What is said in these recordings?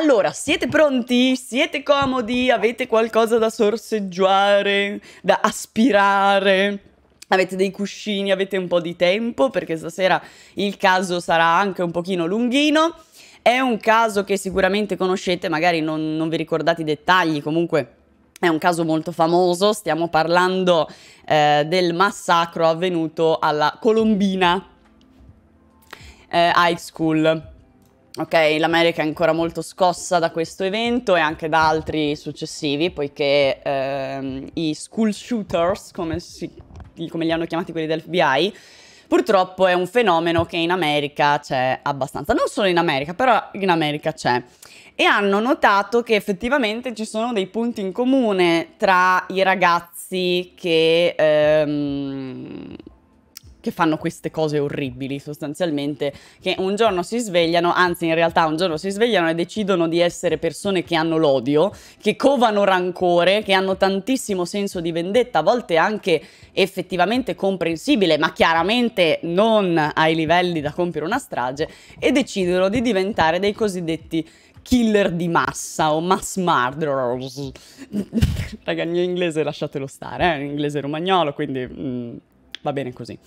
Allora, siete pronti? Siete comodi? Avete qualcosa da sorseggiare? Da aspirare? Avete dei cuscini? Avete un po' di tempo? Perché stasera il caso sarà anche un pochino lunghino. È un caso che sicuramente conoscete, magari non, non vi ricordate i dettagli, comunque è un caso molto famoso, stiamo parlando eh, del massacro avvenuto alla Colombina eh, High School. Ok, l'America è ancora molto scossa da questo evento e anche da altri successivi, poiché ehm, i school shooters, come, si, come li hanno chiamati quelli del FBI, purtroppo è un fenomeno che in America c'è abbastanza. Non solo in America, però in America c'è. E hanno notato che effettivamente ci sono dei punti in comune tra i ragazzi che... Ehm, che fanno queste cose orribili sostanzialmente, che un giorno si svegliano, anzi in realtà un giorno si svegliano e decidono di essere persone che hanno l'odio, che covano rancore, che hanno tantissimo senso di vendetta, a volte anche effettivamente comprensibile, ma chiaramente non ai livelli da compiere una strage, e decidono di diventare dei cosiddetti killer di massa o mass murderers. Raga, il mio inglese lasciatelo stare, è eh? inglese romagnolo, quindi... Mm va bene così.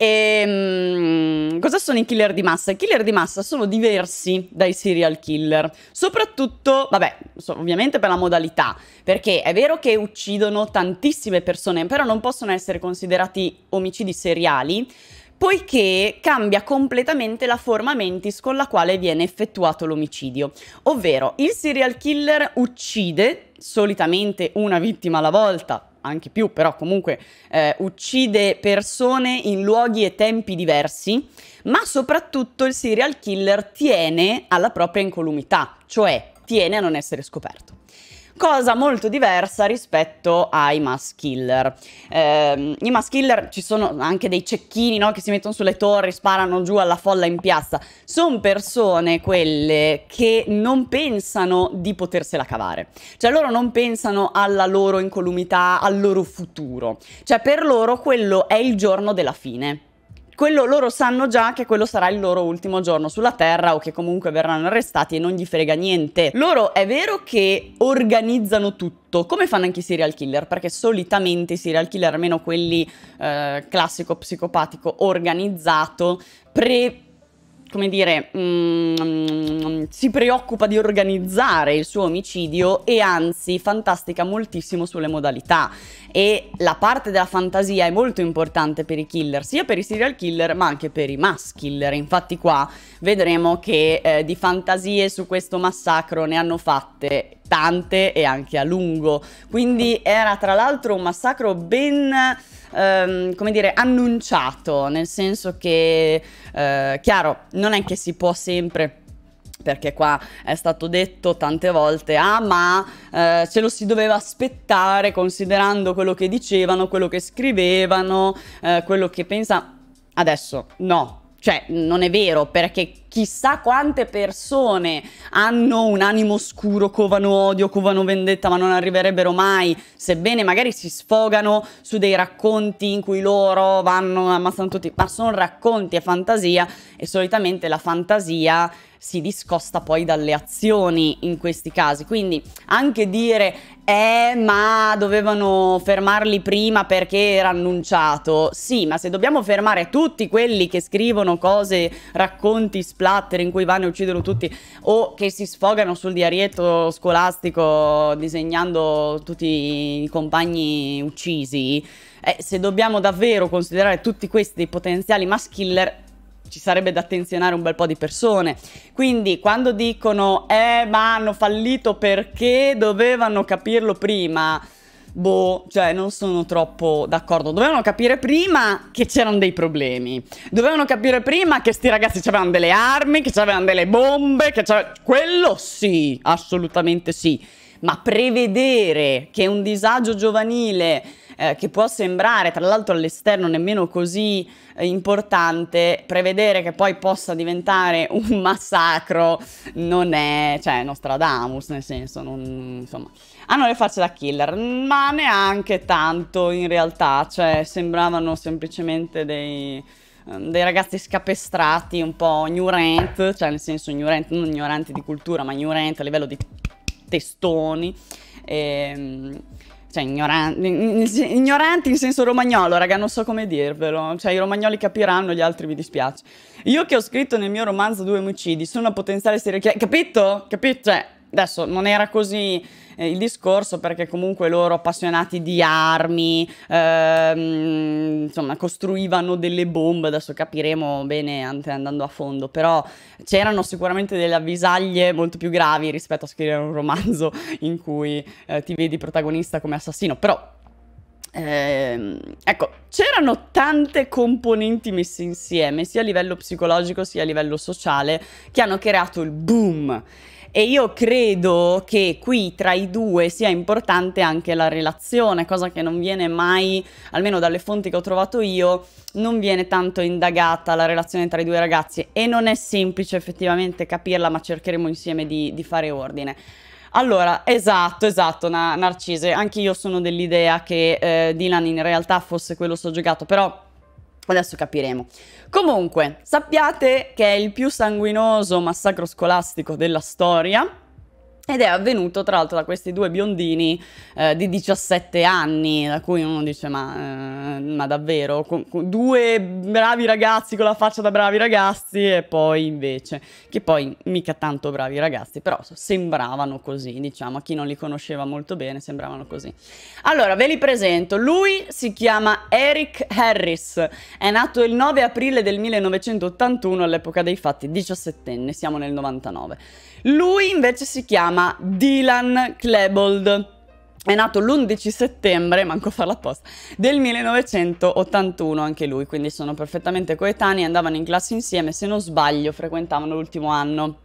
E, um, cosa sono i killer di massa? I killer di massa sono diversi dai serial killer, soprattutto, vabbè, ovviamente per la modalità, perché è vero che uccidono tantissime persone, però non possono essere considerati omicidi seriali, poiché cambia completamente la forma mentis con la quale viene effettuato l'omicidio. Ovvero, il serial killer uccide solitamente una vittima alla volta, anche più, però comunque eh, uccide persone in luoghi e tempi diversi, ma soprattutto il serial killer tiene alla propria incolumità, cioè tiene a non essere scoperto cosa molto diversa rispetto ai mass killer. Eh, I mass killer ci sono anche dei cecchini no, che si mettono sulle torri, sparano giù alla folla in piazza. Sono persone quelle che non pensano di potersela cavare. Cioè loro non pensano alla loro incolumità, al loro futuro. Cioè per loro quello è il giorno della fine quello loro sanno già che quello sarà il loro ultimo giorno sulla Terra o che comunque verranno arrestati e non gli frega niente. Loro è vero che organizzano tutto, come fanno anche i serial killer, perché solitamente i serial killer, almeno quelli eh, classico psicopatico organizzato, pre come dire, mm, si preoccupa di organizzare il suo omicidio e anzi fantastica moltissimo sulle modalità e la parte della fantasia è molto importante per i killer, sia per i serial killer ma anche per i mass killer. Infatti qua vedremo che eh, di fantasie su questo massacro ne hanno fatte tante e anche a lungo. Quindi era tra l'altro un massacro ben ehm, come dire, annunciato, nel senso che, eh, chiaro, non è che si può sempre perché qua è stato detto tante volte, ah ma eh, ce lo si doveva aspettare considerando quello che dicevano, quello che scrivevano, eh, quello che pensa... Adesso no, cioè, non è vero, perché chissà quante persone hanno un animo scuro, covano odio, covano vendetta, ma non arriverebbero mai, sebbene magari si sfogano su dei racconti in cui loro vanno ammazzando tutti, ma sono racconti e fantasia e solitamente la fantasia si discosta poi dalle azioni in questi casi. Quindi anche dire eh, ma dovevano fermarli prima perché era annunciato. Sì, ma se dobbiamo fermare tutti quelli che scrivono cose, racconti, splatter in cui vanno e uccidono tutti o che si sfogano sul diarietto scolastico disegnando tutti i compagni uccisi, eh, se dobbiamo davvero considerare tutti questi potenziali mass ci sarebbe da attenzionare un bel po' di persone. Quindi quando dicono eh ma hanno fallito perché dovevano capirlo prima, boh, cioè non sono troppo d'accordo. Dovevano capire prima che c'erano dei problemi. Dovevano capire prima che sti ragazzi avevano delle armi, che avevano delle bombe, che c'avevano... Quello sì, assolutamente sì. Ma prevedere che un disagio giovanile eh, che può sembrare tra l'altro all'esterno nemmeno così eh, importante, prevedere che poi possa diventare un massacro non è, cioè, Nostradamus, nel senso, non, insomma, hanno le facce da killer, ma neanche tanto in realtà, cioè, sembravano semplicemente dei ehm, dei ragazzi scapestrati, un po' ignorant, cioè nel senso ignorant, non ignoranti di cultura, ma ignorant a livello di testoni. E, ehm, cioè ignoranti, ignoranti in senso romagnolo, raga, non so come dirvelo. Cioè i romagnoli capiranno, gli altri mi dispiace. Io che ho scritto nel mio romanzo Due omicidi, sono una potenziale serie Capito? Capito? Cioè, adesso non era così eh, il discorso perché comunque loro appassionati di armi, ehm, insomma, costruivano delle bombe, adesso capiremo bene andando a fondo, però c'erano sicuramente delle avvisaglie molto più gravi rispetto a scrivere un romanzo in cui eh, ti vedi protagonista come assassino, però eh, ecco, c'erano tante componenti messe insieme, sia a livello psicologico sia a livello sociale, che hanno creato il boom. E io credo che qui tra i due sia importante anche la relazione, cosa che non viene mai, almeno dalle fonti che ho trovato io, non viene tanto indagata la relazione tra i due ragazzi e non è semplice effettivamente capirla, ma cercheremo insieme di, di fare ordine. Allora, esatto, esatto, na Narcise, anche io sono dell'idea che eh, Dylan in realtà fosse quello soggiogato, però Adesso capiremo. Comunque, sappiate che è il più sanguinoso massacro scolastico della storia ed è avvenuto tra l'altro da questi due biondini eh, di 17 anni, da cui uno dice ma, eh, ma davvero, con, con due bravi ragazzi con la faccia da bravi ragazzi e poi invece, che poi mica tanto bravi ragazzi, però sembravano così, diciamo, a chi non li conosceva molto bene sembravano così. Allora, ve li presento, lui si chiama Eric Harris, è nato il 9 aprile del 1981 all'epoca dei fatti, 17enne, siamo nel 99. Lui invece si chiama Dylan Klebold. È nato l'11 settembre, manco farla apposta, del 1981 anche lui, quindi sono perfettamente coetanei, andavano in classe insieme, se non sbaglio frequentavano l'ultimo anno.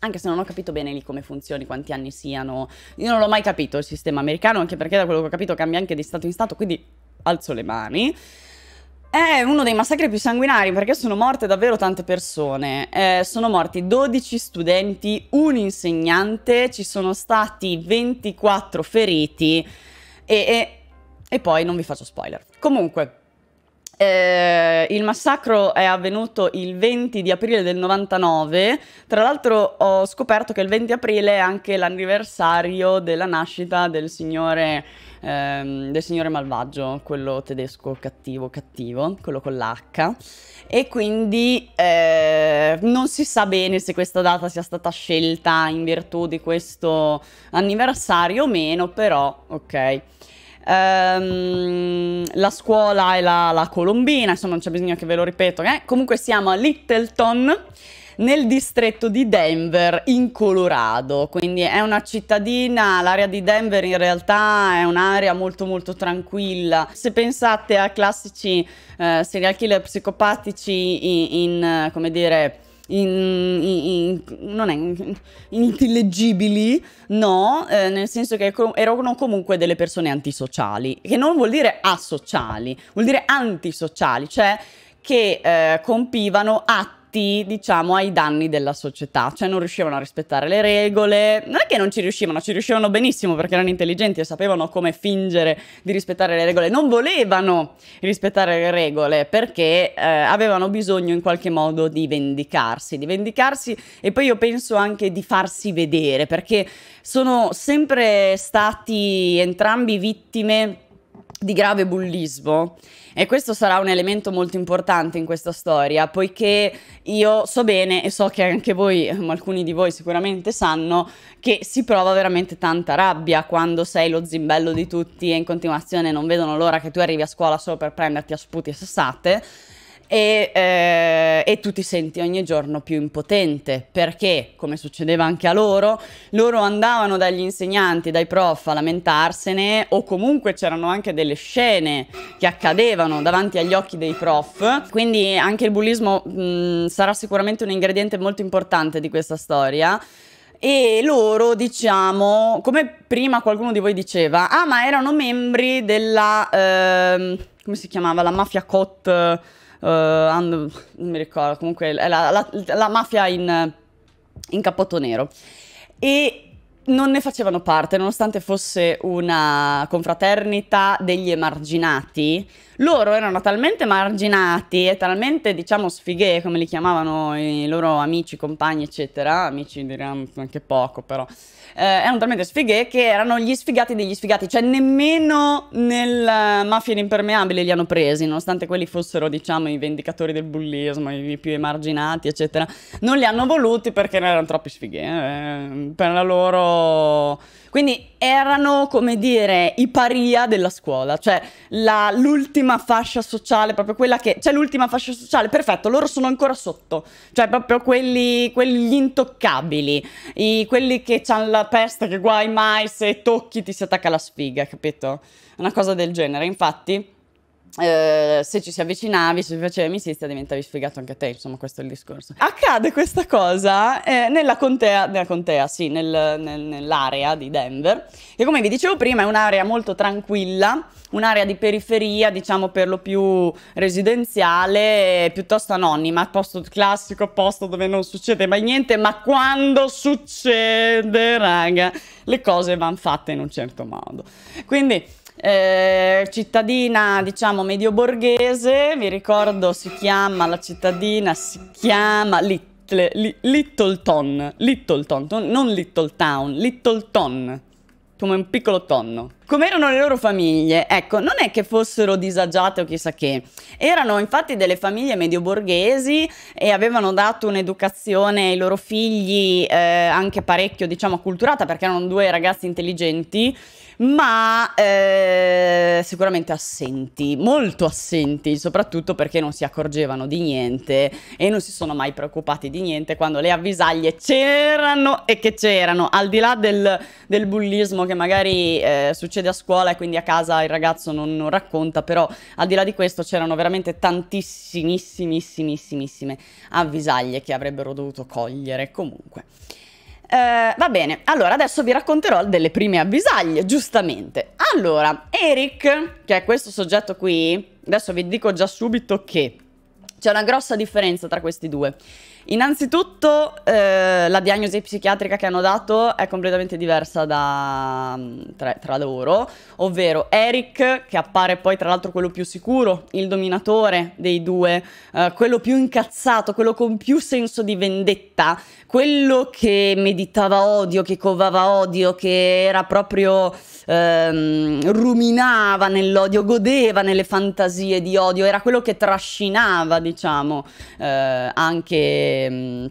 Anche se non ho capito bene lì come funzioni, quanti anni siano. Io non l'ho mai capito il sistema americano, anche perché da quello che ho capito cambia anche di stato in stato, quindi alzo le mani. È uno dei massacri più sanguinari perché sono morte davvero tante persone. Eh, sono morti 12 studenti, un insegnante, ci sono stati 24 feriti e, e, e poi non vi faccio spoiler. Comunque, eh, il massacro è avvenuto il 20 di aprile del 99. Tra l'altro ho scoperto che il 20 aprile è anche l'anniversario della nascita del signore ehm, del signore malvagio, quello tedesco cattivo, cattivo, quello con l'H. E quindi eh, non si sa bene se questa data sia stata scelta in virtù di questo anniversario o meno, però ok. Um, la scuola è la, la, Colombina, insomma non c'è bisogno che ve lo ripeto. Eh? Comunque siamo a Littleton nel distretto di Denver in Colorado, quindi è una cittadina, l'area di Denver in realtà è un'area molto molto tranquilla. Se pensate a classici eh, serial killer psicopatici in, in come dire, in, in, in, non è intellegibili, no, eh, nel senso che erano comunque delle persone antisociali, che non vuol dire asociali, vuol dire antisociali, cioè che eh, compivano atti atti, diciamo, ai danni della società, cioè non riuscivano a rispettare le regole, non è che non ci riuscivano, ci riuscivano benissimo perché erano intelligenti e sapevano come fingere di rispettare le regole, non volevano rispettare le regole perché eh, avevano bisogno in qualche modo di vendicarsi, di vendicarsi e poi io penso anche di farsi vedere perché sono sempre stati entrambi vittime di grave bullismo e questo sarà un elemento molto importante in questa storia, poiché io so bene e so che anche voi, alcuni di voi sicuramente sanno, che si prova veramente tanta rabbia quando sei lo zimbello di tutti e in continuazione non vedono l'ora che tu arrivi a scuola solo per prenderti a sputi e sassate e, eh, e, tu ti senti ogni giorno più impotente perché, come succedeva anche a loro, loro andavano dagli insegnanti, dai prof a lamentarsene o comunque c'erano anche delle scene che accadevano davanti agli occhi dei prof, quindi anche il bullismo mh, sarà sicuramente un ingrediente molto importante di questa storia. E loro, diciamo, come prima qualcuno di voi diceva, ah ma erano membri della, eh, come si chiamava, la mafia COT uh, non mi ricordo, comunque è la, la, la mafia in, in cappotto nero. E non ne facevano parte, nonostante fosse una confraternita degli emarginati, loro erano talmente marginati e talmente, diciamo, sfighe, come li chiamavano i loro amici, compagni, eccetera, amici direi anche poco però, eh, erano talmente sfighe che erano gli sfigati degli sfigati, cioè nemmeno nel Mafia Impermeabile li hanno presi, nonostante quelli fossero, diciamo, i vendicatori del bullismo, i più emarginati, eccetera, non li hanno voluti perché erano troppi sfighe, eh, per la loro quindi erano, come dire, i paria della scuola, cioè l'ultima fascia sociale, proprio quella che... C'è cioè l'ultima fascia sociale, perfetto, loro sono ancora sotto, cioè proprio quelli, quelli intoccabili, i, quelli che hanno la peste che guai mai, se tocchi ti si attacca la sfiga, capito? Una cosa del genere, infatti eh, se ci si avvicinavi, se facevi amicizia, diventavi sfigato anche a te, insomma, questo è il discorso. Accade questa cosa eh, nella contea, nella contea, sì, nel, nel, nell'area di Denver, che come vi dicevo prima è un'area molto tranquilla, un'area di periferia, diciamo per lo più residenziale, piuttosto anonima, posto classico, posto dove non succede mai niente, ma quando succede, raga, le cose vanno fatte in un certo modo. Quindi eh, cittadina diciamo medio borghese, vi ricordo si chiama, la cittadina si chiama Little, li, Littleton, Littleton, non Little Town, Littleton, come un piccolo tonno. Come erano le loro famiglie? Ecco, non è che fossero disagiate o chissà che, erano infatti delle famiglie medio borghesi e avevano dato un'educazione ai loro figli eh, anche parecchio, diciamo, acculturata perché erano due ragazzi intelligenti ma eh, sicuramente assenti, molto assenti, soprattutto perché non si accorgevano di niente e non si sono mai preoccupati di niente quando le avvisaglie c'erano e che c'erano, al di là del, del bullismo che magari eh, succede a scuola e quindi a casa il ragazzo non, non racconta, però al di là di questo c'erano veramente tantissimissimissime avvisaglie che avrebbero dovuto cogliere comunque. Eh, va bene, allora adesso vi racconterò delle prime avvisaglie, giustamente. Allora, Eric, che è questo soggetto qui, adesso vi dico già subito che c'è una grossa differenza tra questi due. Innanzitutto eh, la diagnosi psichiatrica che hanno dato è completamente diversa da, mm, tra, tra, loro, ovvero Eric, che appare poi tra l'altro quello più sicuro, il dominatore dei due, eh, quello più incazzato, quello con più senso di vendetta, quello che meditava odio, che covava odio, che era proprio ehm, ruminava nell'odio, godeva nelle fantasie di odio, era quello che trascinava, diciamo, eh, anche mm,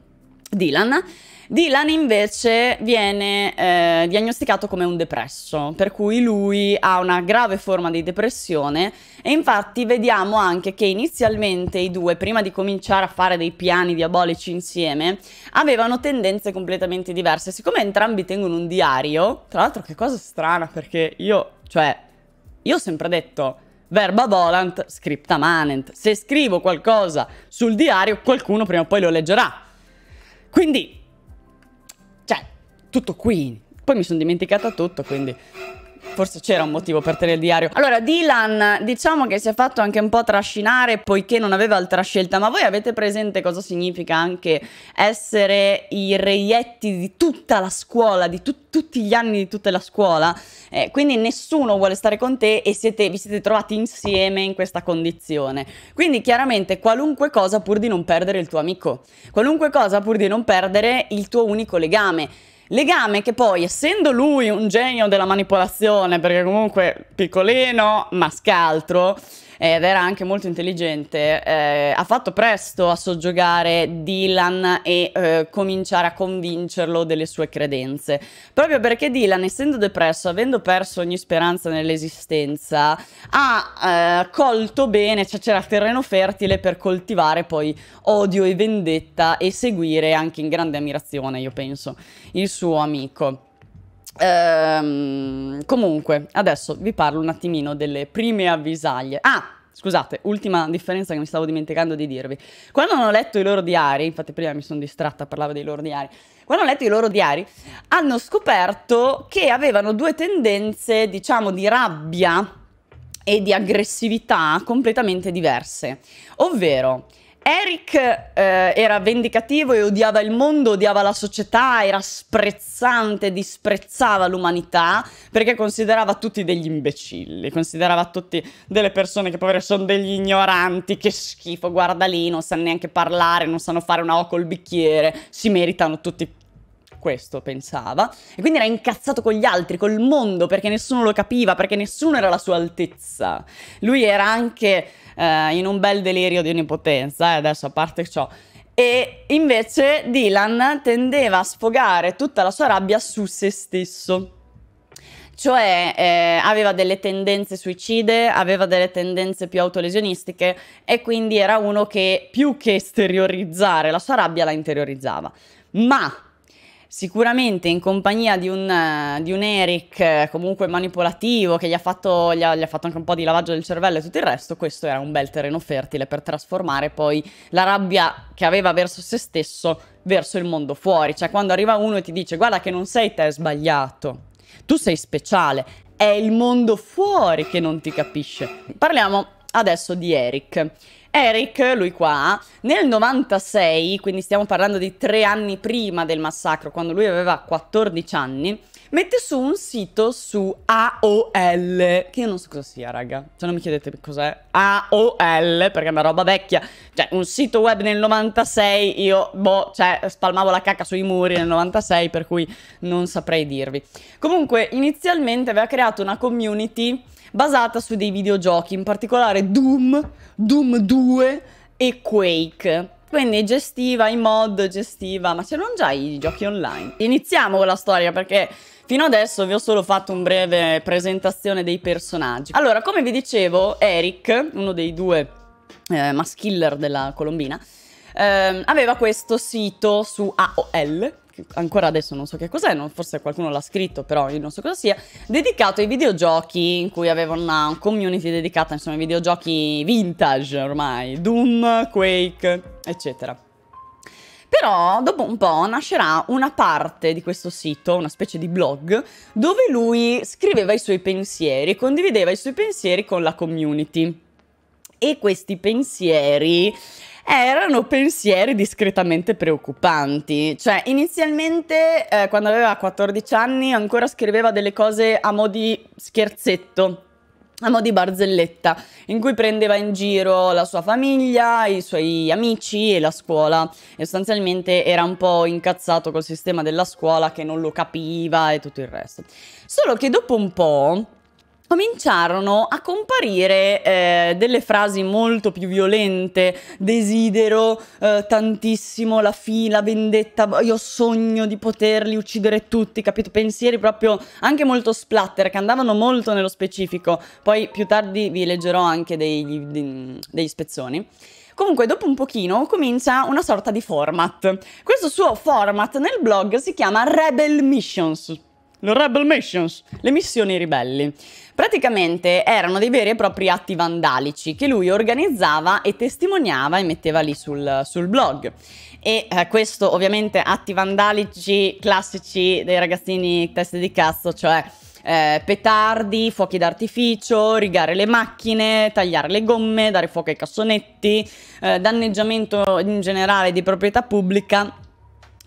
Dylan. Dylan invece viene eh, diagnosticato come un depresso, per cui lui ha una grave forma di depressione e infatti vediamo anche che inizialmente i due, prima di cominciare a fare dei piani diabolici insieme, avevano tendenze completamente diverse. Siccome entrambi tengono un diario, tra l'altro che cosa strana perché io, cioè, io ho sempre detto verba volant, scripta manent. Se scrivo qualcosa sul diario, qualcuno prima o poi lo leggerà. Quindi tutto qui. Poi mi sono dimenticata tutto, quindi forse c'era un motivo per tenere il diario. Allora, Dylan, diciamo che si è fatto anche un po' trascinare poiché non aveva altra scelta, ma voi avete presente cosa significa anche essere i reietti di tutta la scuola, di tu tutti gli anni di tutta la scuola? Eh, quindi nessuno vuole stare con te e siete, vi siete trovati insieme in questa condizione. Quindi chiaramente qualunque cosa pur di non perdere il tuo amico, qualunque cosa pur di non perdere il tuo unico legame. Legame che poi, essendo lui un genio della manipolazione, perché comunque piccolino, ma scaltro, ed era anche molto intelligente, eh, ha fatto presto a soggiogare Dylan e eh, cominciare a convincerlo delle sue credenze. Proprio perché Dylan, essendo depresso, avendo perso ogni speranza nell'esistenza, ha eh, colto bene, cioè c'era terreno fertile per coltivare poi odio e vendetta e seguire anche in grande ammirazione, io penso, il suo amico. Ehm, comunque, adesso vi parlo un attimino delle prime avvisaglie. Ah, scusate, ultima differenza che mi stavo dimenticando di dirvi. Quando hanno letto i loro diari, infatti prima mi sono distratta, parlavo dei loro diari, quando hanno letto i loro diari hanno scoperto che avevano due tendenze, diciamo, di rabbia e di aggressività completamente diverse. Ovvero, Eric eh, era vendicativo e odiava il mondo, odiava la società, era sprezzante, disprezzava l'umanità perché considerava tutti degli imbecilli, considerava tutti delle persone che povere sono degli ignoranti, che schifo, guarda lì, non sanno neanche parlare, non sanno fare una O col bicchiere, si meritano tutti questo pensava e quindi era incazzato con gli altri, col mondo perché nessuno lo capiva, perché nessuno era alla sua altezza. Lui era anche eh, in un bel delirio di onnipotenza, eh, adesso a parte ciò. E invece Dylan tendeva a sfogare tutta la sua rabbia su se stesso. Cioè eh, aveva delle tendenze suicide, aveva delle tendenze più autolesionistiche e quindi era uno che più che esteriorizzare la sua rabbia la interiorizzava. Ma sicuramente in compagnia di un, uh, di un Eric eh, comunque manipolativo che gli ha, fatto, gli, ha, gli ha, fatto, anche un po' di lavaggio del cervello e tutto il resto, questo era un bel terreno fertile per trasformare poi la rabbia che aveva verso se stesso verso il mondo fuori. Cioè quando arriva uno e ti dice guarda che non sei te sbagliato, tu sei speciale, è il mondo fuori che non ti capisce. Parliamo adesso di Eric. Eric, lui qua, nel 96, quindi stiamo parlando di tre anni prima del massacro, quando lui aveva 14 anni, mette su un sito su AOL, che io non so cosa sia, raga. Se non mi chiedete cos'è AOL, perché è una roba vecchia. Cioè, un sito web nel 96, io, boh, cioè, spalmavo la cacca sui muri nel 96, per cui non saprei dirvi. Comunque, inizialmente aveva creato una community basata su dei videogiochi, in particolare Doom, Doom 2 e Quake. Quindi gestiva i mod, gestiva, ma c'erano già i giochi online. Iniziamo con la storia perché fino adesso vi ho solo fatto un breve presentazione dei personaggi. Allora, come vi dicevo, Eric, uno dei due eh, maskiller della Colombina, eh, aveva questo sito su AOL ancora adesso non so che cos'è, forse qualcuno l'ha scritto, però io non so cosa sia, dedicato ai videogiochi in cui aveva una community dedicata insomma ai videogiochi vintage ormai, Doom, Quake, eccetera. Però dopo un po' nascerà una parte di questo sito, una specie di blog, dove lui scriveva i suoi pensieri, condivideva i suoi pensieri con la community. E questi pensieri erano pensieri discretamente preoccupanti. Cioè, inizialmente, eh, quando aveva 14 anni, ancora scriveva delle cose a mo' di scherzetto a mo' di barzelletta, in cui prendeva in giro la sua famiglia, i suoi amici e la scuola. E sostanzialmente era un po' incazzato col sistema della scuola che non lo capiva e tutto il resto. Solo che dopo un po' cominciarono a comparire eh, delle frasi molto più violente, desidero eh, tantissimo la fila, vendetta, io sogno di poterli uccidere tutti, capito? Pensieri proprio anche molto splatter che andavano molto nello specifico, poi più tardi vi leggerò anche degli, degli spezzoni. Comunque, dopo un pochino comincia una sorta di format. Questo suo format nel blog si chiama Rebel Missions. Le Rebel Missions, le missioni ribelli. Praticamente erano dei veri e propri atti vandalici che lui organizzava e testimoniava e metteva lì sul, sul blog. E eh, questo ovviamente atti vandalici classici dei ragazzini teste di cazzo, cioè eh, petardi, fuochi d'artificio, rigare le macchine, tagliare le gomme, dare fuoco ai cassonetti, eh, danneggiamento in generale di proprietà pubblica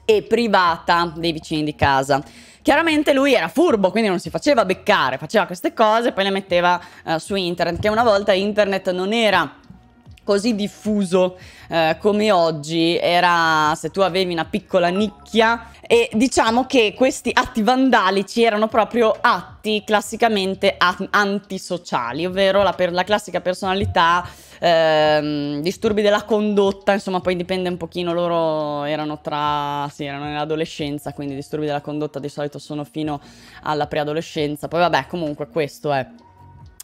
e privata dei vicini di casa. Chiaramente lui era furbo, quindi non si faceva beccare, faceva queste cose e poi le metteva uh, su internet, che una volta internet non era così diffuso eh, come oggi era se tu avevi una piccola nicchia e diciamo che questi atti vandalici erano proprio atti classicamente antisociali, ovvero la, per, la classica personalità, ehm, disturbi della condotta, insomma poi dipende un pochino, loro erano tra, sì erano nell'adolescenza, quindi disturbi della condotta di solito sono fino alla preadolescenza, poi vabbè comunque questo è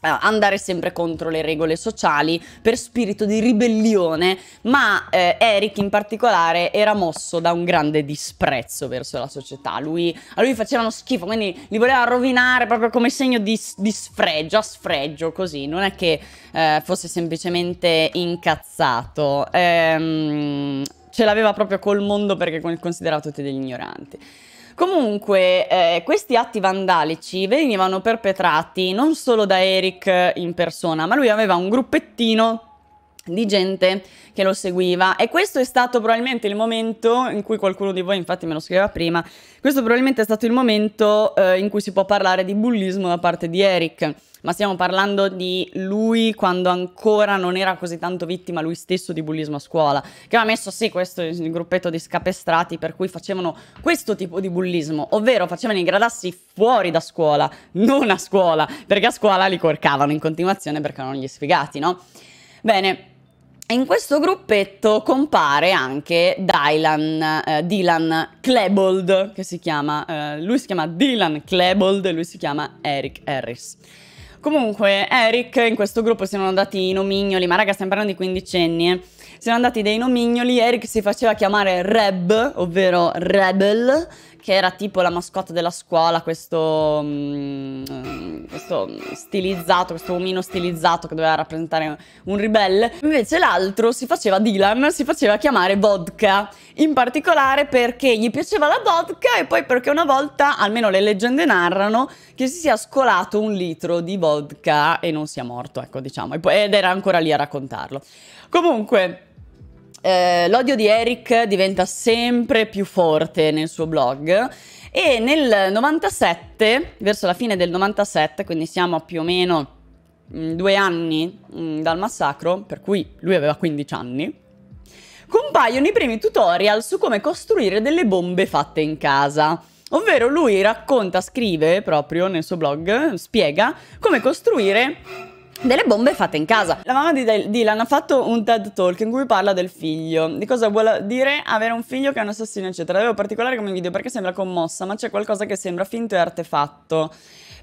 andare sempre contro le regole sociali per spirito di ribellione, ma eh, Eric in particolare era mosso da un grande disprezzo verso la società. Lui, a lui facevano schifo, quindi li voleva rovinare proprio come segno di, di sfregio, a sfregio, così. Non è che eh, fosse semplicemente incazzato. Ehm, ce l'aveva proprio col mondo perché considerava tutti degli ignoranti. Comunque, eh, questi atti vandalici venivano perpetrati non solo da Eric in persona, ma lui aveva un gruppettino di gente che lo seguiva e questo è stato probabilmente il momento in cui qualcuno di voi infatti me lo scriveva prima questo probabilmente è stato il momento eh, in cui si può parlare di bullismo da parte di Eric ma stiamo parlando di lui quando ancora non era così tanto vittima lui stesso di bullismo a scuola che aveva messo sì questo il gruppetto di scapestrati per cui facevano questo tipo di bullismo ovvero facevano i gradassi fuori da scuola non a scuola perché a scuola li corcavano in continuazione perché erano gli sfigati no? bene in questo gruppetto compare anche Dylan, eh, Dylan Klebold, che si chiama, eh, lui si chiama Dylan Klebold e lui si chiama Eric Harris. Comunque, Eric in questo gruppo si erano andati i nomignoli, ma raga, stiamo parlando di quindicenni, eh. Si erano andati dei nomignoli, Eric si faceva chiamare Reb, ovvero Rebel, che era tipo la mascotte della scuola, questo, um, questo stilizzato, questo omino stilizzato che doveva rappresentare un ribelle. Invece l'altro si faceva Dylan, si faceva chiamare Vodka, in particolare perché gli piaceva la vodka e poi perché una volta, almeno le leggende narrano, che si sia scolato un litro di vodka e non sia morto, ecco diciamo, ed era ancora lì a raccontarlo. Comunque, eh, l'odio di Eric diventa sempre più forte nel suo blog e nel 97, verso la fine del 97, quindi siamo a più o meno mh, mm, due anni mh, mm, dal massacro, per cui lui aveva 15 anni, compaiono i primi tutorial su come costruire delle bombe fatte in casa. Ovvero lui racconta, scrive proprio nel suo blog, spiega come costruire delle bombe fatte in casa. La mamma di Dylan ha fatto un TED Talk in cui parla del figlio, di cosa vuole dire avere un figlio che è un assassino, eccetera. Avevo particolare come video perché sembra commossa, ma c'è qualcosa che sembra finto e artefatto.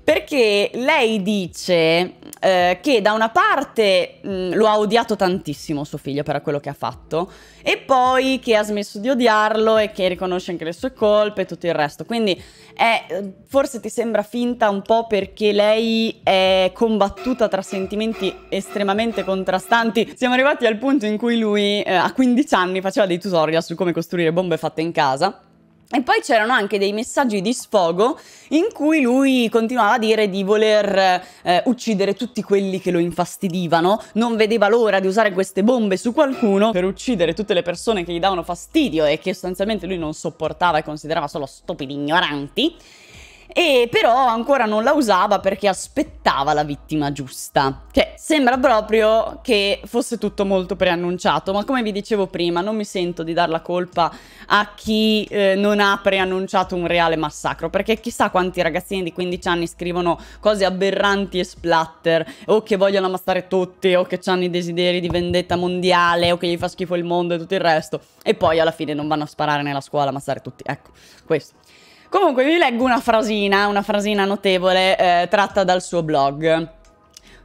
Perché lei dice eh, che da una parte mh, mm, lo ha odiato tantissimo suo figlio per quello che ha fatto e poi che ha smesso di odiarlo e che riconosce anche le sue colpe e tutto il resto. Quindi è, forse ti sembra finta un po' perché lei è combattuta tra sentimenti estremamente contrastanti. Siamo arrivati al punto in cui lui eh, a 15 anni faceva dei tutorial su come costruire bombe fatte in casa e poi c'erano anche dei messaggi di sfogo in cui lui continuava a dire di voler eh, uccidere tutti quelli che lo infastidivano, non vedeva l'ora di usare queste bombe su qualcuno per uccidere tutte le persone che gli davano fastidio e che sostanzialmente lui non sopportava e considerava solo stupidi ignoranti e però ancora non la usava perché aspettava la vittima giusta. Cioè, sembra proprio che fosse tutto molto preannunciato, ma come vi dicevo prima, non mi sento di dar la colpa a chi eh, non ha preannunciato un reale massacro, perché chissà quanti ragazzini di 15 anni scrivono cose aberranti e splatter, o che vogliono ammazzare tutti, o che hanno i desideri di vendetta mondiale, o che gli fa schifo il mondo e tutto il resto, e poi alla fine non vanno a sparare nella scuola, ammazzare tutti. Ecco, questo. Comunque vi leggo una frasina, una frasina notevole eh, tratta dal suo blog.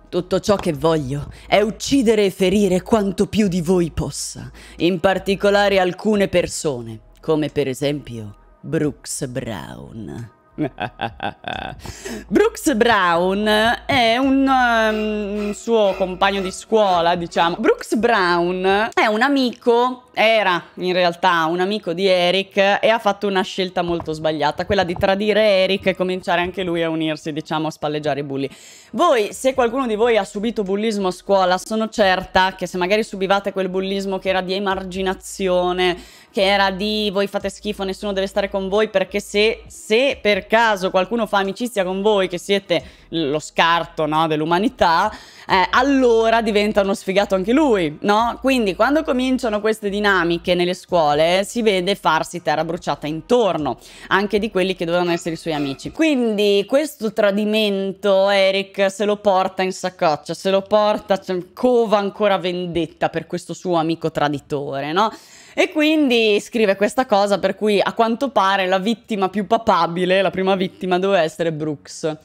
Tutto ciò che voglio è uccidere e ferire quanto più di voi possa, in particolare alcune persone, come per esempio Brooks Brown. Brooks Brown è un um, suo compagno di scuola, diciamo. Brooks Brown è un amico, era in realtà un amico di Eric e ha fatto una scelta molto sbagliata, quella di tradire Eric e cominciare anche lui a unirsi, diciamo, a spalleggiare i bulli. Voi, se qualcuno di voi ha subito bullismo a scuola, sono certa che se magari subivate quel bullismo che era di emarginazione, che era di voi fate schifo, nessuno deve stare con voi, perché se, se per caso qualcuno fa amicizia con voi, che siete lo scarto no, dell'umanità, eh, allora diventa uno sfigato anche lui, no? Quindi quando cominciano queste dinamiche nelle scuole si vede farsi terra bruciata intorno, anche di quelli che dovevano essere i suoi amici. Quindi questo tradimento Eric se lo porta in saccoccia, se lo porta, cioè, cova ancora vendetta per questo suo amico traditore, no? E quindi scrive questa cosa per cui a quanto pare la vittima più papabile, la prima vittima, doveva essere Brooks.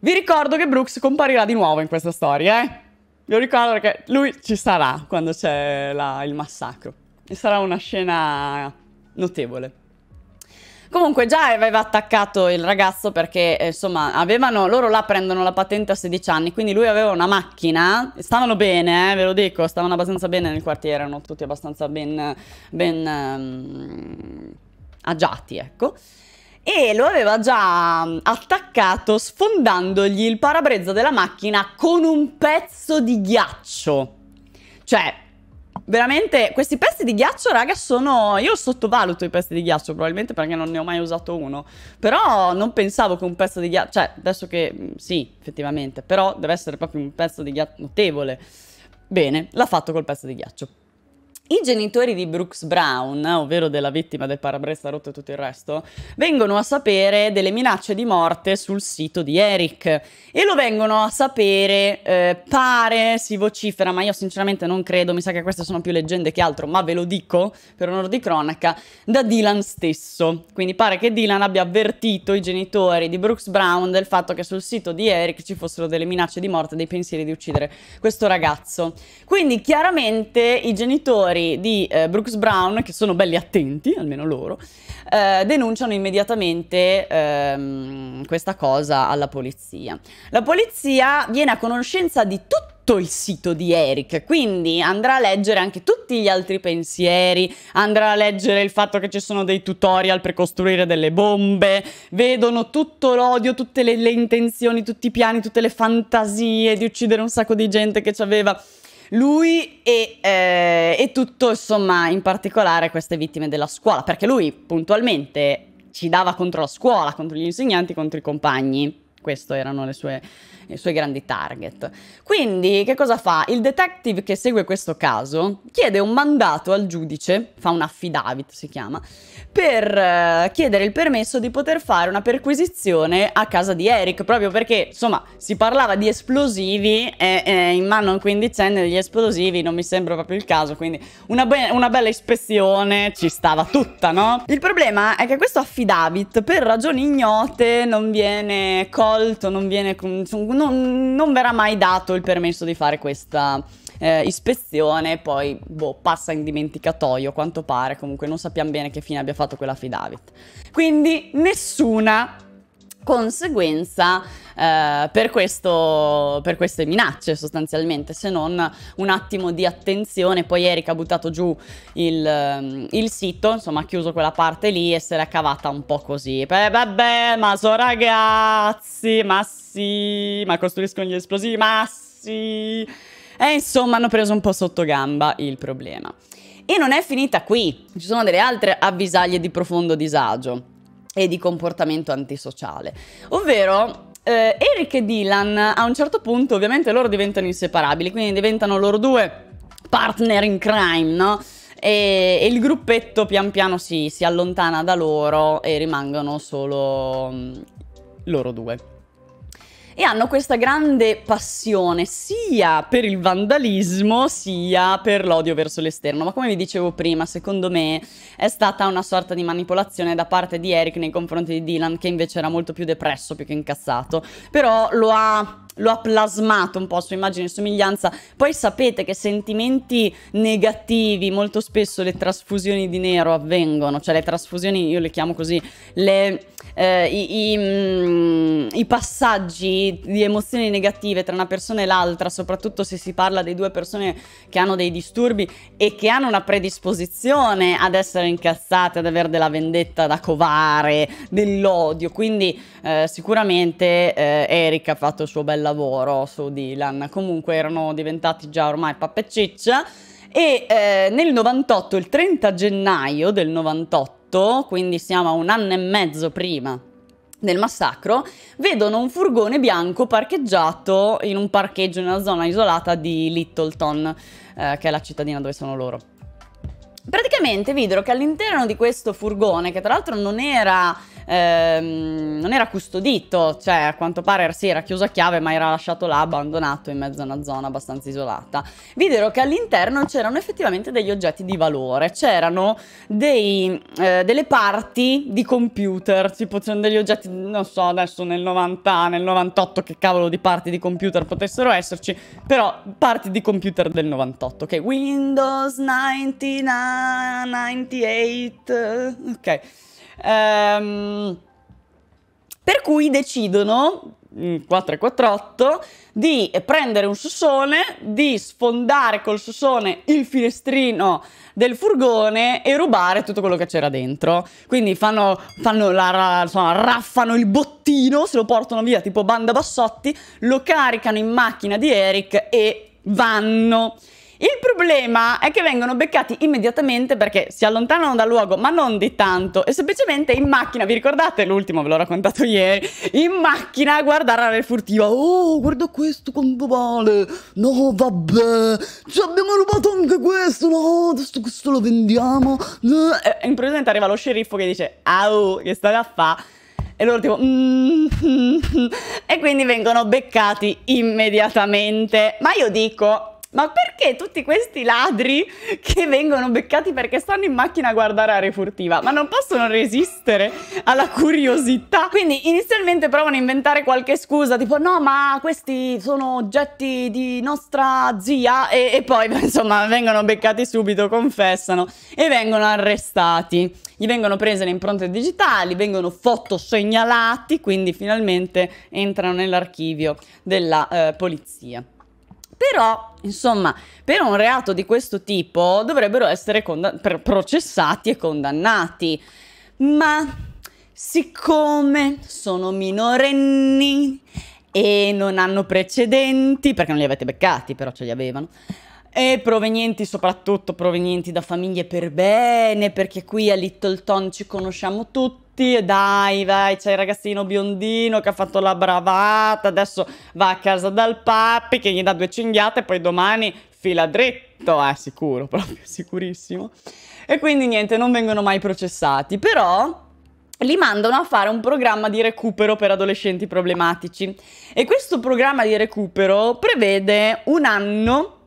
Vi ricordo che Brooks comparirà di nuovo in questa storia, eh? Vi ricordo che lui ci sarà quando c'è il massacro. E sarà una scena notevole. Comunque già aveva attaccato il ragazzo perché insomma avevano, loro là prendono la patente a 16 anni, quindi lui aveva una macchina, stavano bene, eh, ve lo dico, stavano abbastanza bene nel quartiere, erano tutti abbastanza ben, ben um, agiati, ecco. E lo aveva già attaccato sfondandogli il parabrezza della macchina con un pezzo di ghiaccio. Cioè, veramente, questi pezzi di ghiaccio, raga, sono... Io sottovaluto i pezzi di ghiaccio, probabilmente perché non ne ho mai usato uno. Però non pensavo che un pezzo di ghiaccio... Cioè, adesso che... Mm, sì, effettivamente. Però deve essere proprio un pezzo di ghiaccio notevole. Bene, l'ha fatto col pezzo di ghiaccio. I genitori di Brooks Brown, ovvero della vittima del parabrezza rotto e tutto il resto, vengono a sapere delle minacce di morte sul sito di Eric e lo vengono a sapere, eh, pare, si vocifera, ma io sinceramente non credo, mi sa che queste sono più leggende che altro, ma ve lo dico per onore di cronaca, da Dylan stesso. Quindi pare che Dylan abbia avvertito i genitori di Brooks Brown del fatto che sul sito di Eric ci fossero delle minacce di morte, dei pensieri di uccidere questo ragazzo. Quindi chiaramente i genitori genitori di eh, Brooks Brown, che sono belli attenti, almeno loro, eh, denunciano immediatamente ehm, questa cosa alla polizia. La polizia viene a conoscenza di tutto il sito di Eric, quindi andrà a leggere anche tutti gli altri pensieri, andrà a leggere il fatto che ci sono dei tutorial per costruire delle bombe, vedono tutto l'odio, tutte le, le intenzioni, tutti i piani, tutte le fantasie di uccidere un sacco di gente che ci aveva lui e, eh, e tutto, insomma, in particolare queste vittime della scuola, perché lui puntualmente ci dava contro la scuola, contro gli insegnanti, contro i compagni. Queste erano le sue, i suoi grandi target. Quindi, che cosa fa? Il detective che segue questo caso chiede un mandato al giudice, fa un affidavit si chiama, per uh, chiedere il permesso di poter fare una perquisizione a casa di Eric, proprio perché, insomma, si parlava di esplosivi e, e in mano un quindicenne degli esplosivi non mi sembra proprio il caso, quindi una, be una bella ispezione ci stava tutta, no? Il problema è che questo affidavit, per ragioni ignote, non viene colto, non viene... Non, non verrà mai dato il permesso di fare questa eh, ispezione, poi boh, passa in dimenticatoio, quanto pare, comunque non sappiamo bene che fine abbia fatto quell'affidavit. Quindi nessuna conseguenza eh, per, questo, per queste minacce sostanzialmente, se non un attimo di attenzione. Poi Erika ha buttato giù il, ehm, il sito, insomma ha chiuso quella parte lì e se l'è cavata un po' così. Beh, vabbè, ma so ragazzi, ma sì, ma costruiscono gli esplosivi, ma sì. E insomma hanno preso un po' sotto gamba il problema. E non è finita qui, ci sono delle altre avvisaglie di profondo disagio e di comportamento antisociale, ovvero eh, Eric e Dylan a un certo punto ovviamente loro diventano inseparabili, quindi diventano loro due partner in crime, no? E, e il gruppetto pian piano si, si, allontana da loro e rimangono solo um, loro due e hanno questa grande passione sia per il vandalismo sia per l'odio verso l'esterno. Ma come vi dicevo prima, secondo me è stata una sorta di manipolazione da parte di Eric nei confronti di Dylan, che invece era molto più depresso, più che incazzato. Però lo ha lo ha plasmato un po' su immagine e somiglianza. Poi sapete che sentimenti negativi, molto spesso le trasfusioni di nero avvengono, cioè le trasfusioni, io le chiamo così, le, eh, i, i, mm, i, passaggi di emozioni negative tra una persona e l'altra, soprattutto se si parla di due persone che hanno dei disturbi e che hanno una predisposizione ad essere incazzate, ad avere della vendetta da covare, dell'odio. Quindi eh, sicuramente eh, Eric ha fatto il suo bel lavoro su Dylan. Comunque erano diventati già ormai pappa e eh, nel 98, il 30 gennaio del 98, quindi siamo a un anno e mezzo prima del massacro, vedono un furgone bianco parcheggiato in un parcheggio in una zona isolata di Littleton, eh, che è la cittadina dove sono loro. Praticamente videro che all'interno di questo furgone, che tra l'altro non era ehm, non era custodito, cioè a quanto pare sì, era chiuso a chiave ma era lasciato là abbandonato in mezzo a una zona abbastanza isolata. Videro che all'interno c'erano effettivamente degli oggetti di valore, c'erano eh, delle parti di computer, tipo c'erano degli oggetti, non so adesso nel 90, nel 98 che cavolo di parti di computer potessero esserci, però parti di computer del 98, ok? Windows 99, 98, ok. Um, per cui decidono 448 di prendere un sussone, di sfondare col sussone il finestrino del furgone e rubare tutto quello che c'era dentro. Quindi fanno, fanno la, insomma, raffano il bottino, se lo portano via tipo banda bassotti, lo caricano in macchina di Eric e vanno. Il problema è che vengono beccati immediatamente perché si allontanano dal luogo, ma non di tanto, e semplicemente in macchina, vi ricordate l'ultimo, ve l'ho raccontato ieri, in macchina a guardare la furtiva. Oh, guarda questo quanto vale. No, vabbè, ci abbiamo rubato anche questo. No, adesso questo lo vendiamo. E improvvisamente arriva lo sceriffo che dice, au, che state a fa'? E loro tipo... Mm, mm, mm. E quindi vengono beccati immediatamente. Ma io dico, ma perché tutti questi ladri che vengono beccati perché stanno in macchina a guardare area furtiva, ma non possono resistere alla curiosità? Quindi inizialmente provano a inventare qualche scusa, tipo no, ma questi sono oggetti di nostra zia e, e poi insomma vengono beccati subito, confessano e vengono arrestati. Gli vengono prese le impronte digitali, vengono fotosegnalati, quindi finalmente entrano nell'archivio della eh, polizia. Però, insomma, per un reato di questo tipo dovrebbero essere processati e condannati. Ma siccome sono minorenni e non hanno precedenti, perché non li avete beccati, però ce li avevano, e provenienti soprattutto provenienti da famiglie per bene, perché qui a Littleton ci conosciamo tutti, tutti, dai, vai, c'è il ragazzino biondino che ha fatto la bravata, adesso va a casa dal papi che gli dà due cinghiate e poi domani fila dritto, eh, sicuro, proprio sicurissimo. E quindi niente, non vengono mai processati, però li mandano a fare un programma di recupero per adolescenti problematici. E questo programma di recupero prevede un anno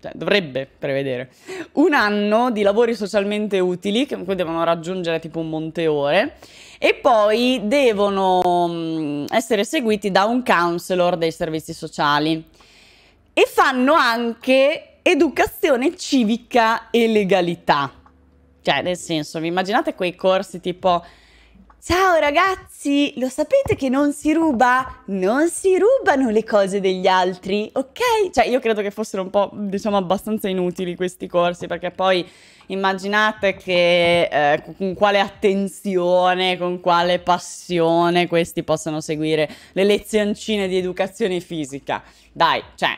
cioè dovrebbe prevedere un anno di lavori socialmente utili che poi devono raggiungere tipo un monte ore e poi devono mm, essere seguiti da un counselor dei servizi sociali e fanno anche educazione civica e legalità. Cioè, nel senso, vi immaginate quei corsi tipo Ciao ragazzi, lo sapete che non si ruba? Non si rubano le cose degli altri, ok? Cioè io credo che fossero un po', diciamo, abbastanza inutili questi corsi perché poi immaginate che eh, con quale attenzione, con quale passione questi possano seguire le lezioncine di educazione fisica. Dai, cioè,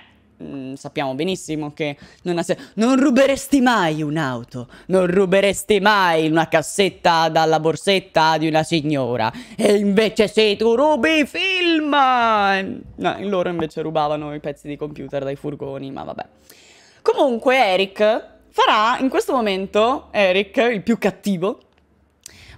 Mm, sappiamo benissimo che non, ha non ruberesti mai un'auto, non ruberesti mai una cassetta dalla borsetta di una signora. E invece se tu rubi film... No, loro invece rubavano i pezzi di computer dai furgoni, ma vabbè. Comunque Eric farà in questo momento, Eric, il più cattivo,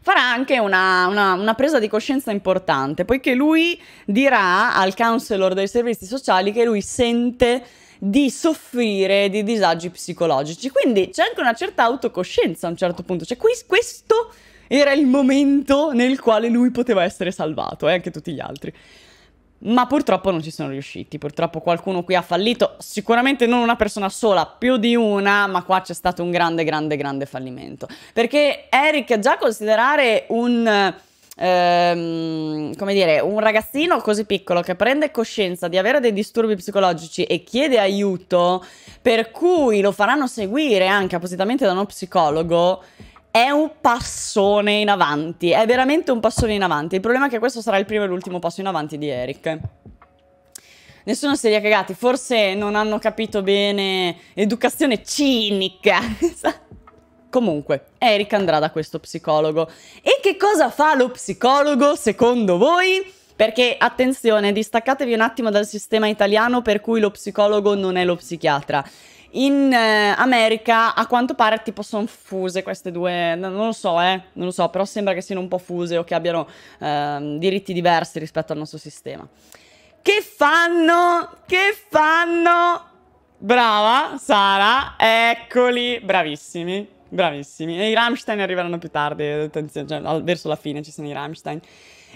farà anche una, una, una, presa di coscienza importante, poiché lui dirà al counselor dei servizi sociali che lui sente di soffrire di disagi psicologici. Quindi c'è anche una certa autocoscienza a un certo punto. Cioè, questo era il momento nel quale lui poteva essere salvato, e eh, anche tutti gli altri. Ma purtroppo non ci sono riusciti. Purtroppo qualcuno qui ha fallito. Sicuramente non una persona sola, più di una, ma qua c'è stato un grande, grande, grande fallimento. Perché Eric, già considerare un. Ehm, come dire, un ragazzino così piccolo che prende coscienza di avere dei disturbi psicologici e chiede aiuto, per cui lo faranno seguire anche appositamente da uno psicologo, è un passone in avanti, è veramente un passone in avanti. Il problema è che questo sarà il primo e l'ultimo passo in avanti di Eric. Nessuno si è cagati, forse non hanno capito bene educazione cinica. Comunque, Eric andrà da questo psicologo. E che cosa fa lo psicologo secondo voi? Perché attenzione, distaccatevi un attimo dal sistema italiano per cui lo psicologo non è lo psichiatra. In eh, America a quanto pare tipo sono fuse queste due, non lo so eh, non lo so, però sembra che siano un po' fuse o che abbiano eh, diritti diversi rispetto al nostro sistema. Che fanno? Che fanno? Brava Sara, eccoli, bravissimi, bravissimi. E i Rammstein arriveranno più tardi, cioè, verso la fine ci sono i Rammstein.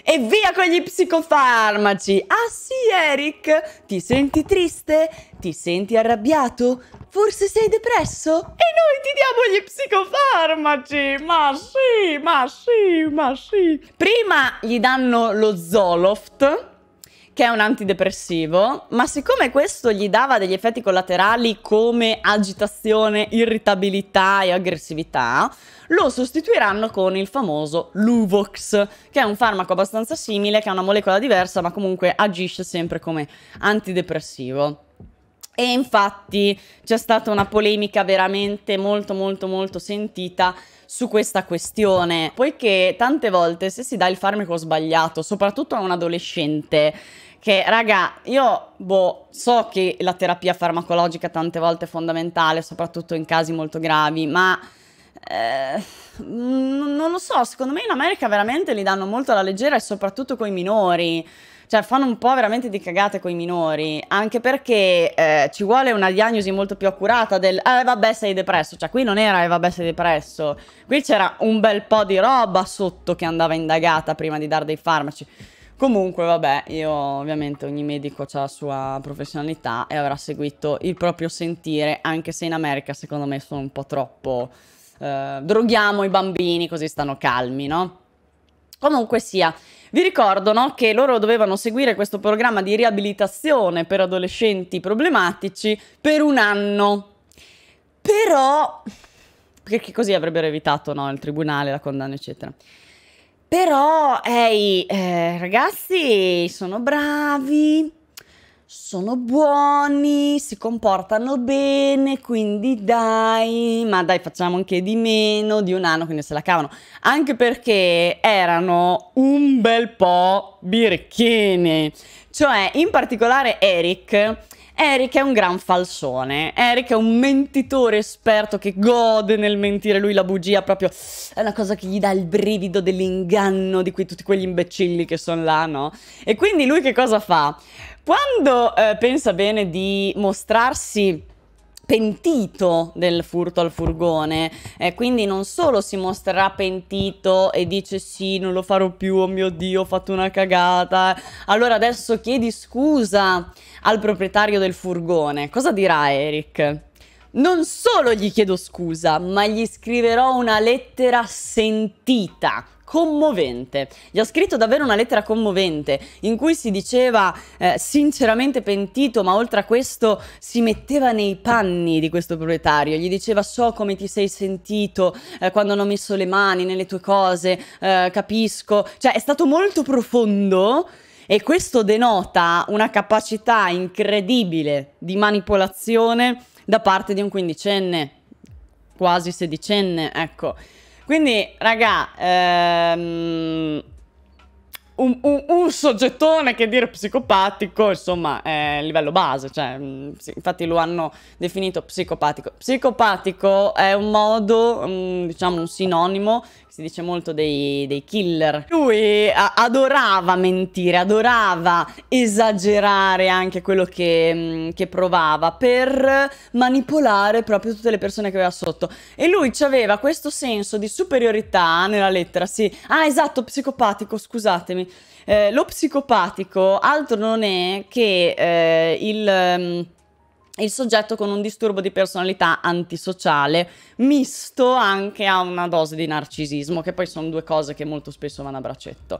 E via con gli psicofarmaci! Ah sì, Eric? Ti senti triste? Ti senti arrabbiato? Forse sei depresso? E noi ti diamo gli psicofarmaci! Ma sì, ma sì, ma sì! Prima gli danno lo Zoloft, che è un antidepressivo, ma siccome questo gli dava degli effetti collaterali come agitazione, irritabilità e aggressività, lo sostituiranno con il famoso Luvox, che è un farmaco abbastanza simile, che ha una molecola diversa, ma comunque agisce sempre come antidepressivo. E infatti c'è stata una polemica veramente molto molto molto sentita su questa questione, poiché tante volte se si dà il farmaco sbagliato, soprattutto a un adolescente, che raga, io boh, so che la terapia farmacologica tante volte è fondamentale, soprattutto in casi molto gravi, ma eh, non lo so, secondo me in America veramente li danno molto alla leggera e soprattutto con i minori. Cioè, fanno un po' veramente di cagate con i minori, anche perché eh, ci vuole una diagnosi molto più accurata del eh vabbè sei depresso, cioè qui non era eh vabbè sei depresso, qui c'era un bel po' di roba sotto che andava indagata prima di dare dei farmaci. Comunque, vabbè, io ovviamente ogni medico ha la sua professionalità e avrà seguito il proprio sentire, anche se in America secondo me sono un po' troppo... Eh, droghiamo i bambini così stanno calmi, no? Comunque sia, vi ricordo no, che loro dovevano seguire questo programma di riabilitazione per adolescenti problematici per un anno. Però, perché così avrebbero evitato no, il tribunale, la condanna, eccetera. Però, ehi, eh, ragazzi, sono bravi, sono buoni, si comportano bene, quindi dai, ma dai facciamo anche di meno di un anno, quindi se la cavano. Anche perché erano un bel po' birichini. Cioè, in particolare Eric Eric è un gran falsone. Eric è un mentitore esperto che gode nel mentire. Lui la bugia proprio è una cosa che gli dà il brivido dell'inganno di quei, tutti quegli imbecilli che sono là, no? E quindi lui che cosa fa? Quando eh, pensa bene di mostrarsi pentito del furto al furgone. Eh, quindi non solo si mostrerà pentito e dice sì non lo farò più oh mio dio ho fatto una cagata. Allora adesso chiedi scusa al proprietario del furgone. Cosa dirà Eric? Non solo gli chiedo scusa, ma gli scriverò una lettera sentita commovente. Gli ho scritto davvero una lettera commovente in cui si diceva eh, sinceramente pentito, ma oltre a questo si metteva nei panni di questo proprietario. Gli diceva so come ti sei sentito eh, quando hanno messo le mani nelle tue cose, eh, capisco. Cioè è stato molto profondo. E questo denota una capacità incredibile di manipolazione da parte di un quindicenne, quasi sedicenne, ecco. Quindi, raga, ehm, un, un, un, soggettone che dire psicopatico, insomma, è livello base, cioè, mm, infatti lo hanno definito psicopatico. Psicopatico è un modo, um, diciamo, un sinonimo si dice molto dei, dei killer. Lui adorava mentire, adorava esagerare anche quello che, mm, che, provava per manipolare proprio tutte le persone che aveva sotto. E lui aveva questo senso di superiorità nella lettera, sì. Ah, esatto, psicopatico, scusatemi. Eh, lo psicopatico altro non è che eh, il... Um, il soggetto con un disturbo di personalità antisociale, misto anche a una dose di narcisismo, che poi sono due cose che molto spesso vanno a braccetto.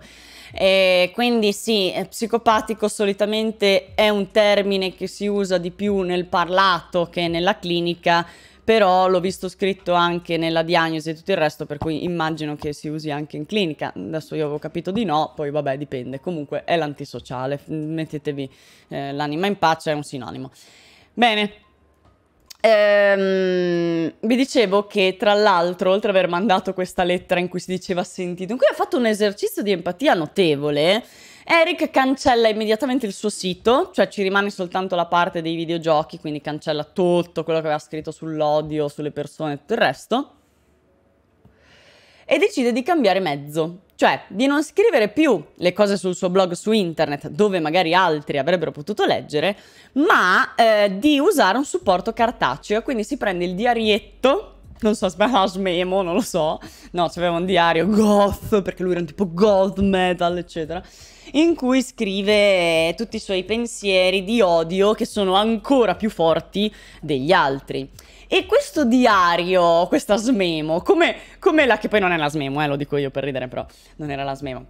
E quindi sì, psicopatico solitamente è un termine che si usa di più nel parlato che nella clinica, però l'ho visto scritto anche nella diagnosi e tutto il resto, per cui immagino che si usi anche in clinica. Adesso io avevo capito di no, poi vabbè dipende, comunque è l'antisociale, mettetevi eh, l'anima in pace, è un sinonimo. Bene. Ehm, vi dicevo che tra l'altro, oltre ad aver mandato questa lettera in cui si diceva sentito, in cui ha fatto un esercizio di empatia notevole, Eric cancella immediatamente il suo sito, cioè ci rimane soltanto la parte dei videogiochi, quindi cancella tutto quello che aveva scritto sull'odio, sulle persone e tutto il resto, e decide di cambiare mezzo. Cioè, di non scrivere più le cose sul suo blog su internet, dove magari altri avrebbero potuto leggere, ma eh, di usare un supporto cartaceo. Quindi si prende il diarietto, non so, Smash Memo, non lo so. No, c'aveva un diario goth, perché lui era un tipo goth metal, eccetera in cui scrive tutti i suoi pensieri di odio che sono ancora più forti degli altri. E questo diario, questa smemo, come, come la che poi non è la smemo, eh, lo dico io per ridere, però non era la smemo.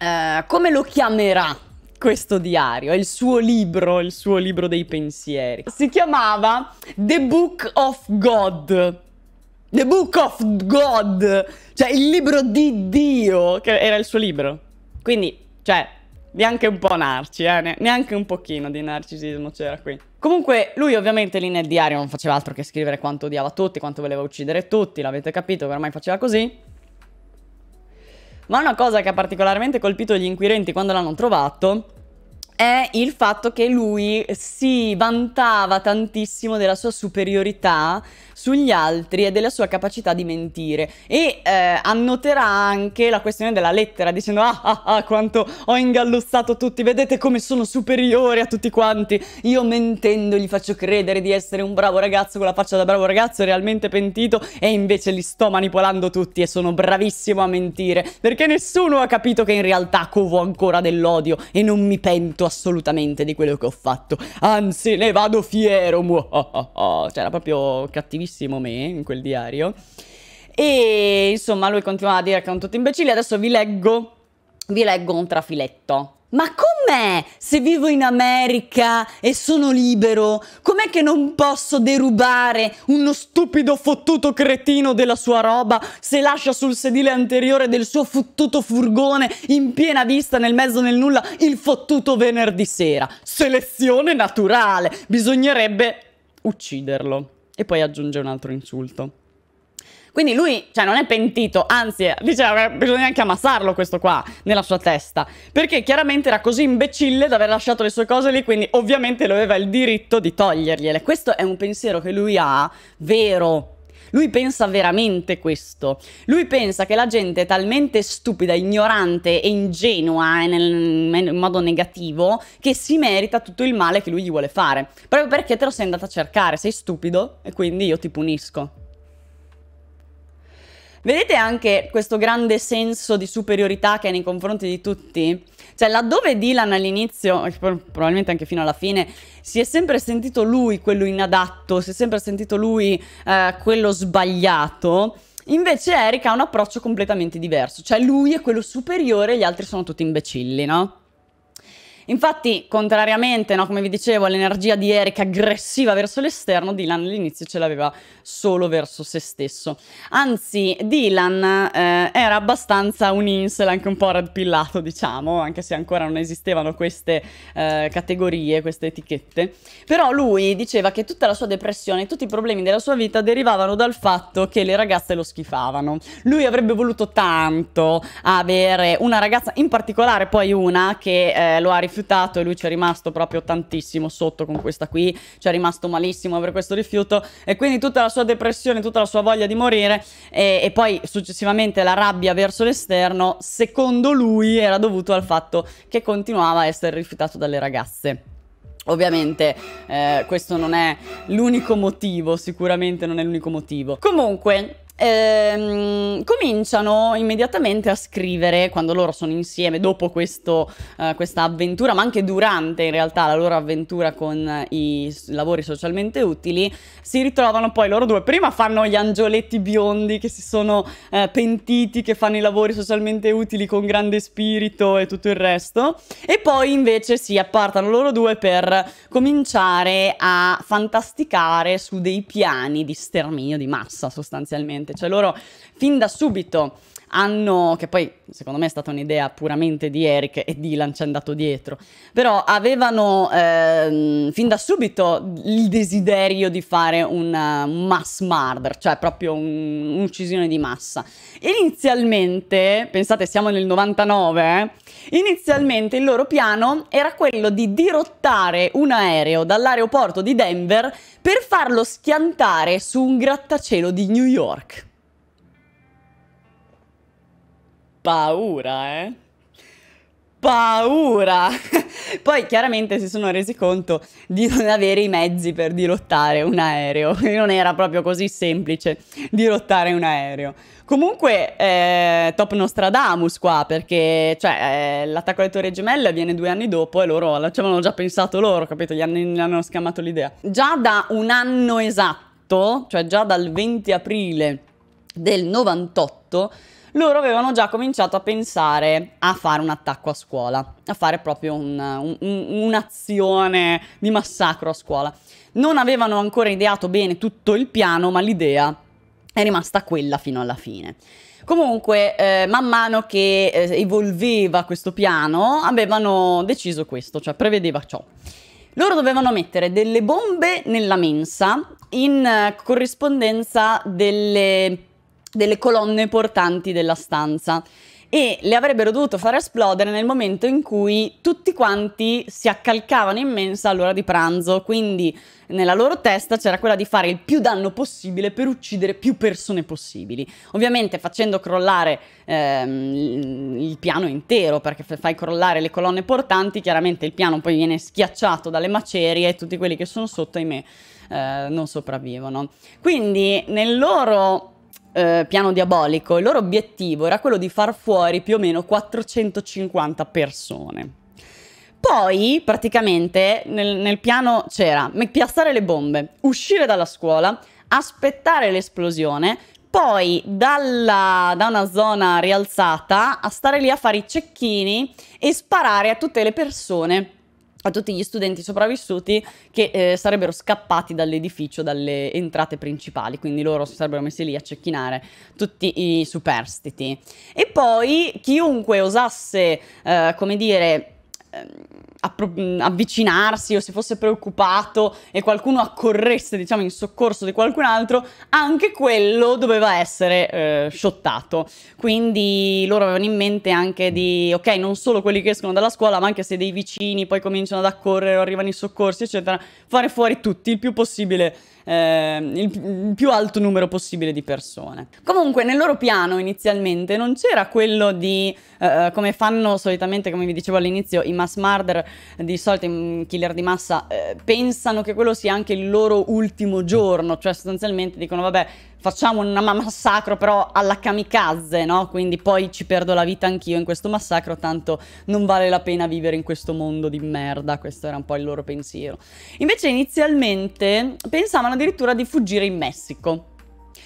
Uh, come lo chiamerà questo diario? È il suo libro, il suo libro dei pensieri. Si chiamava The Book of God. The Book of God, cioè il libro di Dio, che era il suo libro. Quindi, cioè, neanche un po' narci, eh, neanche un pochino di narcisismo c'era qui. Comunque lui ovviamente lì nel diario non faceva altro che scrivere quanto odiava tutti, quanto voleva uccidere tutti, l'avete capito ormai faceva così. Ma una cosa che ha particolarmente colpito gli inquirenti quando l'hanno trovato è il fatto che lui si vantava tantissimo della sua superiorità sugli altri e della sua capacità di mentire. E eh, annoterà anche la questione della lettera dicendo ah ah ah quanto ho ingallussato tutti vedete come sono superiore a tutti quanti. Io mentendo gli faccio credere di essere un bravo ragazzo con la faccia da bravo ragazzo realmente pentito e invece li sto manipolando tutti e sono bravissimo a mentire perché nessuno ha capito che in realtà covo ancora dell'odio e non mi pento assolutamente di quello che ho fatto. Anzi ne vado fiero cioè era proprio cattivissimo bravissimo me in quel diario. E insomma, lui continuava a dire che erano tutti imbecilli. Adesso vi leggo, vi leggo un trafiletto. Ma com'è se vivo in America e sono libero? Com'è che non posso derubare uno stupido fottuto cretino della sua roba se lascia sul sedile anteriore del suo fottuto furgone in piena vista nel mezzo nel nulla il fottuto venerdì sera? Selezione naturale. Bisognerebbe ucciderlo. E poi aggiunge un altro insulto. Quindi lui, cioè, non è pentito, anzi, diceva che bisogna anche ammassarlo questo qua, nella sua testa. Perché chiaramente era così imbecille da aver lasciato le sue cose lì, quindi ovviamente lui aveva il diritto di togliergliele. Questo è un pensiero che lui ha, vero, lui pensa veramente questo. Lui pensa che la gente è talmente stupida, ignorante e ingenua e nel, in modo negativo che si merita tutto il male che lui gli vuole fare. Proprio perché te lo sei andato a cercare, sei stupido e quindi io ti punisco. Vedete anche questo grande senso di superiorità che è nei confronti di tutti? Cioè, laddove Dylan all'inizio, probabilmente anche fino alla fine, si è sempre sentito lui quello inadatto, si è sempre sentito lui eh, quello sbagliato. Invece Eric ha un approccio completamente diverso, cioè lui è quello superiore e gli altri sono tutti imbecilli, no? Infatti, contrariamente, no, come vi dicevo, all'energia di Eric aggressiva verso l'esterno, Dylan all'inizio ce l'aveva solo verso se stesso. Anzi, Dylan eh, era abbastanza un incel, anche un po' red pillato, diciamo, anche se ancora non esistevano queste eh, categorie, queste etichette. Però lui diceva che tutta la sua depressione, tutti i problemi della sua vita derivavano dal fatto che le ragazze lo schifavano. Lui avrebbe voluto tanto avere una ragazza, in particolare poi una che eh, lo ha rifiutato rifiutato e lui ci è rimasto proprio tantissimo sotto con questa qui, ci è rimasto malissimo per questo rifiuto e quindi tutta la sua depressione, tutta la sua voglia di morire e, e poi successivamente la rabbia verso l'esterno, secondo lui era dovuto al fatto che continuava a essere rifiutato dalle ragazze. Ovviamente eh, questo non è l'unico motivo, sicuramente non è l'unico motivo. Comunque, ehm, cominciano immediatamente a scrivere quando loro sono insieme dopo questo, uh, questa avventura, ma anche durante in realtà la loro avventura con i lavori socialmente utili, si ritrovano poi loro due. Prima fanno gli angioletti biondi che si sono uh, pentiti, che fanno i lavori socialmente utili con grande spirito e tutto il resto, e poi invece si appartano loro due per cominciare a fantasticare su dei piani di sterminio di massa sostanzialmente niente, cioè loro fin da subito hanno, che poi secondo me è stata un'idea puramente di Eric e Dylan ci è andato dietro, però avevano ehm, fin da subito il desiderio di fare un mass murder, cioè proprio un'uccisione di massa. Inizialmente, pensate siamo nel 99, eh? inizialmente il loro piano era quello di dirottare un aereo dall'aeroporto di Denver per farlo schiantare su un grattacielo di New York. Paura, eh? Paura! Poi chiaramente si sono resi conto di non avere i mezzi per dirottare un aereo. Non era proprio così semplice dirottare un aereo. Comunque, eh, top Nostradamus qua, perché cioè, eh, l'attacco alle Torri Gemelle avviene due anni dopo e loro ci avevano già pensato loro, capito? Gli hanno, gli hanno scamato l'idea. Già da un anno esatto, cioè già dal 20 aprile del 98, loro avevano già cominciato a pensare a fare un attacco a scuola, a fare proprio un, un, un'azione di massacro a scuola. Non avevano ancora ideato bene tutto il piano, ma l'idea è rimasta quella fino alla fine. Comunque, eh, man mano che eh, evolveva questo piano, avevano deciso questo, cioè prevedeva ciò. Loro dovevano mettere delle bombe nella mensa in eh, corrispondenza delle, delle colonne portanti della stanza e le avrebbero dovuto far esplodere nel momento in cui tutti quanti si accalcavano in mensa all'ora di pranzo, quindi nella loro testa c'era quella di fare il più danno possibile per uccidere più persone possibili. Ovviamente facendo crollare ehm, il piano intero, perché fai crollare le colonne portanti, chiaramente il piano poi viene schiacciato dalle macerie e tutti quelli che sono sotto, ahimè, eh, non sopravvivono. Quindi nel loro eh, piano diabolico, il loro obiettivo era quello di far fuori più o meno 450 persone. Poi, praticamente, nel, nel piano c'era piazzare le bombe, uscire dalla scuola, aspettare l'esplosione, poi dalla, da una zona rialzata a stare lì a fare i cecchini e sparare a tutte le persone a tutti gli studenti sopravvissuti che eh, sarebbero scappati dall'edificio, dalle entrate principali, quindi loro si sarebbero messi lì a cecchinare tutti i superstiti. E poi chiunque osasse, eh, come dire, ehm, avvicinarsi o se fosse preoccupato e qualcuno accorresse, diciamo, in soccorso di qualcun altro, anche quello doveva essere eh, shottato. Quindi loro avevano in mente anche di, ok, non solo quelli che escono dalla scuola, ma anche se dei vicini poi cominciano ad accorrere o arrivano i soccorsi, eccetera, fare fuori tutti il più possibile eh, il, più alto numero possibile di persone. Comunque nel loro piano inizialmente non c'era quello di, eh, come fanno solitamente, come vi dicevo all'inizio, i mass murder, di solito i killer di massa, eh, pensano che quello sia anche il loro ultimo giorno, cioè sostanzialmente dicono vabbè facciamo un massacro però alla kamikaze, no? Quindi poi ci perdo la vita anch'io in questo massacro, tanto non vale la pena vivere in questo mondo di merda, questo era un po' il loro pensiero. Invece inizialmente pensavano addirittura di fuggire in Messico.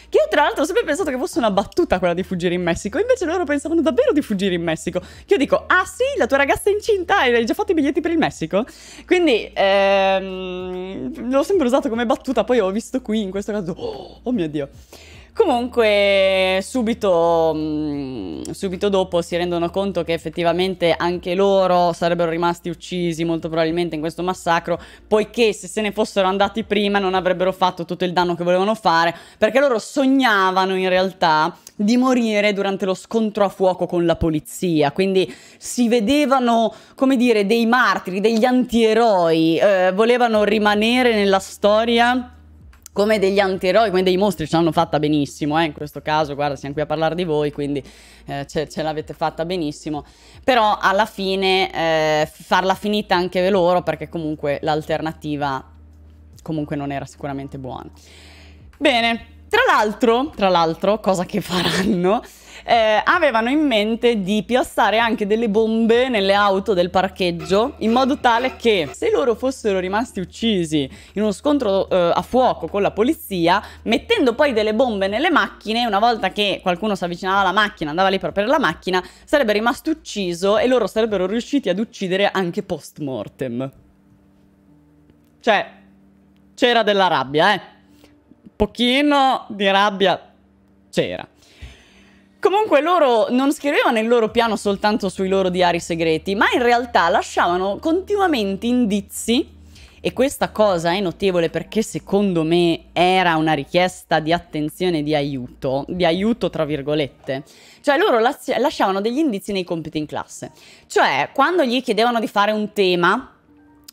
Che io tra l'altro ho sempre pensato che fosse una battuta quella di fuggire in Messico, invece loro pensavano davvero di fuggire in Messico. Che io dico, ah sì, la tua ragazza è incinta e hai già fatto i biglietti per il Messico? Quindi ehm, l'ho sempre usato come battuta, poi ho visto qui in questo caso, oh, oh mio Dio. Comunque, subito, mm, subito, dopo si rendono conto che effettivamente anche loro sarebbero rimasti uccisi molto probabilmente in questo massacro, poiché se se ne fossero andati prima non avrebbero fatto tutto il danno che volevano fare, perché loro sognavano in realtà di morire durante lo scontro a fuoco con la polizia, quindi si vedevano, come dire, dei martiri, degli antieroi, eh, volevano rimanere nella storia come degli antieroi, come dei mostri, ce l'hanno fatta benissimo, eh? in questo caso, guarda, siamo qui a parlare di voi, quindi eh, ce, ce, l'avete fatta benissimo, però alla fine eh, farla finita anche loro, perché comunque l'alternativa comunque non era sicuramente buona. Bene, tra l'altro, tra l'altro, cosa che faranno, eh, avevano in mente di piazzare anche delle bombe nelle auto del parcheggio in modo tale che se loro fossero rimasti uccisi in uno scontro eh, a fuoco con la polizia, mettendo poi delle bombe nelle macchine, una volta che qualcuno si avvicinava alla macchina, andava lì per aprire la macchina, sarebbe rimasto ucciso e loro sarebbero riusciti ad uccidere anche post mortem. Cioè, c'era della rabbia, eh. Pochino di rabbia c'era. Comunque loro non scrivevano il loro piano soltanto sui loro diari segreti, ma in realtà lasciavano continuamente indizi e questa cosa è notevole perché secondo me era una richiesta di attenzione di aiuto, di aiuto tra virgolette. Cioè loro lasciavano degli indizi nei compiti in classe. Cioè quando gli chiedevano di fare un tema,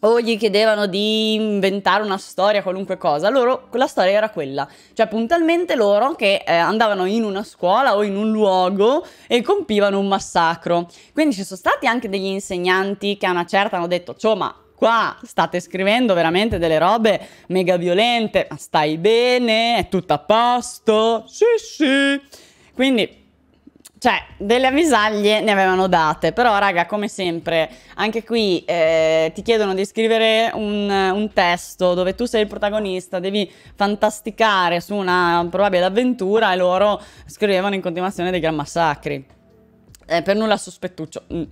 o gli chiedevano di inventare una storia, qualunque cosa, loro, quella storia era quella, cioè puntualmente loro che eh, andavano in una scuola o in un luogo e compivano un massacro. Quindi ci sono stati anche degli insegnanti che a una certa hanno detto, ciò ma qua state scrivendo veramente delle robe mega violente, ma stai bene, è tutto a posto, sì sì. Quindi cioè, delle avvisaglie ne avevano date, però raga, come sempre, anche qui eh, ti chiedono di scrivere un, un, testo dove tu sei il protagonista, devi fantasticare su una probabile avventura e loro scrivevano in continuazione dei gran massacri. Eh, per nulla sospettuccio. Mm.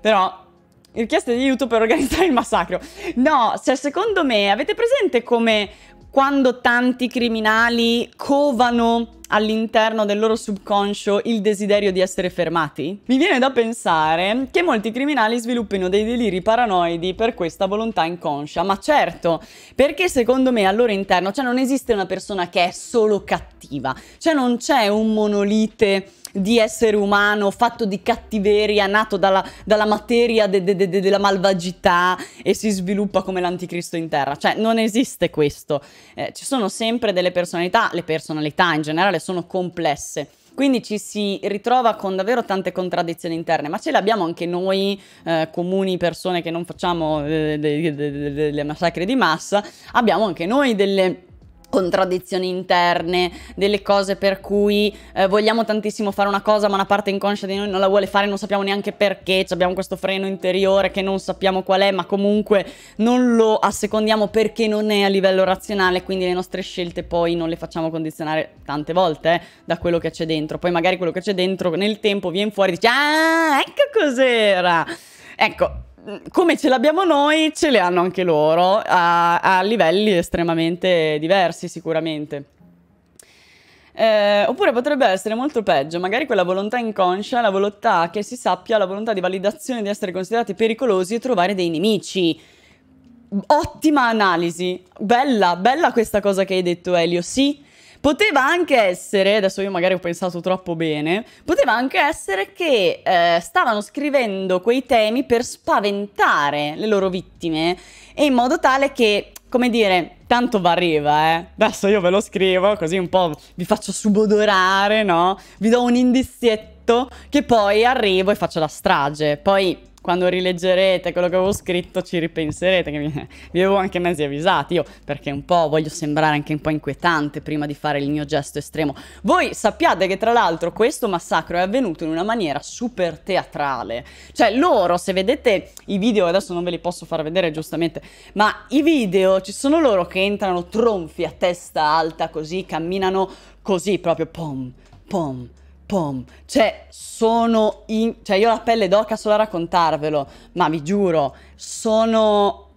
Però richieste di aiuto per organizzare il massacro. No, cioè secondo me avete presente come quando tanti criminali covano all'interno del loro subconscio il desiderio di essere fermati? Mi viene da pensare che molti criminali sviluppino dei deliri paranoidi per questa volontà inconscia, ma certo, perché secondo me al loro interno, cioè non esiste una persona che è solo cattiva, cioè non c'è un monolite di essere umano fatto di cattiveria, nato dalla, dalla materia de, de, de, della malvagità e si sviluppa come l'anticristo in terra. Cioè, non esiste questo. Eh, ci sono sempre delle personalità, le personalità in generale sono complesse. Quindi ci si ritrova con davvero tante contraddizioni interne, ma ce le abbiamo anche noi, eh, comuni persone che non facciamo eh, delle massacre di massa, abbiamo anche noi delle contraddizioni interne, delle cose per cui eh, vogliamo tantissimo fare una cosa ma una parte inconscia di noi non la vuole fare, non sappiamo neanche perché, abbiamo questo freno interiore che non sappiamo qual è ma comunque non lo assecondiamo perché non è a livello razionale, quindi le nostre scelte poi non le facciamo condizionare tante volte eh, da quello che c'è dentro, poi magari quello che c'è dentro nel tempo viene fuori e dice ah ecco cos'era, ecco come ce l'abbiamo noi, ce le hanno anche loro, a, a livelli estremamente diversi sicuramente. Eh, oppure potrebbe essere molto peggio, magari quella volontà inconscia, la volontà che si sappia, la volontà di validazione di essere considerati pericolosi e trovare dei nemici. Ottima analisi, bella, bella questa cosa che hai detto Elio, sì, Poteva anche essere, adesso io magari ho pensato troppo bene, poteva anche essere che eh, stavano scrivendo quei temi per spaventare le loro vittime e in modo tale che, come dire, tanto va arriva, eh. Adesso io ve lo scrivo, così un po' vi faccio subodorare, no? Vi do un indizietto che poi arrivo e faccio la strage. Poi quando rileggerete quello che avevo scritto ci ripenserete, che vi, vi avevo anche mezzi avvisati io, perché un po' voglio sembrare anche un po' inquietante prima di fare il mio gesto estremo. Voi sappiate che tra l'altro questo massacro è avvenuto in una maniera super teatrale, cioè loro, se vedete i video, adesso non ve li posso far vedere giustamente, ma i video ci sono loro che entrano tronfi a testa alta così, camminano così proprio, pom, pom, pom. Cioè, sono in... Cioè, io la pelle d'oca solo a raccontarvelo, ma vi giuro, sono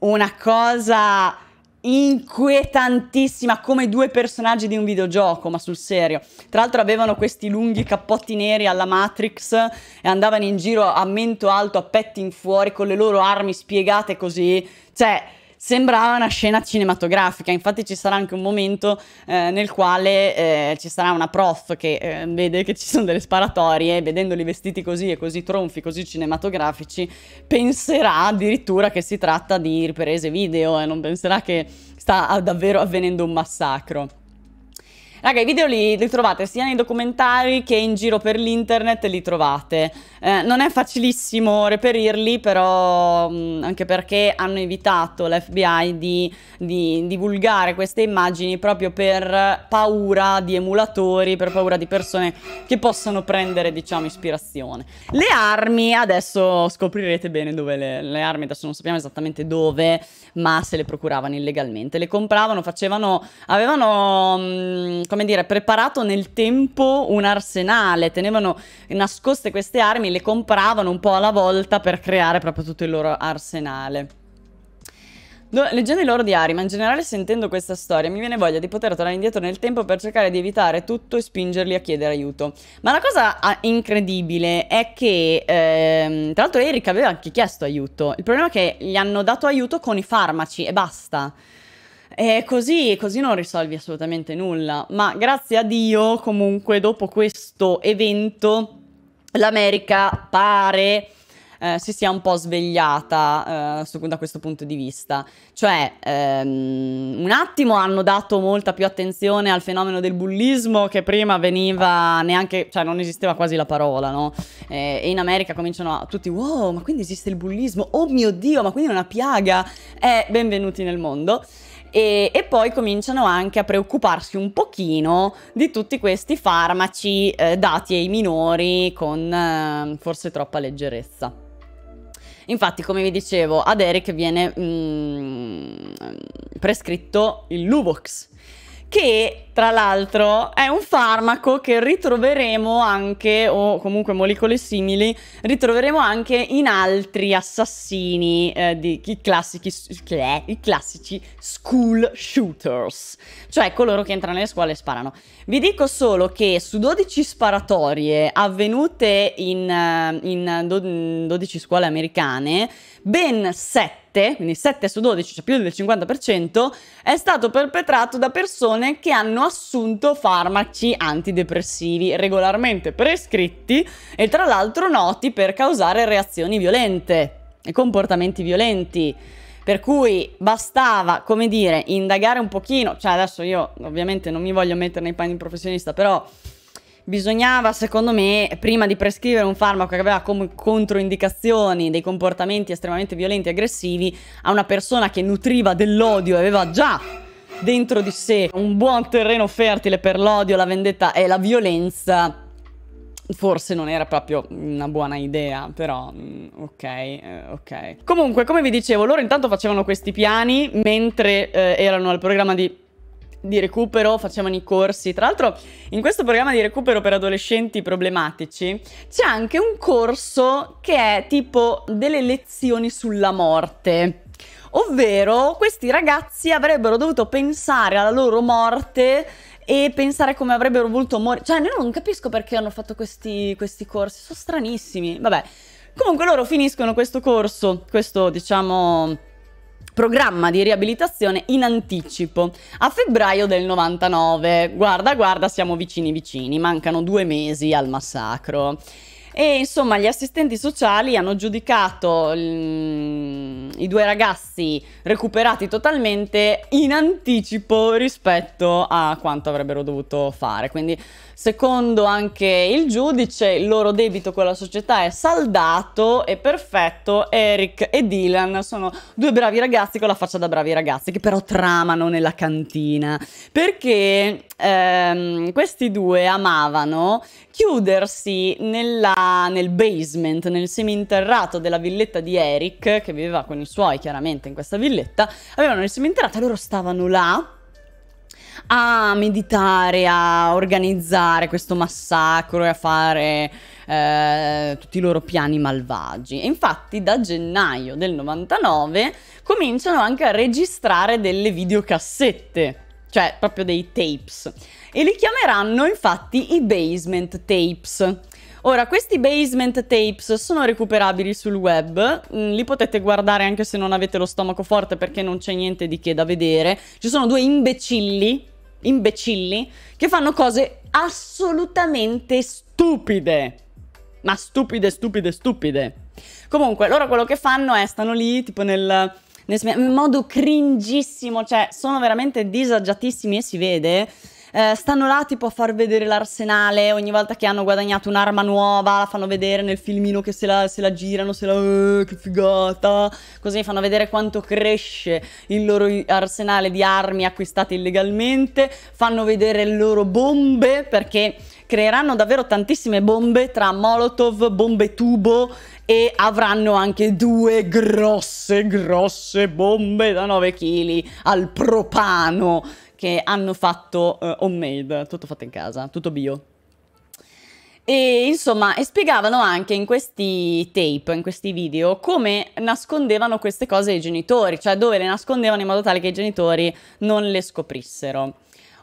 una cosa inquietantissima come due personaggi di un videogioco, ma sul serio. Tra l'altro avevano questi lunghi cappotti neri alla Matrix e andavano in giro a mento alto, a petting fuori, con le loro armi spiegate così. Cioè, sembrava una scena cinematografica. Infatti, ci sarà anche un momento eh, nel quale eh, ci sarà una prof che eh, vede che ci sono delle sparatorie, vedendoli vestiti così e così tronfi, così cinematografici, penserà addirittura che si tratta di riprese video e non penserà che sta davvero avvenendo un massacro. Raga, i video li, li, trovate sia nei documentari che in giro per l'internet li trovate. Eh, non è facilissimo reperirli, però mm, anche perché hanno evitato l'FBI di, di, divulgare queste immagini proprio per paura di emulatori, per paura di persone che possano prendere, diciamo, ispirazione. Le armi, adesso scoprirete bene dove le, le armi, adesso non sappiamo esattamente dove, ma se le procuravano illegalmente. Le compravano, facevano, avevano... Mh, mm, come dire, preparato nel tempo un arsenale, tenevano nascoste queste armi, le compravano un po' alla volta per creare proprio tutto il loro arsenale. Leggendo i loro diari, ma in generale sentendo questa storia, mi viene voglia di poter tornare indietro nel tempo per cercare di evitare tutto e spingerli a chiedere aiuto. Ma la cosa ah, incredibile è che, ehm, tra l'altro, Eric aveva anche chiesto aiuto. Il problema è che gli hanno dato aiuto con i farmaci e basta. E così, così non risolvi assolutamente nulla. Ma grazie a Dio, comunque, dopo questo evento, l'America pare eh, si sia un po' svegliata eh, da questo punto di vista. Cioè, ehm, un attimo hanno dato molta più attenzione al fenomeno del bullismo che prima veniva neanche, cioè non esisteva quasi la parola, no? Eh, e in America cominciano a, tutti, wow, ma quindi esiste il bullismo? Oh mio Dio, ma quindi è una piaga? Eh, benvenuti nel mondo. E, e, poi cominciano anche a preoccuparsi un pochino di tutti questi farmaci eh, dati ai minori con eh, forse troppa leggerezza. Infatti, come vi dicevo, ad Eric viene mm, prescritto il Luvox, che tra l'altro, è un farmaco che ritroveremo anche, o comunque molecole simili, ritroveremo anche in altri assassini, eh, di, i, classici, i classici school shooters, cioè coloro che entrano nelle scuole e sparano. Vi dico solo che su 12 sparatorie avvenute in, eh, in 12 scuole americane, ben 7 7, quindi 7 su 12, cioè più del 50%, è stato perpetrato da persone che hanno assunto farmaci antidepressivi regolarmente prescritti e tra l'altro noti per causare reazioni violente e comportamenti violenti. Per cui bastava, come dire, indagare un pochino, cioè adesso io ovviamente non mi voglio mettere nei panni professionista, però bisognava, secondo me, prima di prescrivere un farmaco che aveva come controindicazioni dei comportamenti estremamente violenti e aggressivi a una persona che nutriva dell'odio e aveva già dentro di sé un buon terreno fertile per l'odio, la vendetta e la violenza, forse non era proprio una buona idea, però mm, ok, eh, ok. Comunque, come vi dicevo, loro intanto facevano questi piani mentre eh, erano al programma di di recupero, facevano i corsi. Tra l'altro, in questo programma di recupero per adolescenti problematici c'è anche un corso che è tipo delle lezioni sulla morte. Ovvero, questi ragazzi avrebbero dovuto pensare alla loro morte e pensare come avrebbero voluto morire. Cioè, io non capisco perché hanno fatto questi, questi corsi, sono stranissimi. Vabbè, comunque loro finiscono questo corso, questo diciamo programma di riabilitazione in anticipo a febbraio del 99. Guarda, guarda, siamo vicini vicini, mancano due mesi al massacro. E insomma, gli assistenti sociali hanno giudicato mm, i due ragazzi recuperati totalmente in anticipo rispetto a quanto avrebbero dovuto fare. Quindi, secondo anche il giudice, il loro debito con la società è saldato e perfetto. Eric e Dylan sono due bravi ragazzi con la faccia da bravi ragazzi che però tramano nella cantina. Perché ehm, questi due amavano chiudersi nella, nel basement, nel seminterrato della villetta di Eric, che viveva con i suoi chiaramente in questa villetta, avevano il seminterrato e loro stavano là a meditare, a organizzare questo massacro e a fare eh, tutti i loro piani malvagi. E infatti da gennaio del 99 cominciano anche a registrare delle videocassette cioè proprio dei tapes. E li chiameranno infatti i basement tapes. Ora, questi basement tapes sono recuperabili sul web, mm, li potete guardare anche se non avete lo stomaco forte perché non c'è niente di che da vedere. Ci sono due imbecilli, imbecilli, che fanno cose assolutamente stupide. Ma stupide, stupide, stupide. Comunque, loro quello che fanno è, stanno lì, tipo nel in modo cringissimo, cioè sono veramente disagiatissimi e si vede. Eh, stanno là tipo a far vedere l'arsenale ogni volta che hanno guadagnato un'arma nuova, la fanno vedere nel filmino che se la, se la girano, se la... Uh, che figata! Così fanno vedere quanto cresce il loro arsenale di armi acquistate illegalmente, fanno vedere le loro bombe perché creeranno davvero tantissime bombe tra molotov, bombe tubo e avranno anche due grosse, grosse bombe da 9 kg al propano che hanno fatto uh, homemade, tutto fatto in casa, tutto bio. E insomma, e spiegavano anche in questi tape, in questi video, come nascondevano queste cose ai genitori, cioè dove le nascondevano in modo tale che i genitori non le scoprissero.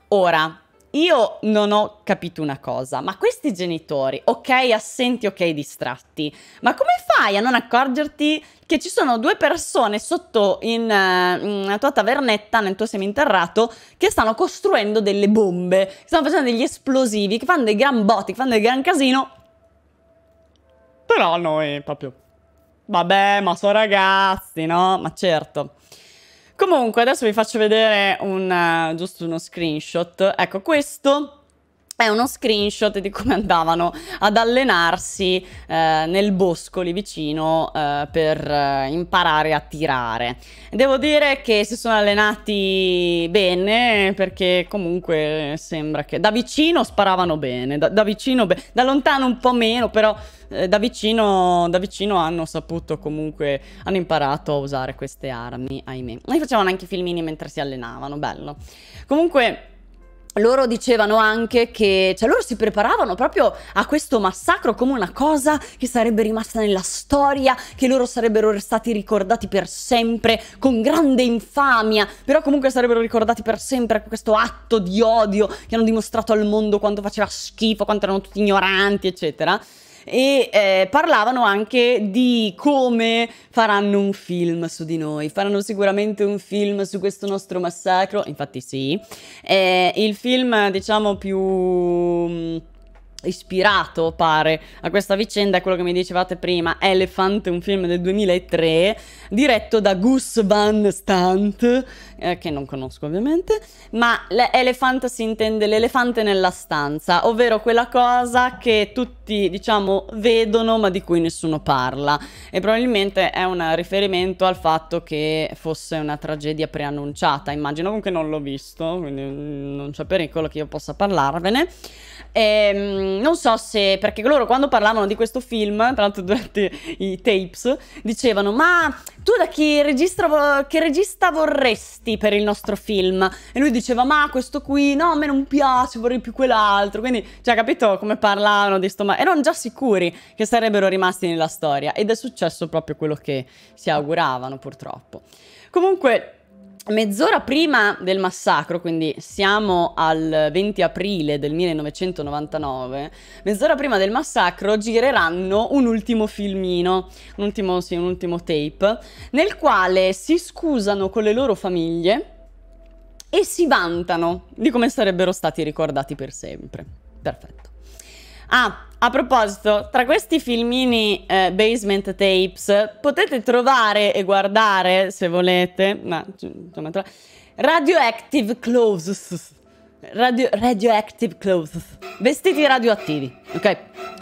Ora, io non ho capito una cosa, ma questi genitori, ok assenti, ok distratti, ma come fai a non accorgerti che ci sono due persone sotto in, uh, nella tua tavernetta, nel tuo seminterrato, che stanno costruendo delle bombe, che stanno facendo degli esplosivi, che fanno dei gran botti, che fanno del gran casino, però noi proprio... Vabbè, ma sono ragazzi, no? Ma certo. Comunque, adesso vi faccio vedere un, uh, giusto uno screenshot. Ecco, questo è uno screenshot di come andavano ad allenarsi eh, nel bosco lì vicino eh, per eh, imparare a tirare. Devo dire che si sono allenati bene perché comunque sembra che da vicino sparavano bene, da, da vicino be da lontano un po' meno, però eh, da vicino, da vicino hanno saputo comunque, hanno imparato a usare queste armi, ahimè. E facevano anche filmini mentre si allenavano, bello. Comunque loro dicevano anche che, cioè loro si preparavano proprio a questo massacro come una cosa che sarebbe rimasta nella storia, che loro sarebbero stati ricordati per sempre con grande infamia, però comunque sarebbero ricordati per sempre questo atto di odio che hanno dimostrato al mondo quanto faceva schifo, quanto erano tutti ignoranti, eccetera e eh, parlavano anche di come faranno un film su di noi. Faranno sicuramente un film su questo nostro massacro, infatti sì. Eh, il film, diciamo, più mm, ispirato, pare, a questa vicenda è quello che mi dicevate prima, Elephant, un film del 2003, diretto da Gus Van Sant, eh, che non conosco ovviamente, ma Elephant si intende l'elefante nella stanza, ovvero quella cosa che tutti, diciamo, vedono ma di cui nessuno parla. E probabilmente è un riferimento al fatto che fosse una tragedia preannunciata, immagino, comunque non l'ho visto, quindi non c'è pericolo che io possa parlarvene. E, ehm, non so se, perché loro quando parlavano di questo film, tra l'altro durante i tapes, dicevano ma tu da chi registra, che regista vorresti per il nostro film? E lui diceva ma questo qui, no a me non piace, vorrei più quell'altro. Quindi, cioè capito come parlavano di sto, ma erano già sicuri che sarebbero rimasti nella storia ed è successo proprio quello che si auguravano purtroppo. Comunque Mezz'ora prima del massacro, quindi siamo al 20 aprile del 1999, mezz'ora prima del massacro gireranno un ultimo filmino, un ultimo, sì, un ultimo tape, nel quale si scusano con le loro famiglie e si vantano di come sarebbero stati ricordati per sempre. Perfetto. Ah, a proposito, tra questi filmini eh, Basement Tapes potete trovare e guardare, se volete, no, insomma, tra... Radioactive Clothes. Radio, radioactive Clothes. Vestiti radioattivi, ok?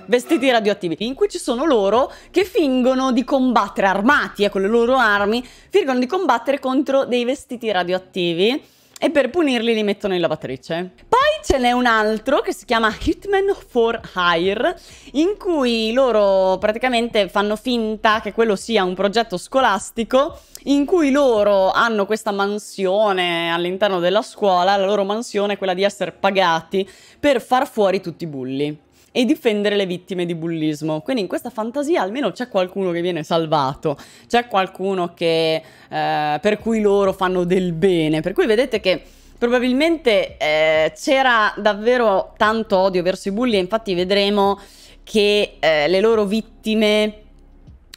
Vestiti radioattivi, in cui ci sono loro che fingono di combattere armati, eh, con le loro armi, fingono di combattere contro dei vestiti radioattivi e per punirli li mettono in lavatrice. Poi ce n'è un altro che si chiama Hitman for Hire, in cui loro praticamente fanno finta che quello sia un progetto scolastico in cui loro hanno questa mansione all'interno della scuola, la loro mansione è quella di essere pagati per far fuori tutti i bulli e difendere le vittime di bullismo. Quindi in questa fantasia almeno c'è qualcuno che viene salvato, c'è qualcuno che, eh, per cui loro fanno del bene. Per cui vedete che probabilmente eh, c'era davvero tanto odio verso i bulli e infatti vedremo che eh, le loro vittime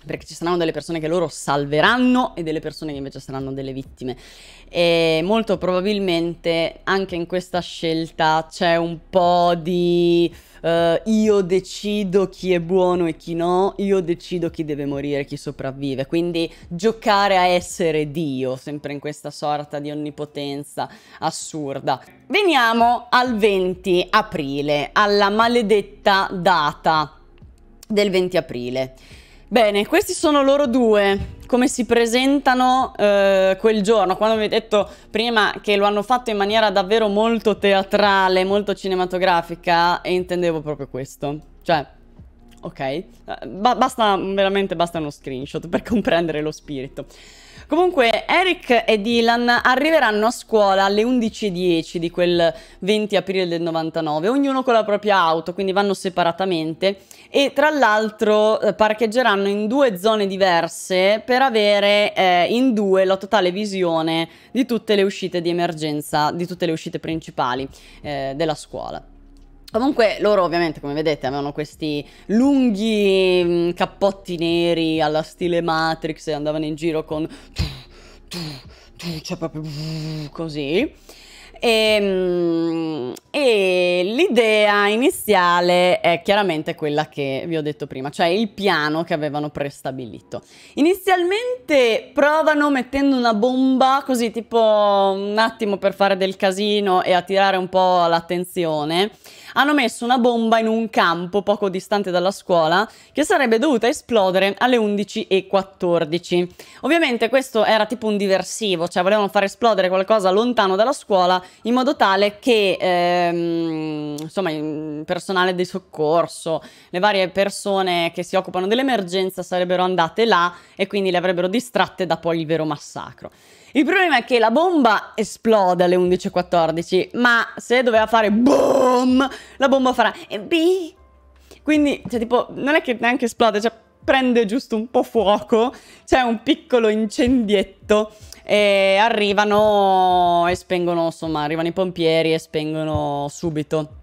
perché ci saranno delle persone che loro salveranno e delle persone che invece saranno delle vittime. E molto probabilmente anche in questa scelta c'è un po' di uh, io decido chi è buono e chi no, io decido chi deve morire, chi sopravvive. Quindi giocare a essere Dio, sempre in questa sorta di onnipotenza assurda. Veniamo al 20 aprile, alla maledetta data del 20 aprile. Bene, questi sono loro due. Come si presentano eh, quel giorno? Quando vi ho detto prima che lo hanno fatto in maniera davvero molto teatrale, molto cinematografica, e intendevo proprio questo. Cioè, ok, eh, ba basta, veramente basta uno screenshot per comprendere lo spirito. Comunque Eric e Dylan arriveranno a scuola alle 11.10 di quel 20 aprile del 99, ognuno con la propria auto, quindi vanno separatamente e tra l'altro eh, parcheggeranno in due zone diverse per avere eh, in due la totale visione di tutte le uscite di emergenza, di tutte le uscite principali eh, della scuola. Comunque loro ovviamente come vedete avevano questi lunghi mm, cappotti neri alla stile Matrix e andavano in giro con cioè proprio così e, ehm, e l'idea iniziale è chiaramente quella che vi ho detto prima, cioè il piano che avevano prestabilito. Inizialmente provano mettendo una bomba così tipo un attimo per fare del casino e attirare un po' l'attenzione hanno messo una bomba in un campo poco distante dalla scuola che sarebbe dovuta esplodere alle 11.14. Ovviamente questo era tipo un diversivo, cioè volevano far esplodere qualcosa lontano dalla scuola in modo tale che ehm, insomma il personale di soccorso, le varie persone che si occupano dell'emergenza sarebbero andate là e quindi le avrebbero distratte da poi il vero massacro. Il problema è che la bomba esplode alle 11.14, ma se doveva fare boom, la bomba farà B. Quindi, cioè, tipo, non è che neanche esplode, cioè, prende giusto un po' fuoco, c'è un piccolo incendietto e arrivano e spengono, insomma, arrivano i pompieri e spengono subito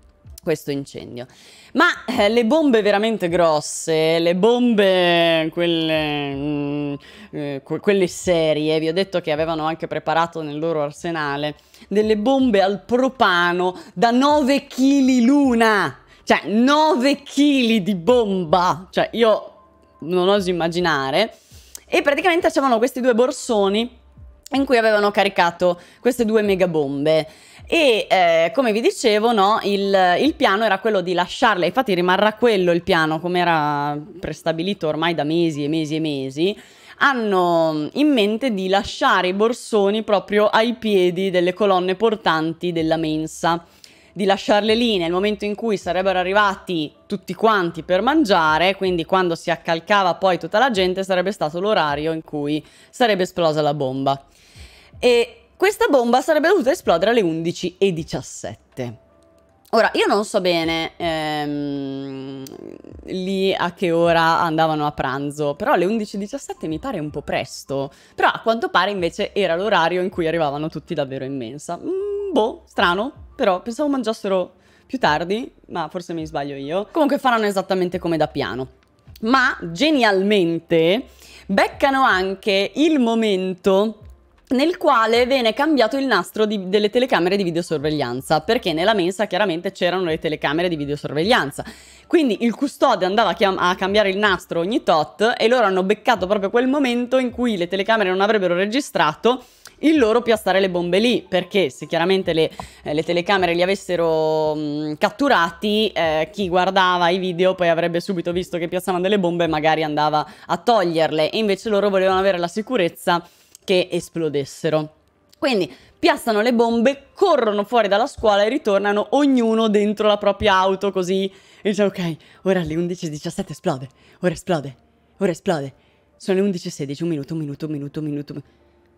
questo incendio. Ma eh, le bombe veramente grosse, le bombe, quelle, mm, eh, quelle serie, vi ho detto che avevano anche preparato nel loro arsenale delle bombe al propano da 9 kg l'una. Cioè, 9 kg di bomba. Cioè, io non oso immaginare. E praticamente c'erano questi due borsoni in cui avevano caricato queste due mega bombe. E eh, come vi dicevo, no, il, il, piano era quello di lasciarle, infatti rimarrà quello il piano, come era prestabilito ormai da mesi e mesi e mesi. Hanno in mente di lasciare i borsoni proprio ai piedi delle colonne portanti della mensa di lasciarle lì nel momento in cui sarebbero arrivati tutti quanti per mangiare, quindi quando si accalcava poi tutta la gente sarebbe stato l'orario in cui sarebbe esplosa la bomba. E questa bomba sarebbe dovuta esplodere alle 11.17. Ora, io non so bene ehm, lì a che ora andavano a pranzo, però alle 11.17 mi pare un po' presto. Però a quanto pare invece era l'orario in cui arrivavano tutti davvero in mensa. Mm, boh, strano, però pensavo mangiassero più tardi, ma forse mi sbaglio io. Comunque faranno esattamente come da piano. Ma genialmente beccano anche il momento nel quale viene cambiato il nastro di, delle telecamere di videosorveglianza, perché nella mensa chiaramente c'erano le telecamere di videosorveglianza. Quindi il custode andava a, a, cambiare il nastro ogni tot e loro hanno beccato proprio quel momento in cui le telecamere non avrebbero registrato il loro piazzare le bombe lì, perché se chiaramente le, eh, le telecamere li avessero mh, catturati, eh, chi guardava i video poi avrebbe subito visto che piazzavano delle bombe e magari andava a toglierle, e invece loro volevano avere la sicurezza che esplodessero. Quindi piazzano le bombe, corrono fuori dalla scuola e ritornano ognuno dentro la propria auto così e dice ok, ora alle 11.17 esplode, ora esplode, ora esplode. Sono le 11.16, un minuto, un minuto, un minuto, un minuto.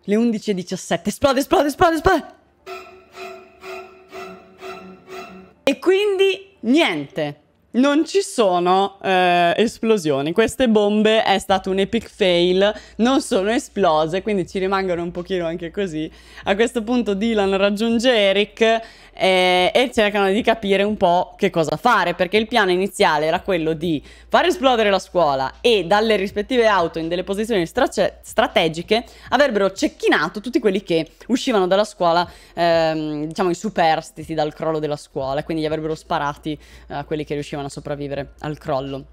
Le 11.17. Esplode, esplode, esplode, esplode. E quindi niente. Non ci sono eh, esplosioni, queste bombe è stato un epic fail, non sono esplose, quindi ci rimangono un pochino anche così. A questo punto Dylan raggiunge Eric eh, e cercano di capire un po' che cosa fare, perché il piano iniziale era quello di far esplodere la scuola e dalle rispettive auto in delle posizioni strate strategiche avrebbero cecchinato tutti quelli che uscivano dalla scuola, ehm, diciamo i superstiti dal crollo della scuola, quindi li avrebbero sparati a quelli che riuscivano a sopravvivere al crollo.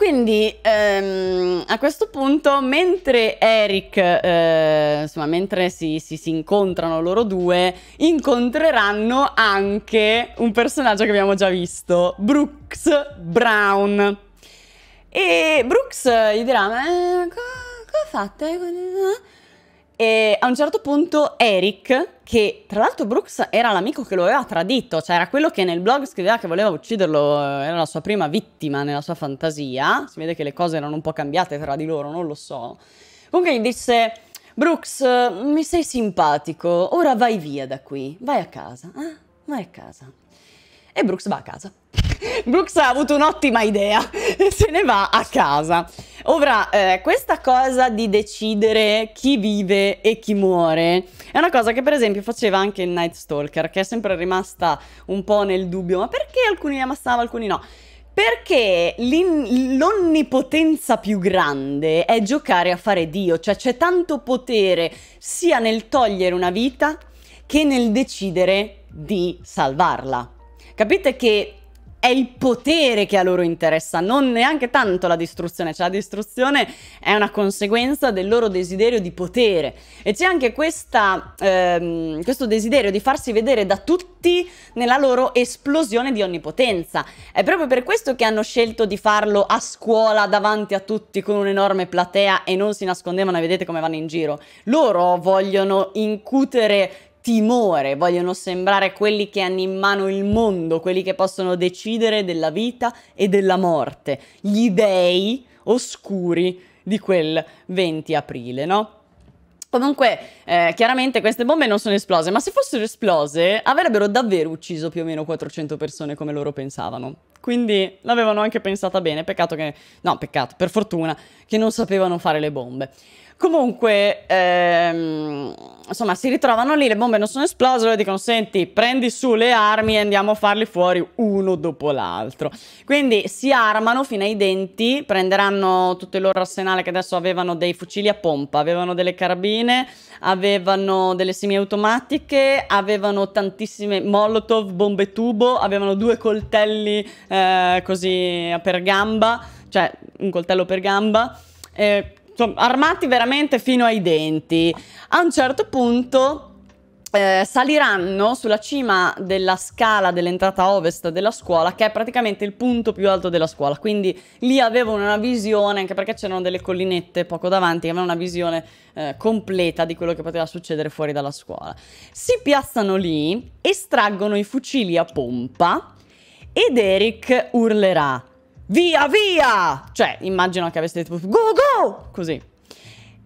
Quindi ehm, a questo punto, mentre Eric, eh, insomma, mentre si, si, si, incontrano loro due, incontreranno anche un personaggio che abbiamo già visto, Brooks Brown. E Brooks gli dirà, ma cosa fate? E a un certo punto Eric, che tra l'altro Brooks era l'amico che lo aveva tradito, cioè era quello che nel blog scriveva che voleva ucciderlo, eh, era la sua prima vittima nella sua fantasia, si vede che le cose erano un po' cambiate tra di loro, non lo so. Comunque gli disse, Brooks, mi sei simpatico, ora vai via da qui, vai a casa, eh? vai a casa. E Brooks va a casa. Brooks ha avuto un'ottima idea e se ne va a casa. Ora, eh, questa cosa di decidere chi vive e chi muore è una cosa che per esempio faceva anche il Night Stalker, che è sempre rimasta un po' nel dubbio, ma perché alcuni li ammassava, alcuni no? Perché l'onnipotenza più grande è giocare a fare Dio, cioè c'è tanto potere sia nel togliere una vita che nel decidere di salvarla. Capite che è il potere che a loro interessa, non neanche tanto la distruzione, cioè la distruzione è una conseguenza del loro desiderio di potere e c'è anche questa, ehm, questo desiderio di farsi vedere da tutti nella loro esplosione di onnipotenza. È proprio per questo che hanno scelto di farlo a scuola davanti a tutti con un'enorme platea e non si nascondevano e vedete come vanno in giro. Loro vogliono incutere timore, vogliono sembrare quelli che hanno in mano il mondo, quelli che possono decidere della vita e della morte, gli dei oscuri di quel 20 aprile, no? Comunque, eh, chiaramente queste bombe non sono esplose, ma se fossero esplose avrebbero davvero ucciso più o meno 400 persone come loro pensavano. Quindi l'avevano anche pensata bene, peccato che... no, peccato, per fortuna, che non sapevano fare le bombe. Comunque, ehm, insomma, si ritrovano lì, le bombe non sono esplose, loro dicono, senti, prendi su le armi e andiamo a farli fuori uno dopo l'altro. Quindi si armano fino ai denti, prenderanno tutto il loro arsenale che adesso avevano dei fucili a pompa, avevano delle carabine, avevano delle semiautomatiche, avevano tantissime molotov, bombe tubo, avevano due coltelli eh, così per gamba, cioè un coltello per gamba. Eh, armati veramente fino ai denti. A un certo punto eh, saliranno sulla cima della scala dell'entrata ovest della scuola, che è praticamente il punto più alto della scuola. Quindi lì avevano una visione, anche perché c'erano delle collinette poco davanti, avevano una visione eh, completa di quello che poteva succedere fuori dalla scuola. Si piazzano lì, estraggono i fucili a pompa ed Eric urlerà. Via, via! Cioè, immagino che aveste detto go, go! Così.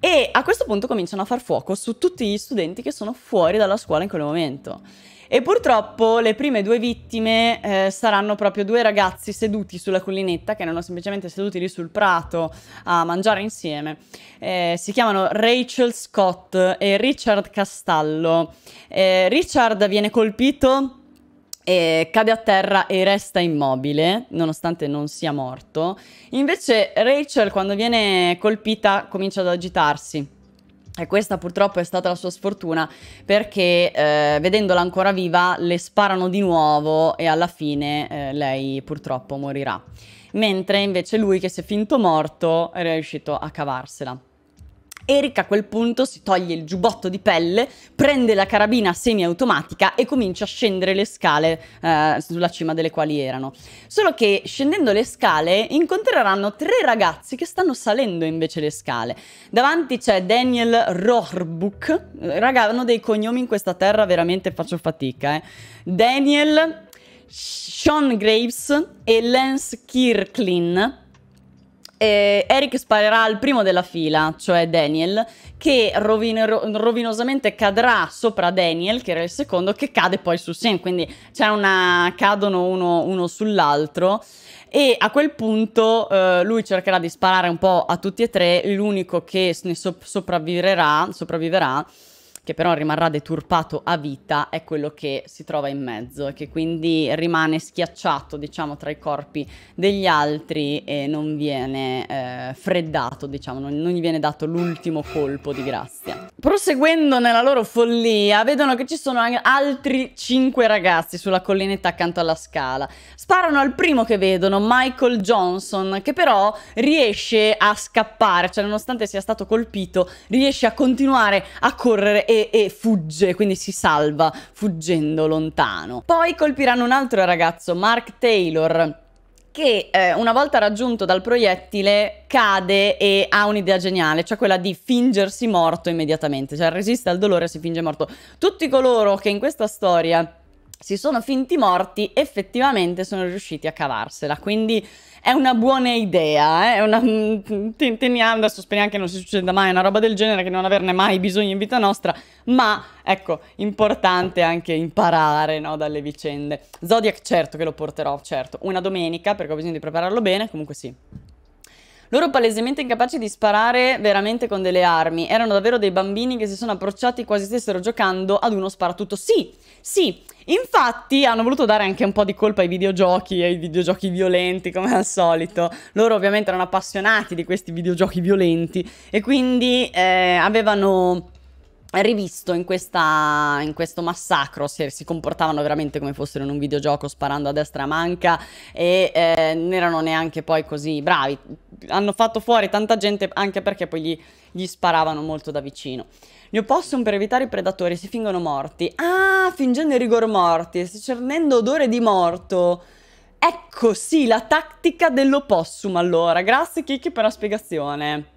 E a questo punto cominciano a far fuoco su tutti gli studenti che sono fuori dalla scuola in quel momento. E purtroppo le prime due vittime eh, saranno proprio due ragazzi seduti sulla collinetta, che erano semplicemente seduti lì sul prato a mangiare insieme. Eh, si chiamano Rachel Scott e Richard Castallo. Eh, Richard viene colpito e cade a terra e resta immobile, nonostante non sia morto. Invece Rachel, quando viene colpita, comincia ad agitarsi. E questa purtroppo è stata la sua sfortuna perché eh, vedendola ancora viva le sparano di nuovo e alla fine eh, lei purtroppo morirà. Mentre invece lui che si è finto morto è riuscito a cavarsela. Eric a quel punto si toglie il giubbotto di pelle, prende la carabina semiautomatica e comincia a scendere le scale eh, sulla cima delle quali erano. Solo che scendendo le scale incontreranno tre ragazzi che stanno salendo invece le scale. Davanti c'è Daniel Rohrbuk, raga hanno dei cognomi in questa terra veramente faccio fatica, eh. Daniel Sean Graves e Lance Kirklin eh, Eric sparerà al primo della fila, cioè Daniel, che rovin rovinosamente cadrà sopra Daniel, che era il secondo, che cade poi su Sam, quindi c'è una... cadono uno, uno sull'altro. E a quel punto eh, lui cercherà di sparare un po' a tutti e tre, l'unico che ne so sopravviverà, sopravviverà che però rimarrà deturpato a vita, è quello che si trova in mezzo e che quindi rimane schiacciato, diciamo, tra i corpi degli altri e non viene eh, freddato, diciamo, non, non gli viene dato l'ultimo colpo di grazia. Proseguendo nella loro follia, vedono che ci sono altri cinque ragazzi sulla collinetta accanto alla scala. Sparano al primo che vedono, Michael Johnson, che però riesce a scappare, cioè nonostante sia stato colpito, riesce a continuare a correre e fugge, quindi si salva fuggendo lontano. Poi colpiranno un altro ragazzo, Mark Taylor, che eh, una volta raggiunto dal proiettile cade e ha un'idea geniale, cioè quella di fingersi morto immediatamente, cioè resiste al dolore e si finge morto. Tutti coloro che in questa storia si sono finti morti effettivamente sono riusciti a cavarsela, quindi è una buona idea, eh? una... Teniamo, adesso speriamo che non si succeda mai una roba del genere, che non averne mai bisogno in vita nostra, ma ecco, importante anche imparare no, dalle vicende. Zodiac certo che lo porterò, certo, una domenica perché ho bisogno di prepararlo bene, comunque sì. Loro palesemente incapaci di sparare veramente con delle armi. Erano davvero dei bambini che si sono approcciati quasi stessero giocando ad uno sparatutto. Sì, sì, Infatti hanno voluto dare anche un po' di colpa ai videogiochi, ai videogiochi violenti come al solito. Loro ovviamente erano appassionati di questi videogiochi violenti e quindi eh, avevano rivisto in, questa, in, questo massacro, si, si, comportavano veramente come fossero in un videogioco sparando a destra a manca e eh, non erano neanche poi così bravi. Hanno fatto fuori tanta gente anche perché poi gli, gli sparavano molto da vicino. Gli opossum per evitare i predatori si fingono morti. Ah, fingendo i rigor morti, cernendo odore di morto. Ecco sì, la tattica dell'opossum allora. Grazie Kiki per la spiegazione.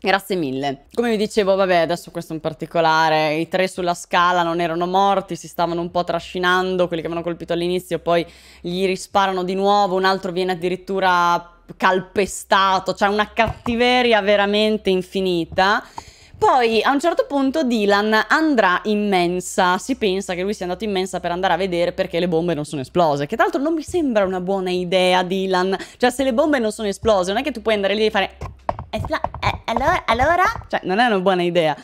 Grazie mille. Come vi dicevo, vabbè, adesso questo in particolare, i tre sulla scala non erano morti, si stavano un po' trascinando, quelli che avevano colpito all'inizio, poi gli risparano di nuovo, un altro viene addirittura calpestato, cioè una cattiveria veramente infinita. Poi a un certo punto Dylan andrà in mensa. Si pensa che lui sia andato in mensa per andare a vedere perché le bombe non sono esplose. Che tra l'altro non mi sembra una buona idea, Dylan. Cioè, se le bombe non sono esplose, non è che tu puoi andare lì e fare. Eh, allora, allora? Cioè, non è una buona idea.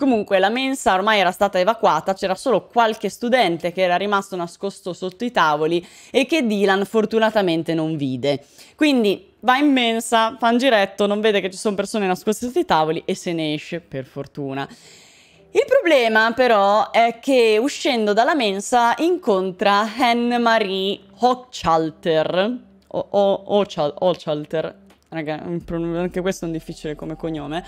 Comunque la mensa ormai era stata evacuata, c'era solo qualche studente che era rimasto nascosto sotto i tavoli e che Dylan fortunatamente non vide. Quindi va in mensa, fa un giretto, non vede che ci sono persone nascoste sotto i tavoli e se ne esce, per fortuna. Il problema però è che uscendo dalla mensa incontra Anne-Marie Hochschalter, o, o, Hochschalter, raga, anche questo è un difficile come cognome,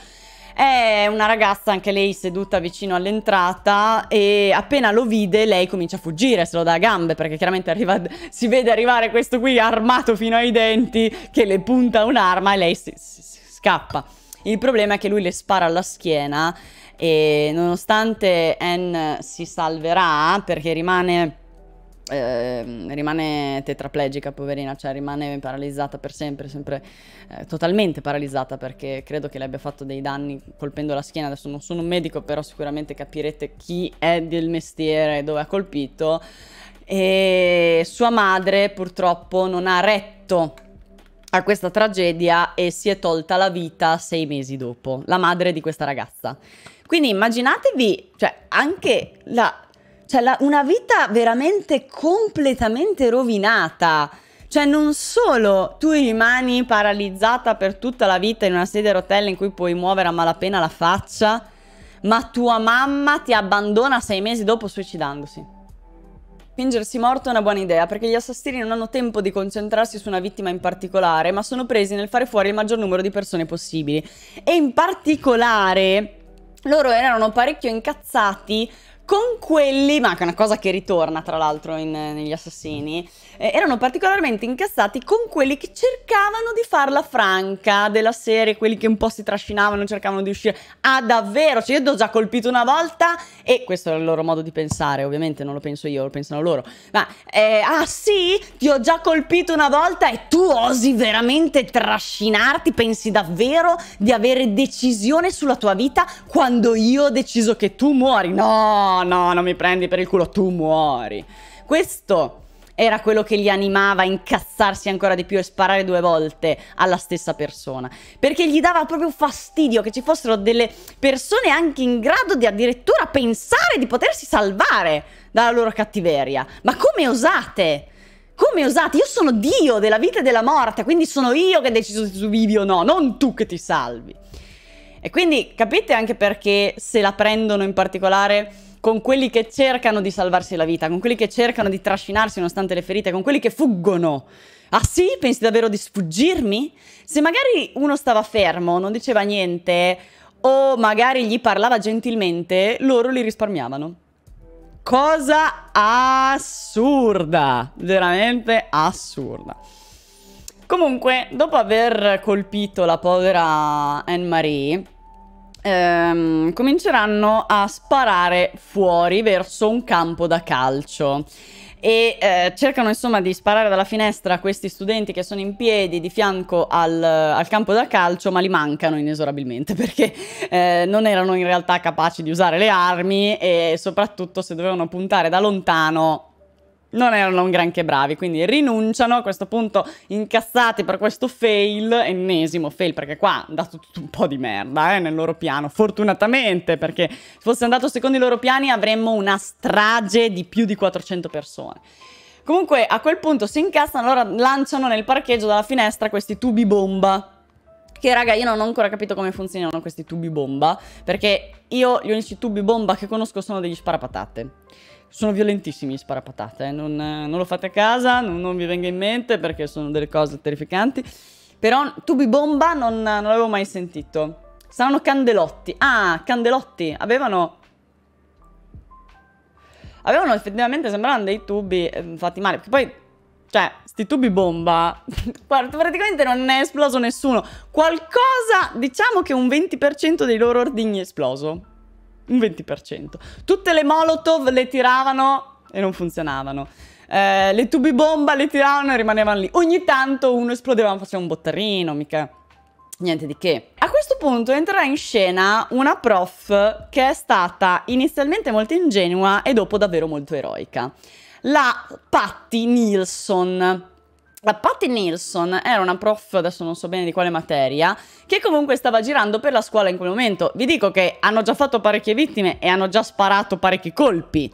è una ragazza, anche lei seduta vicino all'entrata e appena lo vide lei comincia a fuggire, se lo dà a gambe perché chiaramente arriva, si vede arrivare questo qui armato fino ai denti che le punta un'arma e lei si, si, si scappa. Il problema è che lui le spara alla schiena e nonostante Anne si salverà perché rimane eh, rimane tetraplegica, poverina, cioè rimane paralizzata per sempre, sempre eh, totalmente paralizzata perché credo che le abbia fatto dei danni colpendo la schiena. Adesso non sono un medico, però sicuramente capirete chi è del mestiere e dove ha colpito. E sua madre purtroppo non ha retto a questa tragedia e si è tolta la vita sei mesi dopo, la madre di questa ragazza. Quindi immaginatevi, cioè anche la, cioè, la, una vita veramente completamente rovinata. Cioè, non solo tu rimani paralizzata per tutta la vita in una sedia a rotelle in cui puoi muovere a malapena la faccia, ma tua mamma ti abbandona sei mesi dopo suicidandosi. Fingersi morto è una buona idea perché gli assassini non hanno tempo di concentrarsi su una vittima in particolare, ma sono presi nel fare fuori il maggior numero di persone possibili. E in particolare loro erano parecchio incazzati con quelli, ma che è una cosa che ritorna tra l'altro negli assassini, eh, erano particolarmente incazzati con quelli che cercavano di farla franca della serie, quelli che un po' si trascinavano, cercavano di uscire. Ah, davvero? Cioè, io ti ho già colpito una volta e questo è il loro modo di pensare, ovviamente non lo penso io, lo pensano loro. Ma, eh, ah sì? Ti ho già colpito una volta e tu osi veramente trascinarti? Pensi davvero di avere decisione sulla tua vita quando io ho deciso che tu muori? No, no, non mi prendi per il culo, tu muori. Questo era quello che li animava a incazzarsi ancora di più e sparare due volte alla stessa persona. Perché gli dava proprio fastidio che ci fossero delle persone anche in grado di addirittura pensare di potersi salvare dalla loro cattiveria. Ma come osate? Come osate? Io sono Dio della vita e della morte, quindi sono io che deciso se tu vivi o no, non tu che ti salvi. E quindi capite anche perché se la prendono in particolare con quelli che cercano di salvarsi la vita, con quelli che cercano di trascinarsi nonostante le ferite, con quelli che fuggono. Ah sì? Pensi davvero di sfuggirmi? Se magari uno stava fermo, non diceva niente, o magari gli parlava gentilmente, loro li risparmiavano. Cosa assurda, veramente assurda. Comunque, dopo aver colpito la povera Anne-Marie, ehm, cominceranno a sparare fuori verso un campo da calcio. E eh, cercano insomma di sparare dalla finestra questi studenti che sono in piedi di fianco al, al campo da calcio ma li mancano inesorabilmente perché eh, non erano in realtà capaci di usare le armi e soprattutto se dovevano puntare da lontano non erano granché bravi, quindi rinunciano a questo punto incassati per questo fail, ennesimo fail, perché qua è andato tutto un po' di merda eh, nel loro piano, fortunatamente, perché se fosse andato secondo i loro piani avremmo una strage di più di 400 persone. Comunque a quel punto si incassano, allora lanciano nel parcheggio dalla finestra questi tubi bomba. Che raga, io non ho ancora capito come funzionano questi tubi bomba, perché io gli unici tubi bomba che conosco sono degli sparapatate sono violentissimi gli sparapatate, eh? non, non, lo fate a casa, non, non, vi venga in mente perché sono delle cose terrificanti. Però tubi bomba non, non l'avevo mai sentito. Saranno candelotti. Ah, candelotti. Avevano... Avevano effettivamente, sembravano dei tubi eh, fatti male. Perché poi, cioè, sti tubi bomba... guarda, praticamente non è esploso nessuno. Qualcosa, diciamo che un 20% dei loro ordigni è esploso un 20%. Tutte le molotov le tiravano e non funzionavano. Eh, le tubi bomba le tiravano e rimanevano lì. Ogni tanto uno esplodeva, faceva un bottarino, mica niente di che. A questo punto entrerà in scena una prof che è stata inizialmente molto ingenua e dopo davvero molto eroica. La Patty Nilsson. La Patty Nilsson era una prof, adesso non so bene di quale materia, che comunque stava girando per la scuola in quel momento. Vi dico che hanno già fatto parecchie vittime e hanno già sparato parecchi colpi.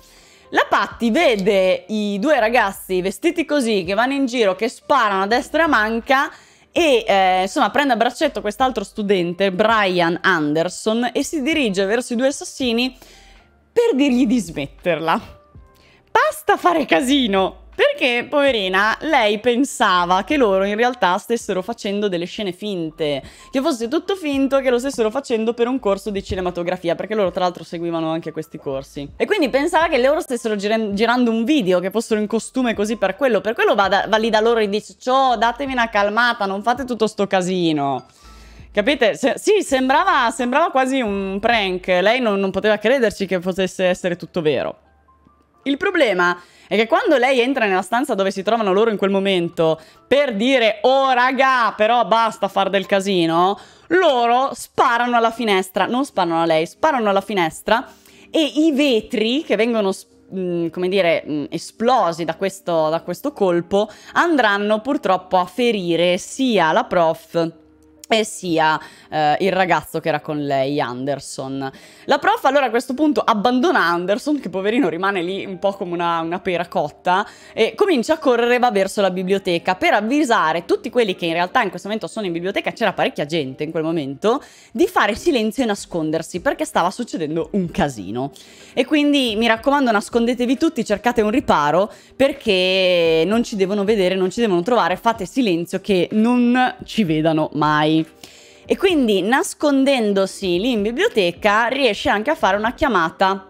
La Patty vede i due ragazzi vestiti così, che vanno in giro, che sparano a destra e a manca, e eh, insomma prende a braccetto quest'altro studente, Brian Anderson, e si dirige verso i due assassini per dirgli di smetterla. Basta fare casino! Perché, poverina, lei pensava che loro in realtà stessero facendo delle scene finte, che fosse tutto finto, che lo stessero facendo per un corso di cinematografia, perché loro tra l'altro seguivano anche questi corsi. E quindi pensava che loro stessero gir girando un video, che fossero in costume così per quello, per quello va, da, va lì da loro e dice, ciao, datemi una calmata, non fate tutto sto casino. Capite? Se, sì, sembrava, sembrava, quasi un prank, lei non, non poteva crederci che potesse essere tutto vero. Il problema è che quando lei entra nella stanza dove si trovano loro in quel momento per dire oh raga però basta far del casino, loro sparano alla finestra, non sparano a lei, sparano alla finestra e i vetri che vengono mm, come dire, mm, esplosi da questo, da questo colpo andranno purtroppo a ferire sia la prof e sia eh, il ragazzo che era con lei, Anderson. La prof allora a questo punto abbandona Anderson, che poverino rimane lì un po' come una, una pera cotta, e comincia a correre va verso la biblioteca per avvisare tutti quelli che in realtà in questo momento sono in biblioteca, c'era parecchia gente in quel momento, di fare silenzio e nascondersi, perché stava succedendo un casino. E quindi mi raccomando nascondetevi tutti, cercate un riparo, perché non ci devono vedere, non ci devono trovare, fate silenzio che non ci vedano mai. E quindi nascondendosi lì in biblioteca riesce anche a fare una chiamata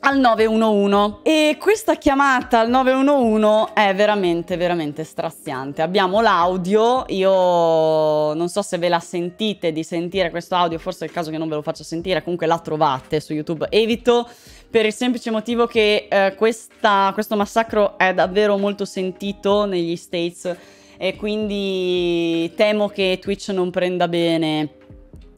al 911 e questa chiamata al 911 è veramente veramente straziante. Abbiamo l'audio io non so se ve la sentite di sentire questo audio forse è il caso che non ve lo faccia sentire comunque la trovate su youtube. Evito per il semplice motivo che eh, questa, questo massacro è davvero molto sentito negli states e quindi temo che Twitch non prenda bene.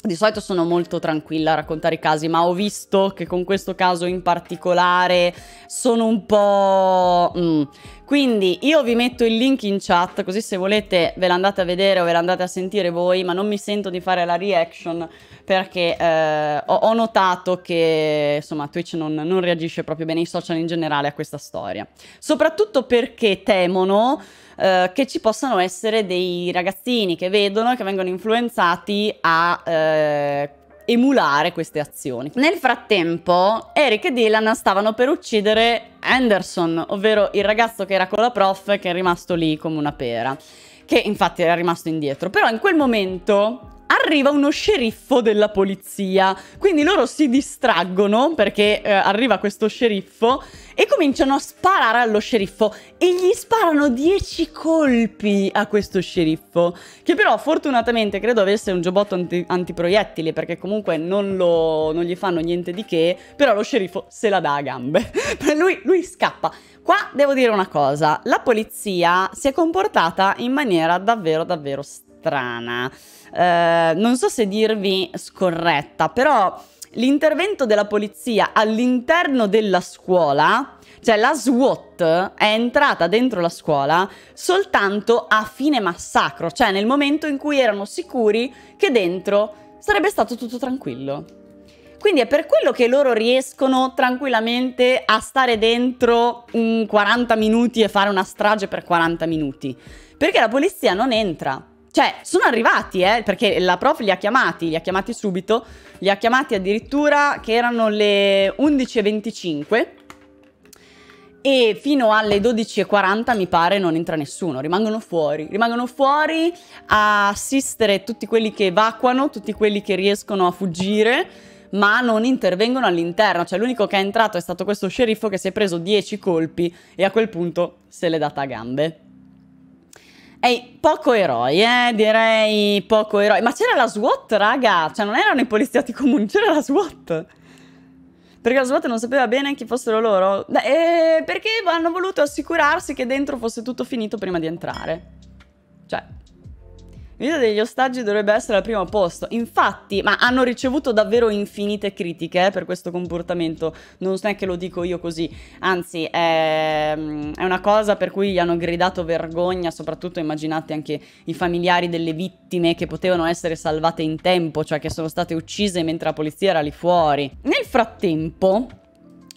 Di solito sono molto tranquilla a raccontare i casi, ma ho visto che con questo caso in particolare sono un po'... Mm. Quindi io vi metto il link in chat, così se volete ve l'andate a vedere o ve l'andate a sentire voi, ma non mi sento di fare la reaction perché eh, ho, ho, notato che insomma Twitch non, non reagisce proprio bene, i social in generale, a questa storia. Soprattutto perché temono eh, che ci possano essere dei ragazzini che vedono e che vengono influenzati a eh, emulare queste azioni. Nel frattempo, Eric e Dylan stavano per uccidere Anderson, ovvero il ragazzo che era con la prof che è rimasto lì come una pera, che infatti era rimasto indietro. Però in quel momento arriva uno sceriffo della polizia. Quindi loro si distraggono perché eh, arriva questo sceriffo e cominciano a sparare allo sceriffo. E gli sparano 10 colpi a questo sceriffo che però fortunatamente credo avesse un giubbotto anti antiproiettili perché comunque non, lo, non, gli fanno niente di che però lo sceriffo se la dà a gambe. Lui, lui scappa. Qua devo dire una cosa la polizia si è comportata in maniera davvero davvero strana eh, non so se dirvi scorretta, però l'intervento della polizia all'interno della scuola, cioè la SWAT è entrata dentro la scuola soltanto a fine massacro, cioè nel momento in cui erano sicuri che dentro sarebbe stato tutto tranquillo. Quindi è per quello che loro riescono tranquillamente a stare dentro 40 minuti e fare una strage per 40 minuti. Perché la polizia non entra. Cioè, sono arrivati, eh, perché la prof li ha chiamati, li ha chiamati subito, li ha chiamati addirittura che erano le 11.25 e fino alle 12.40 mi pare non entra nessuno, rimangono fuori, rimangono fuori a assistere tutti quelli che evacuano, tutti quelli che riescono a fuggire, ma non intervengono all'interno, cioè l'unico che è entrato è stato questo sceriffo che si è preso 10 colpi e a quel punto se l'è data a gambe. Ehi, poco eroi, eh, direi poco eroi. Ma c'era la SWAT, raga, cioè non erano i poliziati comuni, c'era la SWAT. Perché la SWAT non sapeva bene chi fossero loro? Beh, eh, perché hanno voluto assicurarsi che dentro fosse tutto finito prima di entrare. Cioè, vita degli ostaggi dovrebbe essere al primo posto. Infatti, ma hanno ricevuto davvero infinite critiche eh, per questo comportamento. Non è che lo dico io così, anzi, è, mm, è una cosa per cui gli hanno gridato vergogna. Soprattutto immaginate anche i familiari delle vittime che potevano essere salvate in tempo, cioè che sono state uccise mentre la polizia era lì fuori. Nel frattempo,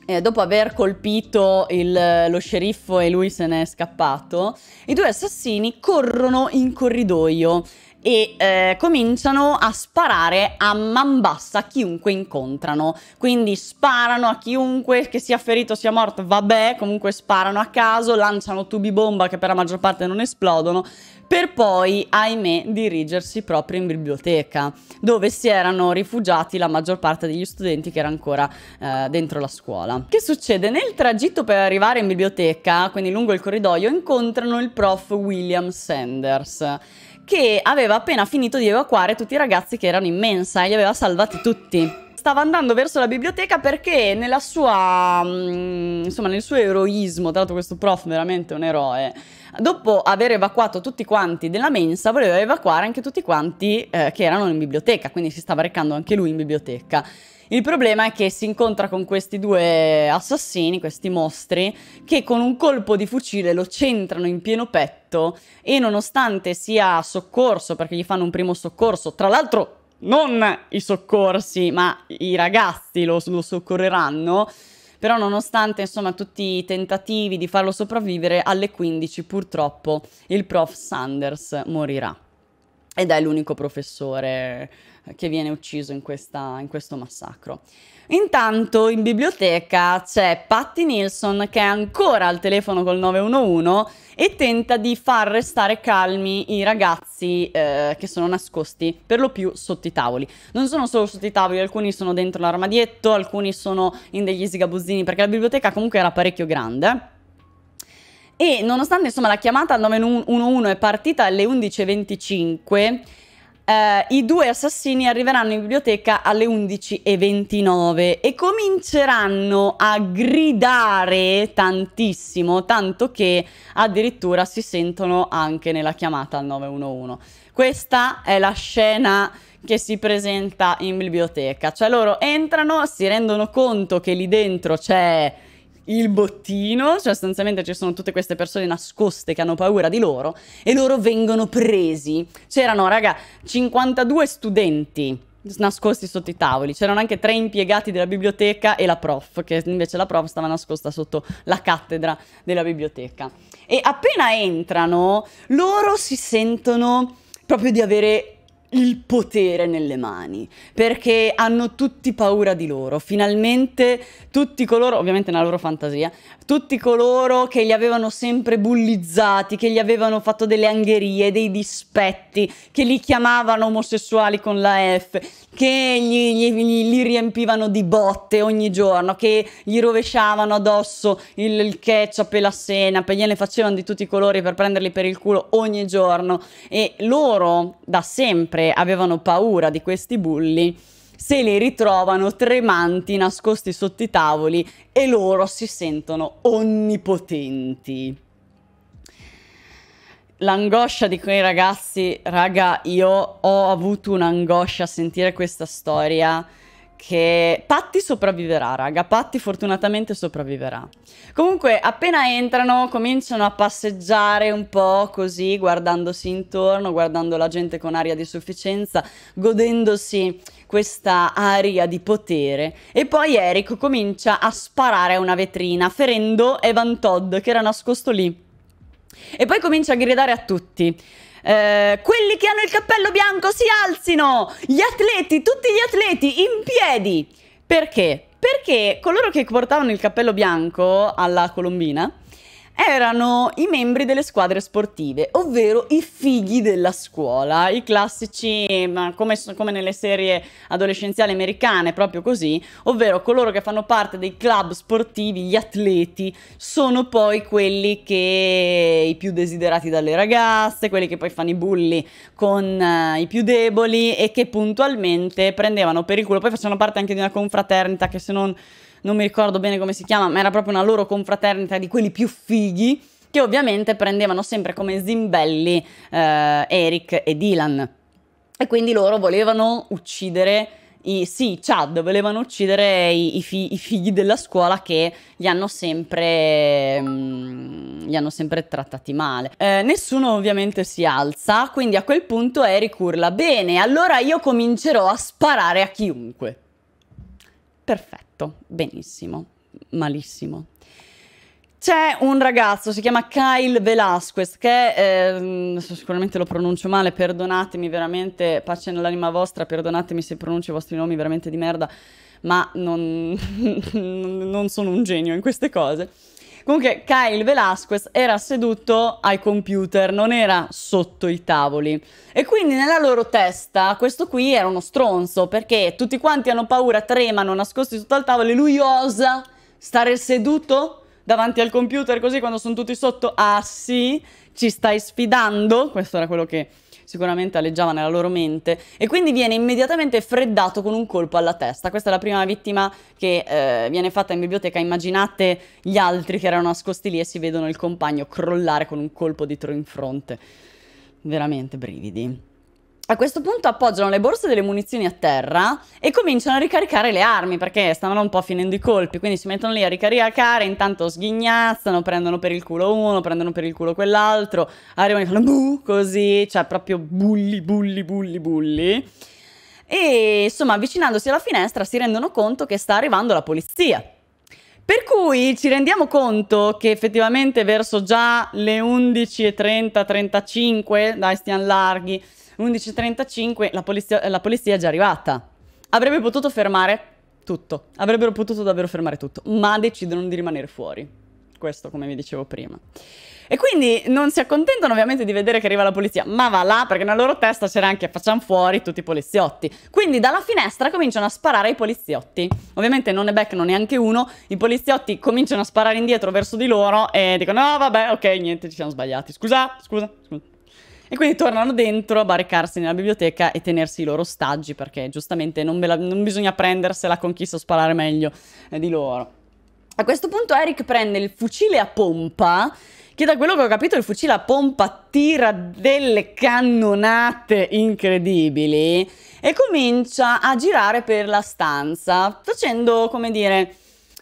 eh, dopo aver colpito il, lo sceriffo e lui se n'è scappato, i due assassini corrono in corridoio e eh, cominciano a sparare a man bassa a chiunque incontrano. Quindi sparano a chiunque che sia ferito sia morto, vabbè, comunque sparano a caso, lanciano tubi bomba che per la maggior parte non esplodono, per poi, ahimè, dirigersi proprio in biblioteca, dove si erano rifugiati la maggior parte degli studenti che era ancora eh, dentro la scuola. Che succede? Nel tragitto per arrivare in biblioteca, quindi lungo il corridoio, incontrano il prof William Sanders che aveva appena finito di evacuare tutti i ragazzi che erano in mensa e li aveva salvati tutti stava andando verso la biblioteca perché nella sua, mm, insomma, nel suo eroismo, tra l'altro questo prof veramente un eroe, dopo aver evacuato tutti quanti della mensa, voleva evacuare anche tutti quanti eh, che erano in biblioteca, quindi si stava recando anche lui in biblioteca. Il problema è che si incontra con questi due assassini, questi mostri, che con un colpo di fucile lo centrano in pieno petto e nonostante sia soccorso, perché gli fanno un primo soccorso, tra l'altro non i soccorsi, ma i ragazzi lo, lo soccorreranno, però nonostante insomma tutti i tentativi di farlo sopravvivere, alle 15 purtroppo il prof Sanders morirà. Ed è l'unico professore che viene ucciso in, questa, in questo massacro. Intanto in biblioteca c'è Patty Nilsson che è ancora al telefono col 911 e tenta di far restare calmi i ragazzi eh, che sono nascosti per lo più sotto i tavoli. Non sono solo sotto i tavoli, alcuni sono dentro l'armadietto, alcuni sono in degli sgabuzzini perché la biblioteca comunque era parecchio grande. E nonostante insomma la chiamata al 911 è partita alle 11.25 Uh, I due assassini arriveranno in biblioteca alle 11.29 e cominceranno a gridare tantissimo, tanto che addirittura si sentono anche nella chiamata al 911. Questa è la scena che si presenta in biblioteca, cioè loro entrano, si rendono conto che lì dentro c'è il bottino, cioè sostanzialmente ci sono tutte queste persone nascoste che hanno paura di loro e loro vengono presi. C'erano, raga, 52 studenti nascosti sotto i tavoli. C'erano anche tre impiegati della biblioteca e la prof, che invece la prof stava nascosta sotto la cattedra della biblioteca. E appena entrano, loro si sentono proprio di avere il potere nelle mani, perché hanno tutti paura di loro. Finalmente tutti coloro, ovviamente nella loro fantasia, tutti coloro che li avevano sempre bullizzati, che gli avevano fatto delle angherie, dei dispetti, che li chiamavano omosessuali con la F, che gli, gli, gli, li riempivano di botte ogni giorno, che gli rovesciavano addosso il, il ketchup e la senape, gliene facevano di tutti i colori per prenderli per il culo ogni giorno. E loro da sempre avevano paura di questi bulli se li ritrovano tremanti nascosti sotto i tavoli e loro si sentono onnipotenti l'angoscia di quei ragazzi, raga, io ho avuto un'angoscia a sentire questa storia che Patti sopravviverà, raga, Patti fortunatamente sopravviverà. Comunque, appena entrano, cominciano a passeggiare un po' così, guardandosi intorno, guardando la gente con aria di sufficienza, godendosi questa aria di potere. E poi Eric comincia a sparare a una vetrina, ferendo Evan Todd, che era nascosto lì. E poi comincia a gridare a tutti. Eh, quelli che hanno il cappello bianco si alzino! Gli atleti, tutti gli atleti, in piedi! Perché? Perché coloro che portavano il cappello bianco alla colombina erano i membri delle squadre sportive, ovvero i figli della scuola, i classici, come, come, nelle serie adolescenziali americane, proprio così, ovvero coloro che fanno parte dei club sportivi, gli atleti, sono poi quelli che i più desiderati dalle ragazze, quelli che poi fanno i bulli con uh, i più deboli e che puntualmente prendevano per il culo, poi facevano parte anche di una confraternita che se non non mi ricordo bene come si chiama, ma era proprio una loro confraternita di quelli più fighi che ovviamente prendevano sempre come zimbelli eh, Eric e Dylan. E quindi loro volevano uccidere i, sì, Chad volevano uccidere i, i, fi, i, figli della scuola che li hanno sempre, mm, li hanno sempre trattati male. Eh, nessuno ovviamente si alza, quindi a quel punto Eric urla, bene, allora io comincerò a sparare a chiunque. Perfetto, benissimo, malissimo. C'è un ragazzo, si chiama Kyle Velasquez, che eh, sicuramente lo pronuncio male, perdonatemi veramente, pace nell'anima vostra, perdonatemi se pronuncio i vostri nomi veramente di merda, ma non, non sono un genio in queste cose. Comunque Kyle Velasquez era seduto ai computer, non era sotto i tavoli. E quindi nella loro testa questo qui era uno stronzo, perché tutti quanti hanno paura, tremano, nascosti sotto al tavolo e lui osa stare seduto davanti al computer così quando sono tutti sotto, ah sì, ci stai sfidando, questo era quello che sicuramente alleggiava nella loro mente e quindi viene immediatamente freddato con un colpo alla testa. Questa è la prima vittima che eh, viene fatta in biblioteca. Immaginate gli altri che erano nascosti lì e si vedono il compagno crollare con un colpo dietro in fronte. Veramente brividi. A questo punto appoggiano le borse delle munizioni a terra e cominciano a ricaricare le armi perché stavano un po' finendo i colpi, quindi si mettono lì a ricaricare, intanto sghignazzano, prendono per il culo uno, prendono per il culo quell'altro, arrivano e fanno buh, così, cioè proprio bulli, bulli, bulli, bulli. E insomma, avvicinandosi alla finestra si rendono conto che sta arrivando la polizia. Per cui ci rendiamo conto che effettivamente verso già le 11.30, 35, dai stiamo larghi, 11.35 la polizia, la polizia è già arrivata. Avrebbe potuto fermare tutto, avrebbero potuto davvero fermare tutto, ma decidono di rimanere fuori. Questo, come vi dicevo prima. E quindi non si accontentano ovviamente di vedere che arriva la polizia, ma va là perché nella loro testa c'era anche facciamo fuori tutti i poliziotti. Quindi dalla finestra cominciano a sparare ai poliziotti. Ovviamente non ne beccano neanche uno, i poliziotti cominciano a sparare indietro verso di loro e dicono no vabbè ok niente ci siamo sbagliati, scusa, scusa, scusa. E quindi tornano dentro a barricarsi nella biblioteca e tenersi i loro ostaggi, perché giustamente non, la, non bisogna prendersela con chi sa sparare meglio eh, di loro. A questo punto Eric prende il fucile a pompa, che da quello che ho capito il fucile a pompa tira delle cannonate incredibili, e comincia a girare per la stanza, facendo, come dire,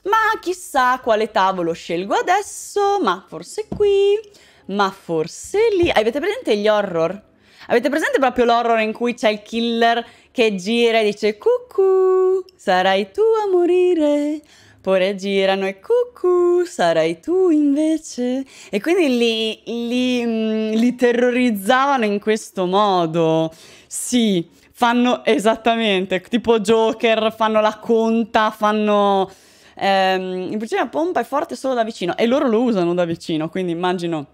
ma chissà quale tavolo scelgo adesso, ma forse qui ma forse lì... Avete presente gli horror? Avete presente proprio l'horror in cui c'è il killer che gira e dice cucù, sarai tu a morire? Poi girano e cucù, sarai tu invece? E quindi li, li, mm, li terrorizzavano in questo modo. Sì, fanno esattamente, tipo Joker, fanno la conta, fanno... Ehm, il fucile a pompa è forte solo da vicino e loro lo usano da vicino, quindi immagino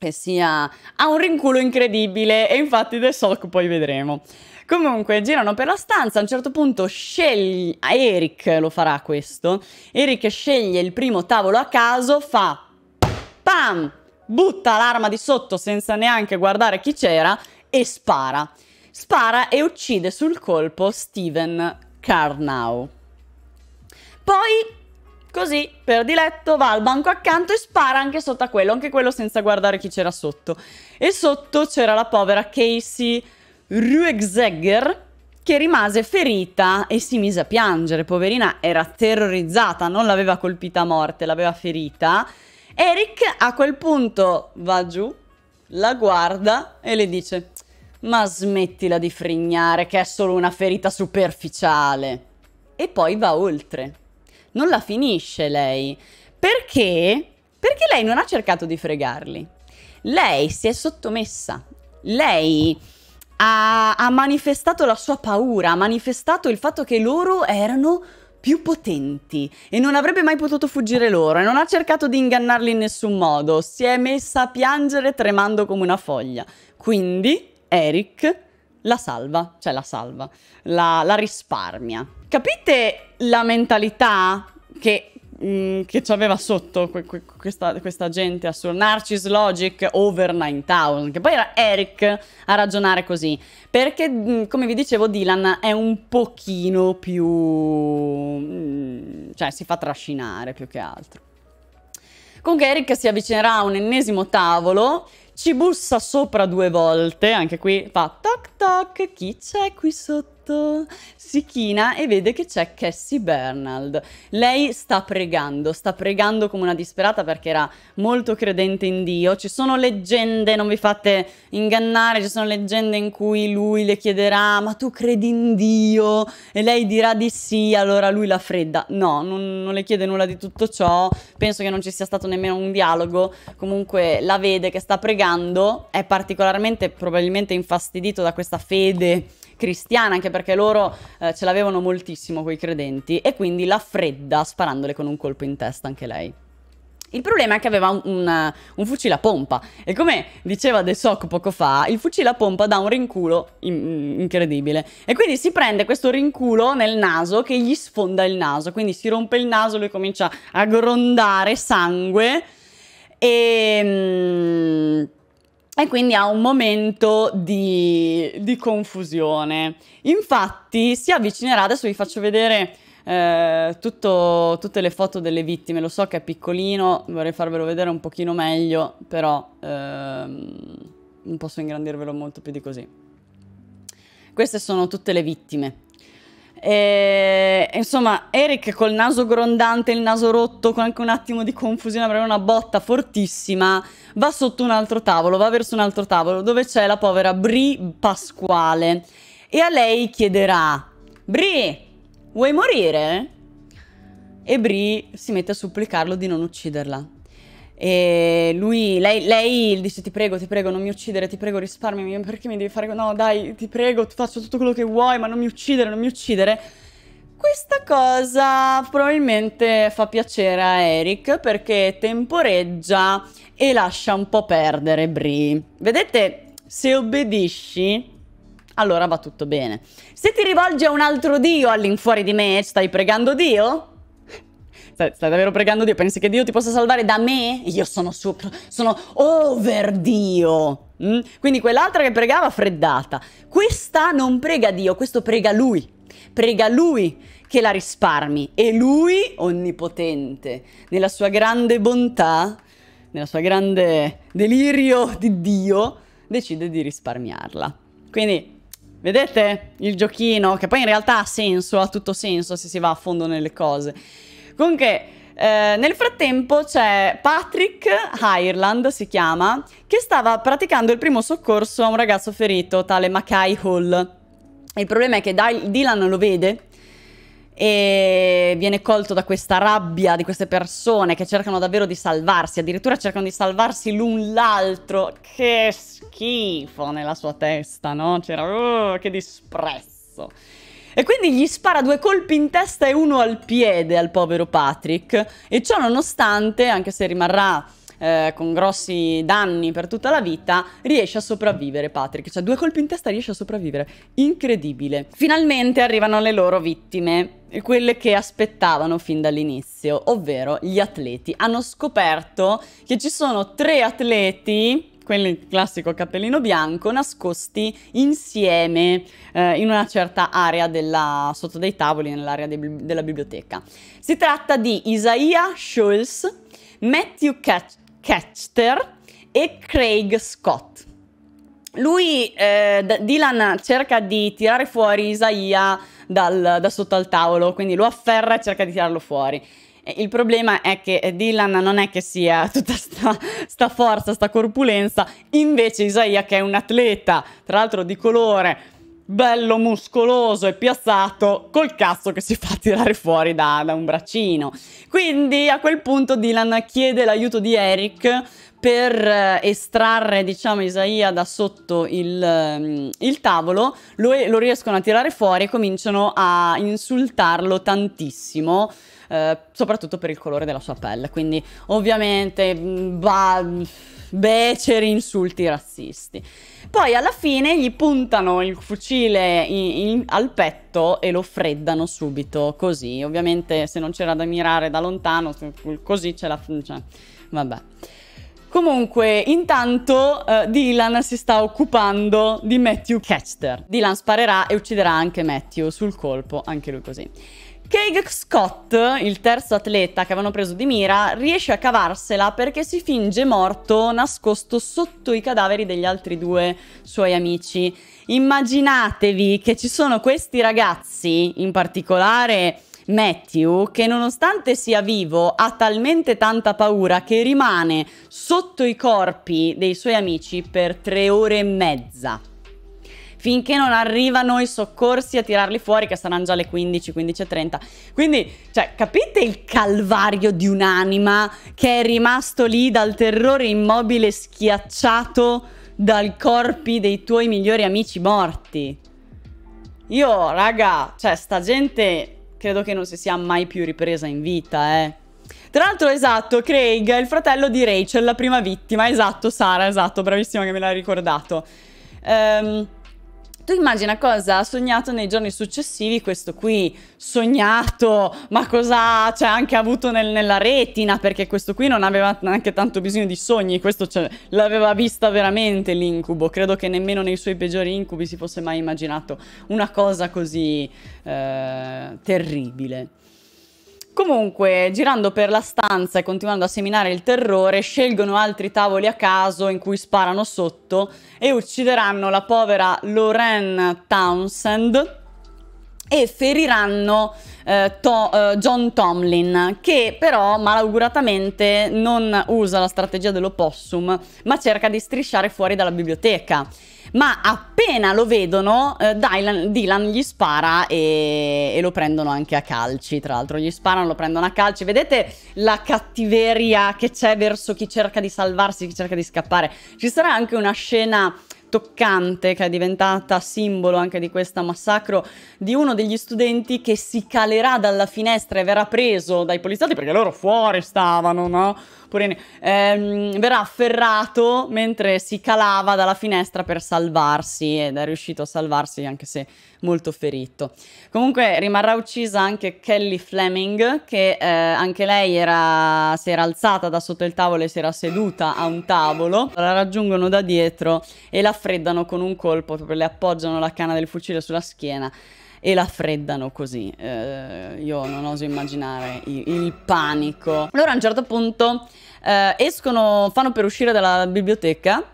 che sia... ha un rinculo incredibile e infatti The Sock poi vedremo. Comunque girano per la stanza, a un certo punto sceglie, Eric lo farà questo, Eric sceglie il primo tavolo a caso, fa pam, butta l'arma di sotto senza neanche guardare chi c'era e spara. Spara e uccide sul colpo Steven Carnow. Poi Così, per diletto, va al banco accanto e spara anche sotto a quello, anche quello senza guardare chi c'era sotto. E sotto c'era la povera Casey Ruegzegger, che rimase ferita e si mise a piangere. Poverina era terrorizzata, non l'aveva colpita a morte, l'aveva ferita. Eric a quel punto va giù, la guarda e le dice «Ma smettila di frignare che è solo una ferita superficiale». E poi va oltre non la finisce lei. Perché? Perché lei non ha cercato di fregarli. Lei si è sottomessa. Lei ha, ha manifestato la sua paura, ha manifestato il fatto che loro erano più potenti e non avrebbe mai potuto fuggire loro e non ha cercato di ingannarli in nessun modo. Si è messa a piangere tremando come una foglia. Quindi Eric la salva, cioè la salva, la, la risparmia. Capite la mentalità che, mm, che ci aveva sotto que, que, questa, questa, gente assurda? Narcis Logic over 9000, che poi era Eric a ragionare così. Perché, mm, come vi dicevo, Dylan è un pochino più... Mm, cioè si fa trascinare più che altro. Comunque Eric si avvicinerà a un ennesimo tavolo, ci bussa sopra due volte, anche qui fa toc toc, chi c'è qui sotto? Fatto? Si china e vede che c'è Cassie Bernald. Lei sta pregando, sta pregando come una disperata perché era molto credente in Dio. Ci sono leggende, non vi fate ingannare, ci sono leggende in cui lui le chiederà ma tu credi in Dio? E lei dirà di sì, allora lui la fredda. No, non, non le chiede nulla di tutto ciò, penso che non ci sia stato nemmeno un dialogo. Comunque la vede che sta pregando, è particolarmente probabilmente infastidito da questa fede cristiana, anche perché loro eh, ce l'avevano moltissimo quei credenti, e quindi la fredda sparandole con un colpo in testa anche lei. Il problema è che aveva un, un, un, fucile a pompa e come diceva De Soc poco fa, il fucile a pompa dà un rinculo in, incredibile e quindi si prende questo rinculo nel naso che gli sfonda il naso, quindi si rompe il naso, lui comincia a grondare sangue e... E quindi ha un momento di, di confusione. Infatti si avvicinerà, adesso vi faccio vedere eh, tutto, tutte le foto delle vittime, lo so che è piccolino, vorrei farvelo vedere un pochino meglio, però ehm, non posso ingrandirvelo molto più di così. Queste sono tutte le vittime. E, insomma, Eric col naso grondante, il naso rotto, con anche un attimo di confusione, avrà una botta fortissima, va sotto un altro tavolo, va verso un altro tavolo, dove c'è la povera Bri Pasquale. E a lei chiederà, Bri, vuoi morire? E Bri si mette a supplicarlo di non ucciderla. E lui, lei, lei dice ti prego, ti prego, non mi uccidere, ti prego risparmiami, perché mi devi fare... No dai, ti prego, faccio tutto quello che vuoi, ma non mi uccidere, non mi uccidere. Questa cosa probabilmente fa piacere a Eric perché temporeggia e lascia un po' perdere Brie. Vedete, se obbedisci, allora va tutto bene. Se ti rivolgi a un altro dio all'infuori di me, stai pregando Dio? Stai, stai, davvero pregando Dio? Pensi che Dio ti possa salvare da me? Io sono sopra, sono over Dio. Mm? Quindi quell'altra che pregava freddata. Questa non prega Dio, questo prega lui. Prega lui che la risparmi. E lui, onnipotente, nella sua grande bontà, nella sua grande delirio di Dio, decide di risparmiarla. Quindi Vedete il giochino? Che poi in realtà ha senso, ha tutto senso se si va a fondo nelle cose. Comunque, eh, nel frattempo c'è Patrick Ireland, si chiama, che stava praticando il primo soccorso a un ragazzo ferito, tale Mackay Hall. Il problema è che Dylan lo vede e viene colto da questa rabbia di queste persone che cercano davvero di salvarsi, addirittura cercano di salvarsi l'un l'altro. Che schifo nella sua testa, no? C'era, oh, che disprezzo. E quindi gli spara due colpi in testa e uno al piede al povero Patrick. E ciò nonostante, anche se rimarrà eh, con grossi danni per tutta la vita, riesce a sopravvivere Patrick. Cioè, due colpi in testa riesce a sopravvivere. Incredibile. Finalmente arrivano le loro vittime quelle che aspettavano fin dall'inizio, ovvero gli atleti. Hanno scoperto che ci sono tre atleti quelli classico cappellino bianco, nascosti insieme eh, in una certa area della, sotto dei tavoli nell'area de, della biblioteca. Si tratta di Isaiah Schulz, Matthew Ketchter e Craig Scott. Lui, eh, Dylan cerca di tirare fuori Isaiah dal, da sotto al tavolo, quindi lo afferra e cerca di tirarlo fuori. Il problema è che Dylan non è che sia tutta sta, sta forza, sta corpulenza, invece Isaiah che è un atleta, tra l'altro di colore, bello muscoloso e piazzato, col cazzo che si fa tirare fuori da, da un braccino. Quindi a quel punto Dylan chiede l'aiuto di Eric per eh, estrarre, diciamo, Isaia da sotto il, um, il tavolo, lo, lo, riescono a tirare fuori e cominciano a insultarlo tantissimo. Eh, soprattutto per il colore della sua pelle. Quindi, ovviamente, va beceri insulti razzisti. Poi alla fine gli puntano il fucile in, in, al petto e lo freddano subito, così. Ovviamente se non c'era da mirare da lontano, così ce la... Cioè, vabbè. Comunque, intanto uh, Dylan si sta occupando di Matthew Ketchter. Dylan sparerà e ucciderà anche Matthew sul colpo, anche lui così. Craig Scott, il terzo atleta che avevano preso di mira, riesce a cavarsela perché si finge morto nascosto sotto i cadaveri degli altri due suoi amici. Immaginatevi che ci sono questi ragazzi, in particolare Matthew, che nonostante sia vivo ha talmente tanta paura che rimane sotto i corpi dei suoi amici per tre ore e mezza finché non arrivano i soccorsi a tirarli fuori, che saranno già le 15, 15.30. Quindi, cioè, capite il calvario di un'anima che è rimasto lì dal terrore immobile schiacciato dai corpi dei tuoi migliori amici morti? Io, raga, cioè, sta gente credo che non si sia mai più ripresa in vita, eh. Tra l'altro, esatto, Craig è il fratello di Rachel, la prima vittima. Esatto, Sara, esatto, bravissima che me l'hai ricordato. Ehm... Tu immagina cosa ha sognato nei giorni successivi questo qui, sognato, ma cosa c'è cioè, anche avuto nel, nella retina, perché questo qui non aveva neanche tanto bisogno di sogni, questo cioè, l'aveva vista veramente l'incubo, credo che nemmeno nei suoi peggiori incubi si fosse mai immaginato una cosa così eh, terribile. Comunque, girando per la stanza e continuando a seminare il terrore, scelgono altri tavoli a caso in cui sparano sotto e uccideranno la povera Lorraine Townsend e feriranno eh, to eh, John Tomlin, che però malauguratamente non usa la strategia dell'opossum, ma cerca di strisciare fuori dalla biblioteca ma appena lo vedono eh, Dylan, Dylan, gli spara e, e, lo prendono anche a calci, tra l'altro. Gli sparano, lo prendono a calci, vedete la cattiveria che c'è verso chi cerca di salvarsi, chi cerca di scappare, ci sarà anche una scena toccante che è diventata simbolo anche di questo massacro di uno degli studenti che si calerà dalla finestra e verrà preso dai poliziotti perché loro fuori stavano, no? Porini, ehm, verrà afferrato mentre si calava dalla finestra per salvarsi ed è riuscito a salvarsi anche se molto ferito. Comunque rimarrà uccisa anche Kelly Fleming che eh, anche lei era, si era alzata da sotto il tavolo e si era seduta a un tavolo. La raggiungono da dietro e la freddano con un colpo, le appoggiano la canna del fucile sulla schiena e la freddano così. Eh, io non oso immaginare il, il, panico. Allora a un certo punto eh, escono, fanno per uscire dalla biblioteca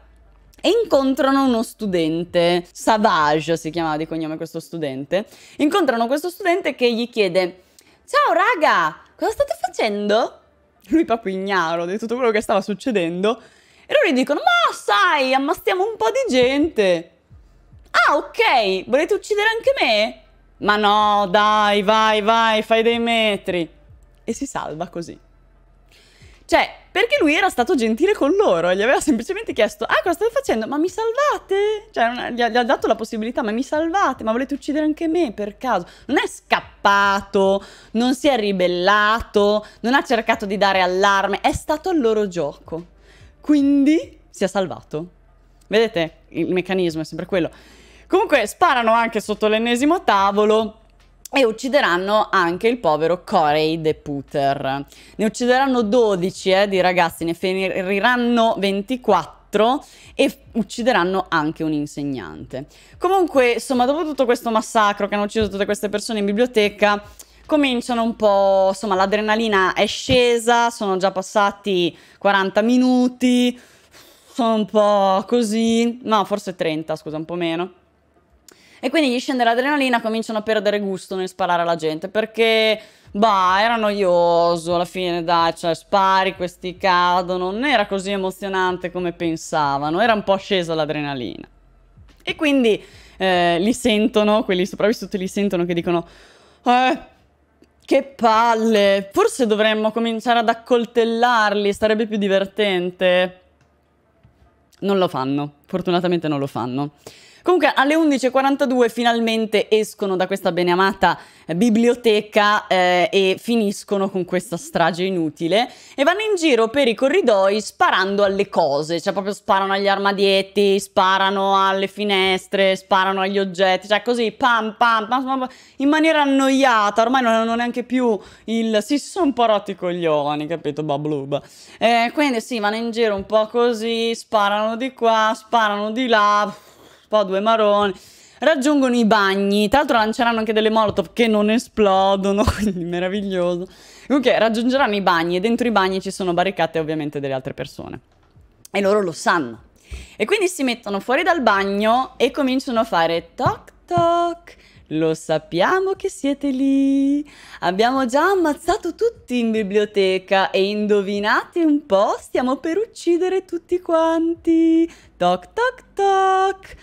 e incontrano uno studente, Savage si chiamava di cognome questo studente, incontrano questo studente che gli chiede Ciao raga, cosa state facendo? Lui proprio ignaro di tutto quello che stava succedendo e loro gli dicono Ma sai, ammastiamo un po' di gente Ah ok, volete uccidere anche me? Ma no, dai, vai, vai, fai dei metri. E si salva così. Cioè, perché lui era stato gentile con loro gli aveva semplicemente chiesto, ah, cosa state facendo? Ma mi salvate? Cioè, gli ha, gli ha, dato la possibilità, ma mi salvate? Ma volete uccidere anche me per caso? Non è scappato, non si è ribellato, non ha cercato di dare allarme, è stato il loro gioco. Quindi si è salvato. Vedete? Il meccanismo è sempre quello. Comunque sparano anche sotto l'ennesimo tavolo e uccideranno anche il povero Corey De Puter. Ne uccideranno 12 eh, di ragazzi, ne feriranno 24 e uccideranno anche un insegnante. Comunque, insomma, dopo tutto questo massacro che hanno ucciso tutte queste persone in biblioteca, cominciano un po', insomma, l'adrenalina è scesa, sono già passati 40 minuti, sono un po' così, no, forse 30, scusa, un po' meno. E quindi gli scende l'adrenalina, cominciano a perdere gusto nel sparare alla gente perché, bah, era noioso alla fine, dai, cioè spari, questi cadono, non era così emozionante come pensavano, era un po' scesa l'adrenalina. E quindi eh, li sentono, quelli sopravvissuti li sentono che dicono, eh, che palle, forse dovremmo cominciare ad accoltellarli, sarebbe più divertente. Non lo fanno, fortunatamente non lo fanno. Comunque alle 11.42 finalmente escono da questa beneamata eh, biblioteca eh, e finiscono con questa strage inutile e vanno in giro per i corridoi sparando alle cose, cioè proprio sparano agli armadietti, sparano alle finestre, sparano agli oggetti, cioè così pam pam pam, pam in maniera annoiata, ormai non hanno neanche più il... si sono un po' rotti i coglioni, capito? Bablub. Eh, quindi sì, vanno in giro un po' così, sparano di qua, sparano di là po' due maroni. raggiungono i bagni, tra l'altro lanceranno anche delle molotov che non esplodono, quindi meraviglioso. Comunque raggiungeranno i bagni e dentro i bagni ci sono barricate ovviamente delle altre persone. E loro lo sanno. E quindi si mettono fuori dal bagno e cominciano a fare toc toc. Lo sappiamo che siete lì. Abbiamo già ammazzato tutti in biblioteca e indovinate un po', stiamo per uccidere tutti quanti. Toc toc toc.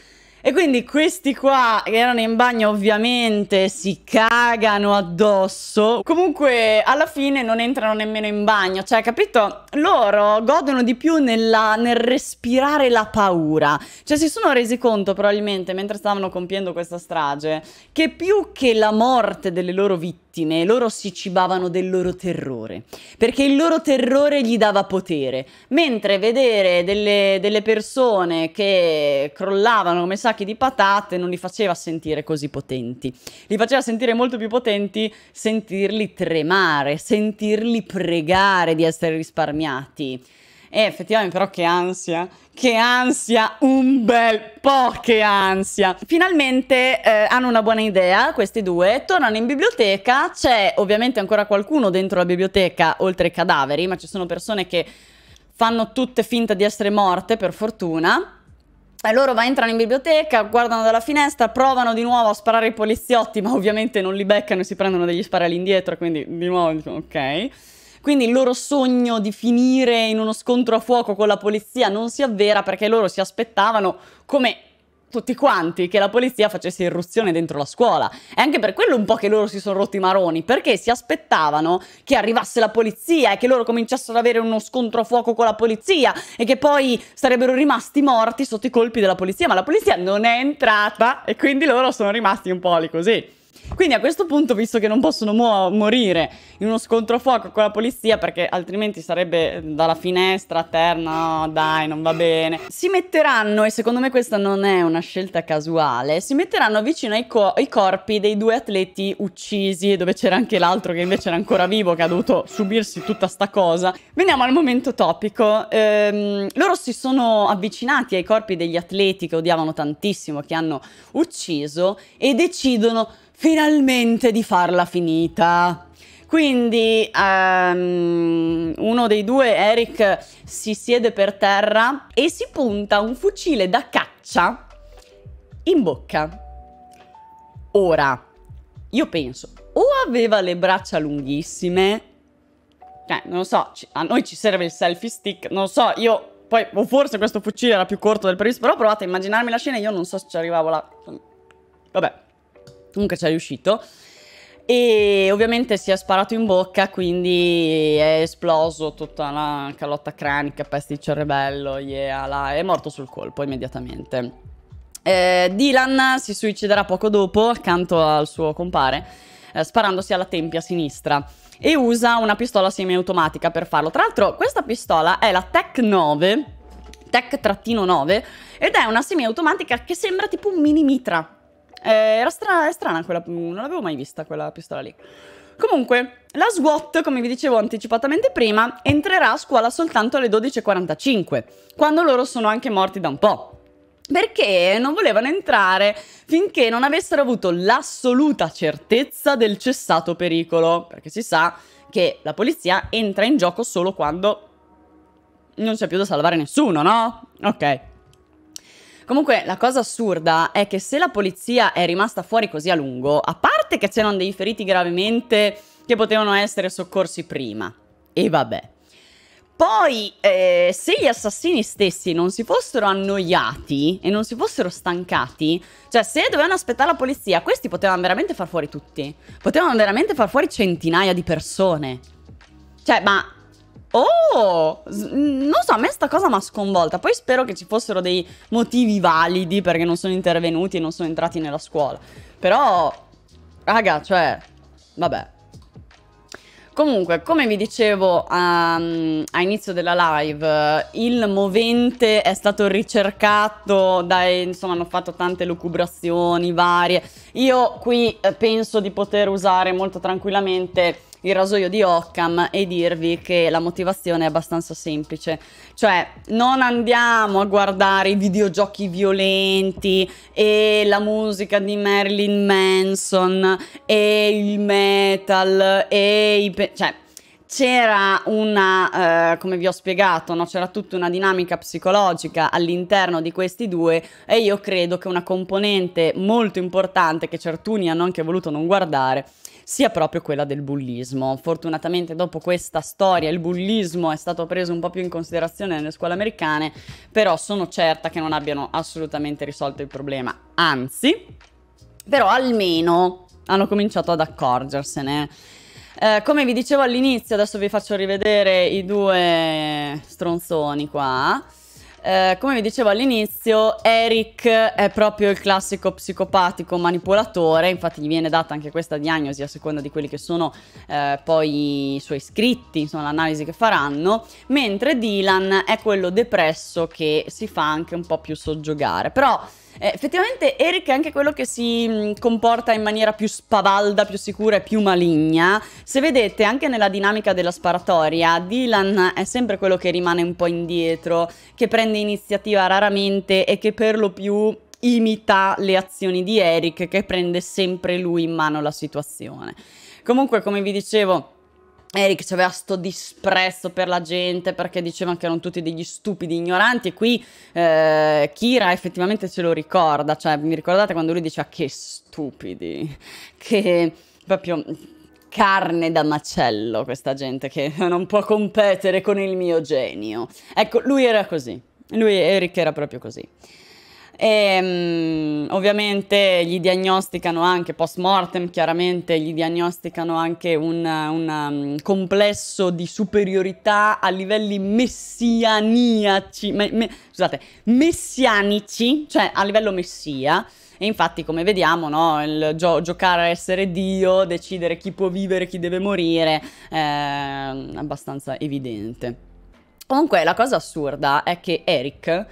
E quindi questi qua che erano in bagno ovviamente si cagano addosso. Comunque alla fine non entrano nemmeno in bagno. Cioè, capito? Loro godono di più nella, nel respirare la paura. Cioè si sono resi conto probabilmente mentre stavano compiendo questa strage che più che la morte delle loro vittime vittime, loro si cibavano del loro terrore, perché il loro terrore gli dava potere, mentre vedere delle, delle persone che crollavano come sacchi di patate non li faceva sentire così potenti, li faceva sentire molto più potenti sentirli tremare, sentirli pregare di essere risparmiati. E effettivamente però che ansia, che ansia, un bel po' che ansia. Finalmente eh, hanno una buona idea questi due, tornano in biblioteca, c'è ovviamente ancora qualcuno dentro la biblioteca oltre ai cadaveri, ma ci sono persone che fanno tutte finta di essere morte per fortuna. E loro va, entrano in biblioteca, guardano dalla finestra, provano di nuovo a sparare ai poliziotti, ma ovviamente non li beccano e si prendono degli spari all'indietro, quindi di nuovo dicono ok. Quindi il loro sogno di finire in uno scontro a fuoco con la polizia non si avvera perché loro si aspettavano come tutti quanti che la polizia facesse irruzione dentro la scuola. E anche per quello un po' che loro si sono rotti i maroni, perché si aspettavano che arrivasse la polizia e che loro cominciassero ad avere uno scontro a fuoco con la polizia e che poi sarebbero rimasti morti sotto i colpi della polizia, ma la polizia non è entrata e quindi loro sono rimasti un po' lì così. Quindi a questo punto, visto che non possono mo- morire in uno scontro a fuoco con la polizia, perché altrimenti sarebbe dalla finestra a terra, no dai, non va bene, si metteranno, e secondo me questa non è una scelta casuale, si metteranno vicino ai, co- ai corpi dei due atleti uccisi, dove c'era anche l'altro che invece era ancora vivo, che ha dovuto subirsi tutta sta cosa. Veniamo al momento topico. Ehm, loro si sono avvicinati ai corpi degli atleti che odiavano tantissimo, che hanno ucciso, e decidono finalmente di farla finita. Quindi um, uno dei due, Eric, si siede per terra e si punta un fucile da caccia in bocca. Ora, io penso, o aveva le braccia lunghissime, cioè, non lo so, a noi ci serve il selfie stick, non lo so, io, poi, o forse questo fucile era più corto del previsto, però provate a immaginarmi la scena, io non so se ci arrivavo là. Vabbè, Comunque ci è riuscito. E ovviamente si è sparato in bocca, quindi è esploso tutta la calotta cranica, peste di cervello, yeah, è morto sul colpo immediatamente. Eh, Dylan si suiciderà poco dopo accanto al suo compare, eh, sparandosi alla tempia sinistra e usa una pistola semiautomatica per farlo. Tra l'altro questa pistola è la Tech 9, Tech-9, ed è una semiautomatica che sembra tipo un mini mitra eh, era strana, strana quella, non l'avevo mai vista quella pistola lì. Comunque, la SWAT, come vi dicevo anticipatamente prima, entrerà a scuola soltanto alle 12.45, quando loro sono anche morti da un po'. Perché non volevano entrare finché non avessero avuto l'assoluta certezza del cessato pericolo. Perché si sa che la polizia entra in gioco solo quando non c'è più da salvare nessuno, no? Ok. Comunque la cosa assurda è che se la polizia è rimasta fuori così a lungo, a parte che c'erano dei feriti gravemente che potevano essere soccorsi prima, e vabbè. Poi, eh, se gli assassini stessi non si fossero annoiati e non si fossero stancati, cioè se dovevano aspettare la polizia, questi potevano veramente far fuori tutti. Potevano veramente far fuori centinaia di persone. Cioè, ma Oh, non so, a me sta cosa mi ha sconvolta. Poi spero che ci fossero dei motivi validi perché non sono intervenuti e non sono entrati nella scuola. Però, raga, cioè, vabbè. Comunque, come vi dicevo um, a inizio della live, il movente è stato ricercato dai, insomma, hanno fatto tante lucubrazioni varie Io qui eh, penso di poter usare molto tranquillamente il rasoio di Occam e dirvi che la motivazione è abbastanza semplice. Cioè, non andiamo a guardare i videogiochi violenti e la musica di Marilyn Manson e il metal e i... Cioè, c'era una, eh, come vi ho spiegato, no? c'era tutta una dinamica psicologica all'interno di questi due e io credo che una componente molto importante che certuni hanno anche voluto non guardare sia proprio quella del bullismo. Fortunatamente dopo questa storia il bullismo è stato preso un po' più in considerazione nelle scuole americane, però sono certa che non abbiano assolutamente risolto il problema. Anzi, però almeno hanno cominciato ad accorgersene. Eh, come vi dicevo all'inizio, adesso vi faccio rivedere i due stronzoni qua. Eh, come vi dicevo all'inizio, Eric è proprio il classico psicopatico manipolatore, infatti gli viene data anche questa diagnosi a seconda di quelli che sono eh, poi i suoi iscritti, insomma l'analisi che faranno, mentre Dylan è quello depresso che si fa anche un po' più soggiogare. Però eh, effettivamente Eric è anche quello che si mm, comporta in maniera più spavalda, più sicura e più maligna. Se vedete anche nella dinamica della sparatoria, Dylan è sempre quello che rimane un po' indietro, che prende iniziativa raramente e che per lo più imita le azioni di Eric, che prende sempre lui in mano la situazione. Comunque, come vi dicevo, Eric aveva sto disprezzo per la gente perché dicevano che erano tutti degli stupidi ignoranti e qui eh, Kira effettivamente se lo ricorda, cioè mi ricordate quando lui diceva che stupidi, che proprio carne da macello questa gente che non può competere con il mio genio. Ecco, lui era così, lui Eric era proprio così. E, um, ovviamente gli diagnosticano anche post mortem, chiaramente gli diagnosticano anche un, um, complesso di superiorità a livelli messianiaci, me, me, scusate, messianici, cioè a livello messia. E infatti, come vediamo, no, il gio- giocare a essere Dio, decidere chi può vivere, chi deve morire, è abbastanza evidente. Comunque, la cosa assurda è che Eric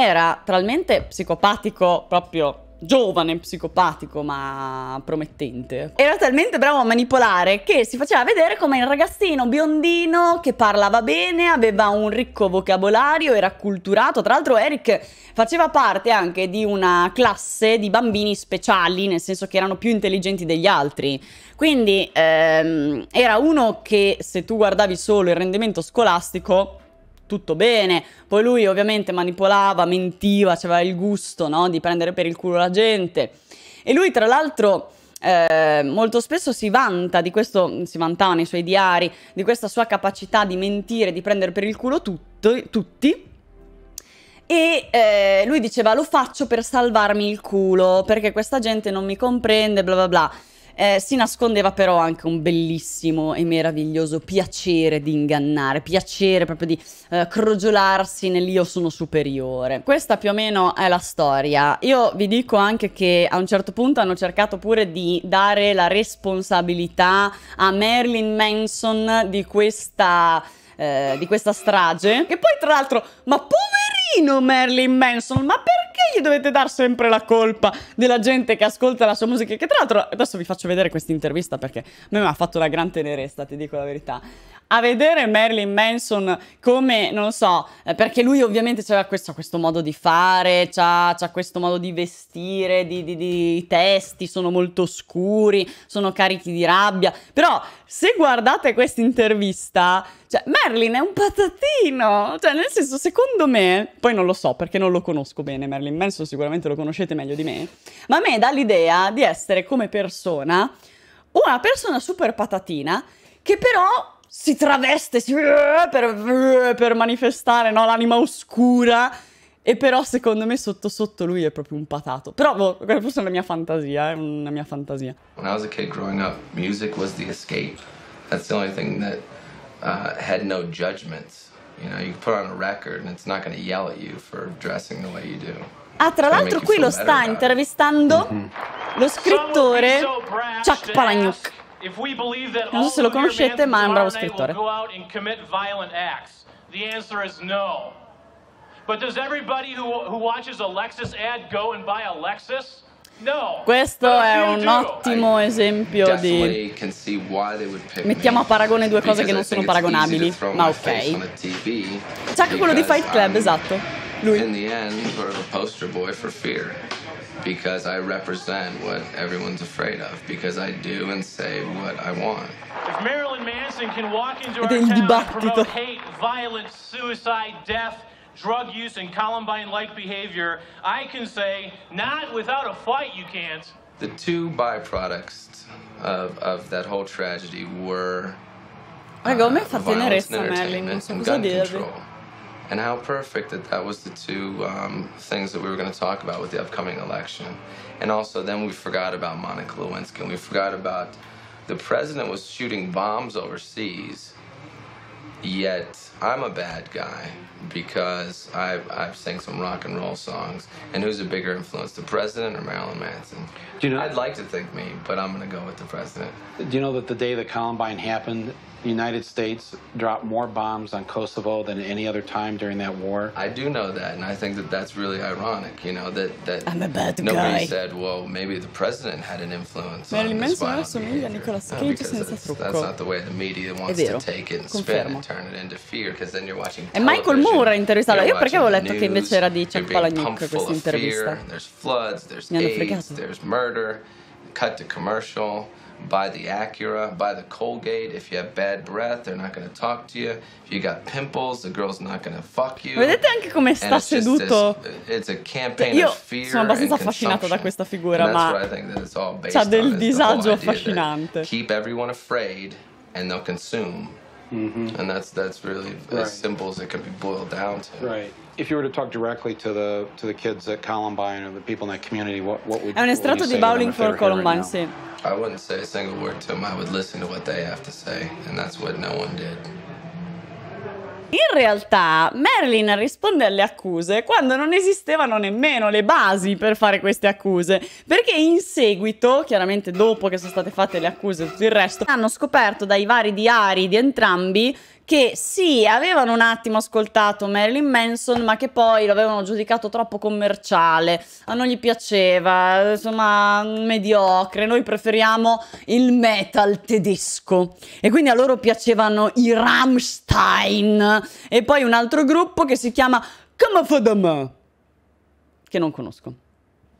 era talmente psicopatico proprio giovane, psicopatico, ma promettente. Era talmente bravo a manipolare che si faceva vedere come il ragazzino biondino che parlava bene, aveva un ricco vocabolario, era acculturato. Tra l'altro Eric faceva parte anche di una classe di bambini speciali, nel senso che erano più intelligenti degli altri. Quindi ehm, era uno che se tu guardavi solo il rendimento scolastico tutto bene. Poi lui ovviamente manipolava, mentiva, aveva il gusto no? di prendere per il culo la gente. E lui tra l'altro eh, molto spesso si vanta di questo, si vantava nei suoi diari, di questa sua capacità di mentire, di prendere per il culo tutto, tutti. E eh, lui diceva lo faccio per salvarmi il culo, perché questa gente non mi comprende, bla bla bla. Eh, si nascondeva però anche un bellissimo e meraviglioso piacere di ingannare, piacere proprio di eh, crogiolarsi nell'io sono superiore. Questa più o meno è la storia. Io vi dico anche che a un certo punto hanno cercato pure di dare la responsabilità a Marilyn Manson di questa, eh, di questa strage, che poi tra l'altro, ma poverino Marilyn Manson, ma perché? gli dovete dare sempre la colpa della gente che ascolta la sua musica? Che tra l'altro, adesso vi faccio vedere questa intervista perché a me mi ha fatto una gran tenerezza, ti dico la verità a vedere Marilyn Manson come, non so, eh, perché lui ovviamente aveva questo, questo, modo di fare, c'ha, questo modo di vestire, di, di, di, i testi sono molto scuri, sono carichi di rabbia, però se guardate questa intervista, cioè Marilyn è un patatino, cioè nel senso secondo me, poi non lo so perché non lo conosco bene Marilyn Manson, sicuramente lo conoscete meglio di me, ma a me dà l'idea di essere come persona una persona super patatina che però si traveste si, per, per, manifestare no, l'anima oscura. E però secondo me sotto sotto lui è proprio un patato. Però boh, forse è una mia fantasia, è una mia fantasia. When I was a kid growing up, music was the escape. That's the only thing that uh, had no judgments. You know, you put on a record and it's not going to yell at you for dressing the way you do. Ah, tra l'altro qui lo sta intervistando mm-hmm. lo scrittore Chuck Palahniuk. Non so se lo conoscete, ma è un bravo scrittore. The answer is no. But does everybody who, who watches a Lexus ad go and buy a Lexus? Questo è un ottimo esempio di... Mettiamo a paragone due cose che non sono paragonabili, ma ok. C'è anche quello di Fight Club, esatto. Lui. In the end, sort of a poster boy for fear. Because I represent what everyone's afraid of. Because I do and say what I want. If Marilyn Manson can walk into our town and promote hate, violence, suicide, death, drug use, and Columbine-like behavior, I can say, not without a fight you can't. The two byproducts of, of that whole tragedy were Raga, a me fa tenerezza Merlin, non so. And how perfect that that was the two um, things that we were going to talk about with the upcoming election. And also then we forgot about Monica Lewinsky and we forgot about the president was shooting bombs overseas, yet I'm a bad guy because I've, I've sang some rock and roll songs. And who's a bigger influence, the president or Marilyn Manson? Do you know? I'd like to think me, but I'm going to go with the president. Do you know that the day that Columbine happened, the United States dropped more bombs on Kosovo than any other time during that war. I do know that, and I think that that's really ironic. You know that that I'm a bad nobody guy. said, well, maybe the president had an influence Marilyn on this Manson violent assomiglia a behavior. Nicolas No, Cage because senza that's, that's not the way the media wants to take it and spin confermo. and turn it into fear. Because then you're watching. E Michael television, Moore ha intervistato. you're Io perché avevo letto che invece era di Chuck Palahniuk questa intervista. Mi hanno fregato. there's murder. Cut to commercial. Buy the Acura, buy the Colgate. If you have bad breath, they're not to talk to you. If you got pimples, the girl's not to fuck you. Vedete anche come sta it's seduto? this- it's a campaign Io sono abbastanza affascinato da questa figura, ma c'ha del the disagio affascinante. Keep everyone afraid and they'll consume. Mm-hmm. And that's that's really Right. as simple as it can be boiled down to. Right. If you were to talk directly to the to the kids at Columbine or the people in that community, what what would È un what would estratto you di say Bowling for were here right Columbine, sì. I wouldn't say a single word to them. I would listen to what they have to say, and that's what no one did. In realtà Marilyn risponde alle accuse quando non esistevano nemmeno le basi per fare queste accuse, perché in seguito, chiaramente dopo che sono state fatte le accuse e tutto il resto, hanno scoperto dai vari diari di entrambi che sì, avevano un attimo ascoltato Marilyn Manson, ma che poi lo avevano giudicato troppo commerciale, a non gli piaceva, insomma, mediocre, noi preferiamo il metal tedesco. E quindi a loro piacevano i Rammstein e poi un altro gruppo che si chiama Kamafadama, che non conosco.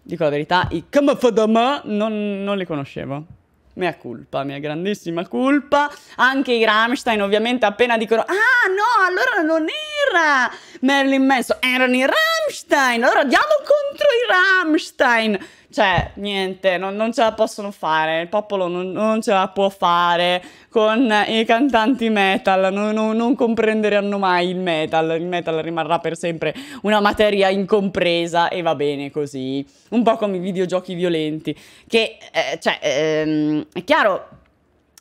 Dico la verità, i Kamafadama non, non li conoscevo. Mea culpa, mia grandissima colpa. Anche i Rammstein ovviamente appena dicono Ah no, allora non era Marilyn Manson, erano i Rammstein. Allora andiamo contro i Rammstein. Cioè, niente, non, non ce la possono fare. Il popolo non, non ce la può fare con i cantanti metal. Non, non- comprenderanno mai il metal. Il metal rimarrà per sempre una materia incompresa e va bene così. Un po' come i videogiochi violenti. Che, eh, cioè, ehm, è chiaro.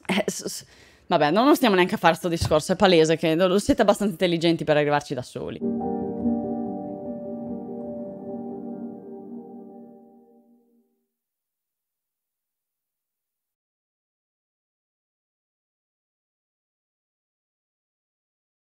eh, Vabbè, non stiamo neanche a fare sto discorso, è palese che siete abbastanza intelligenti per arrivarci da soli.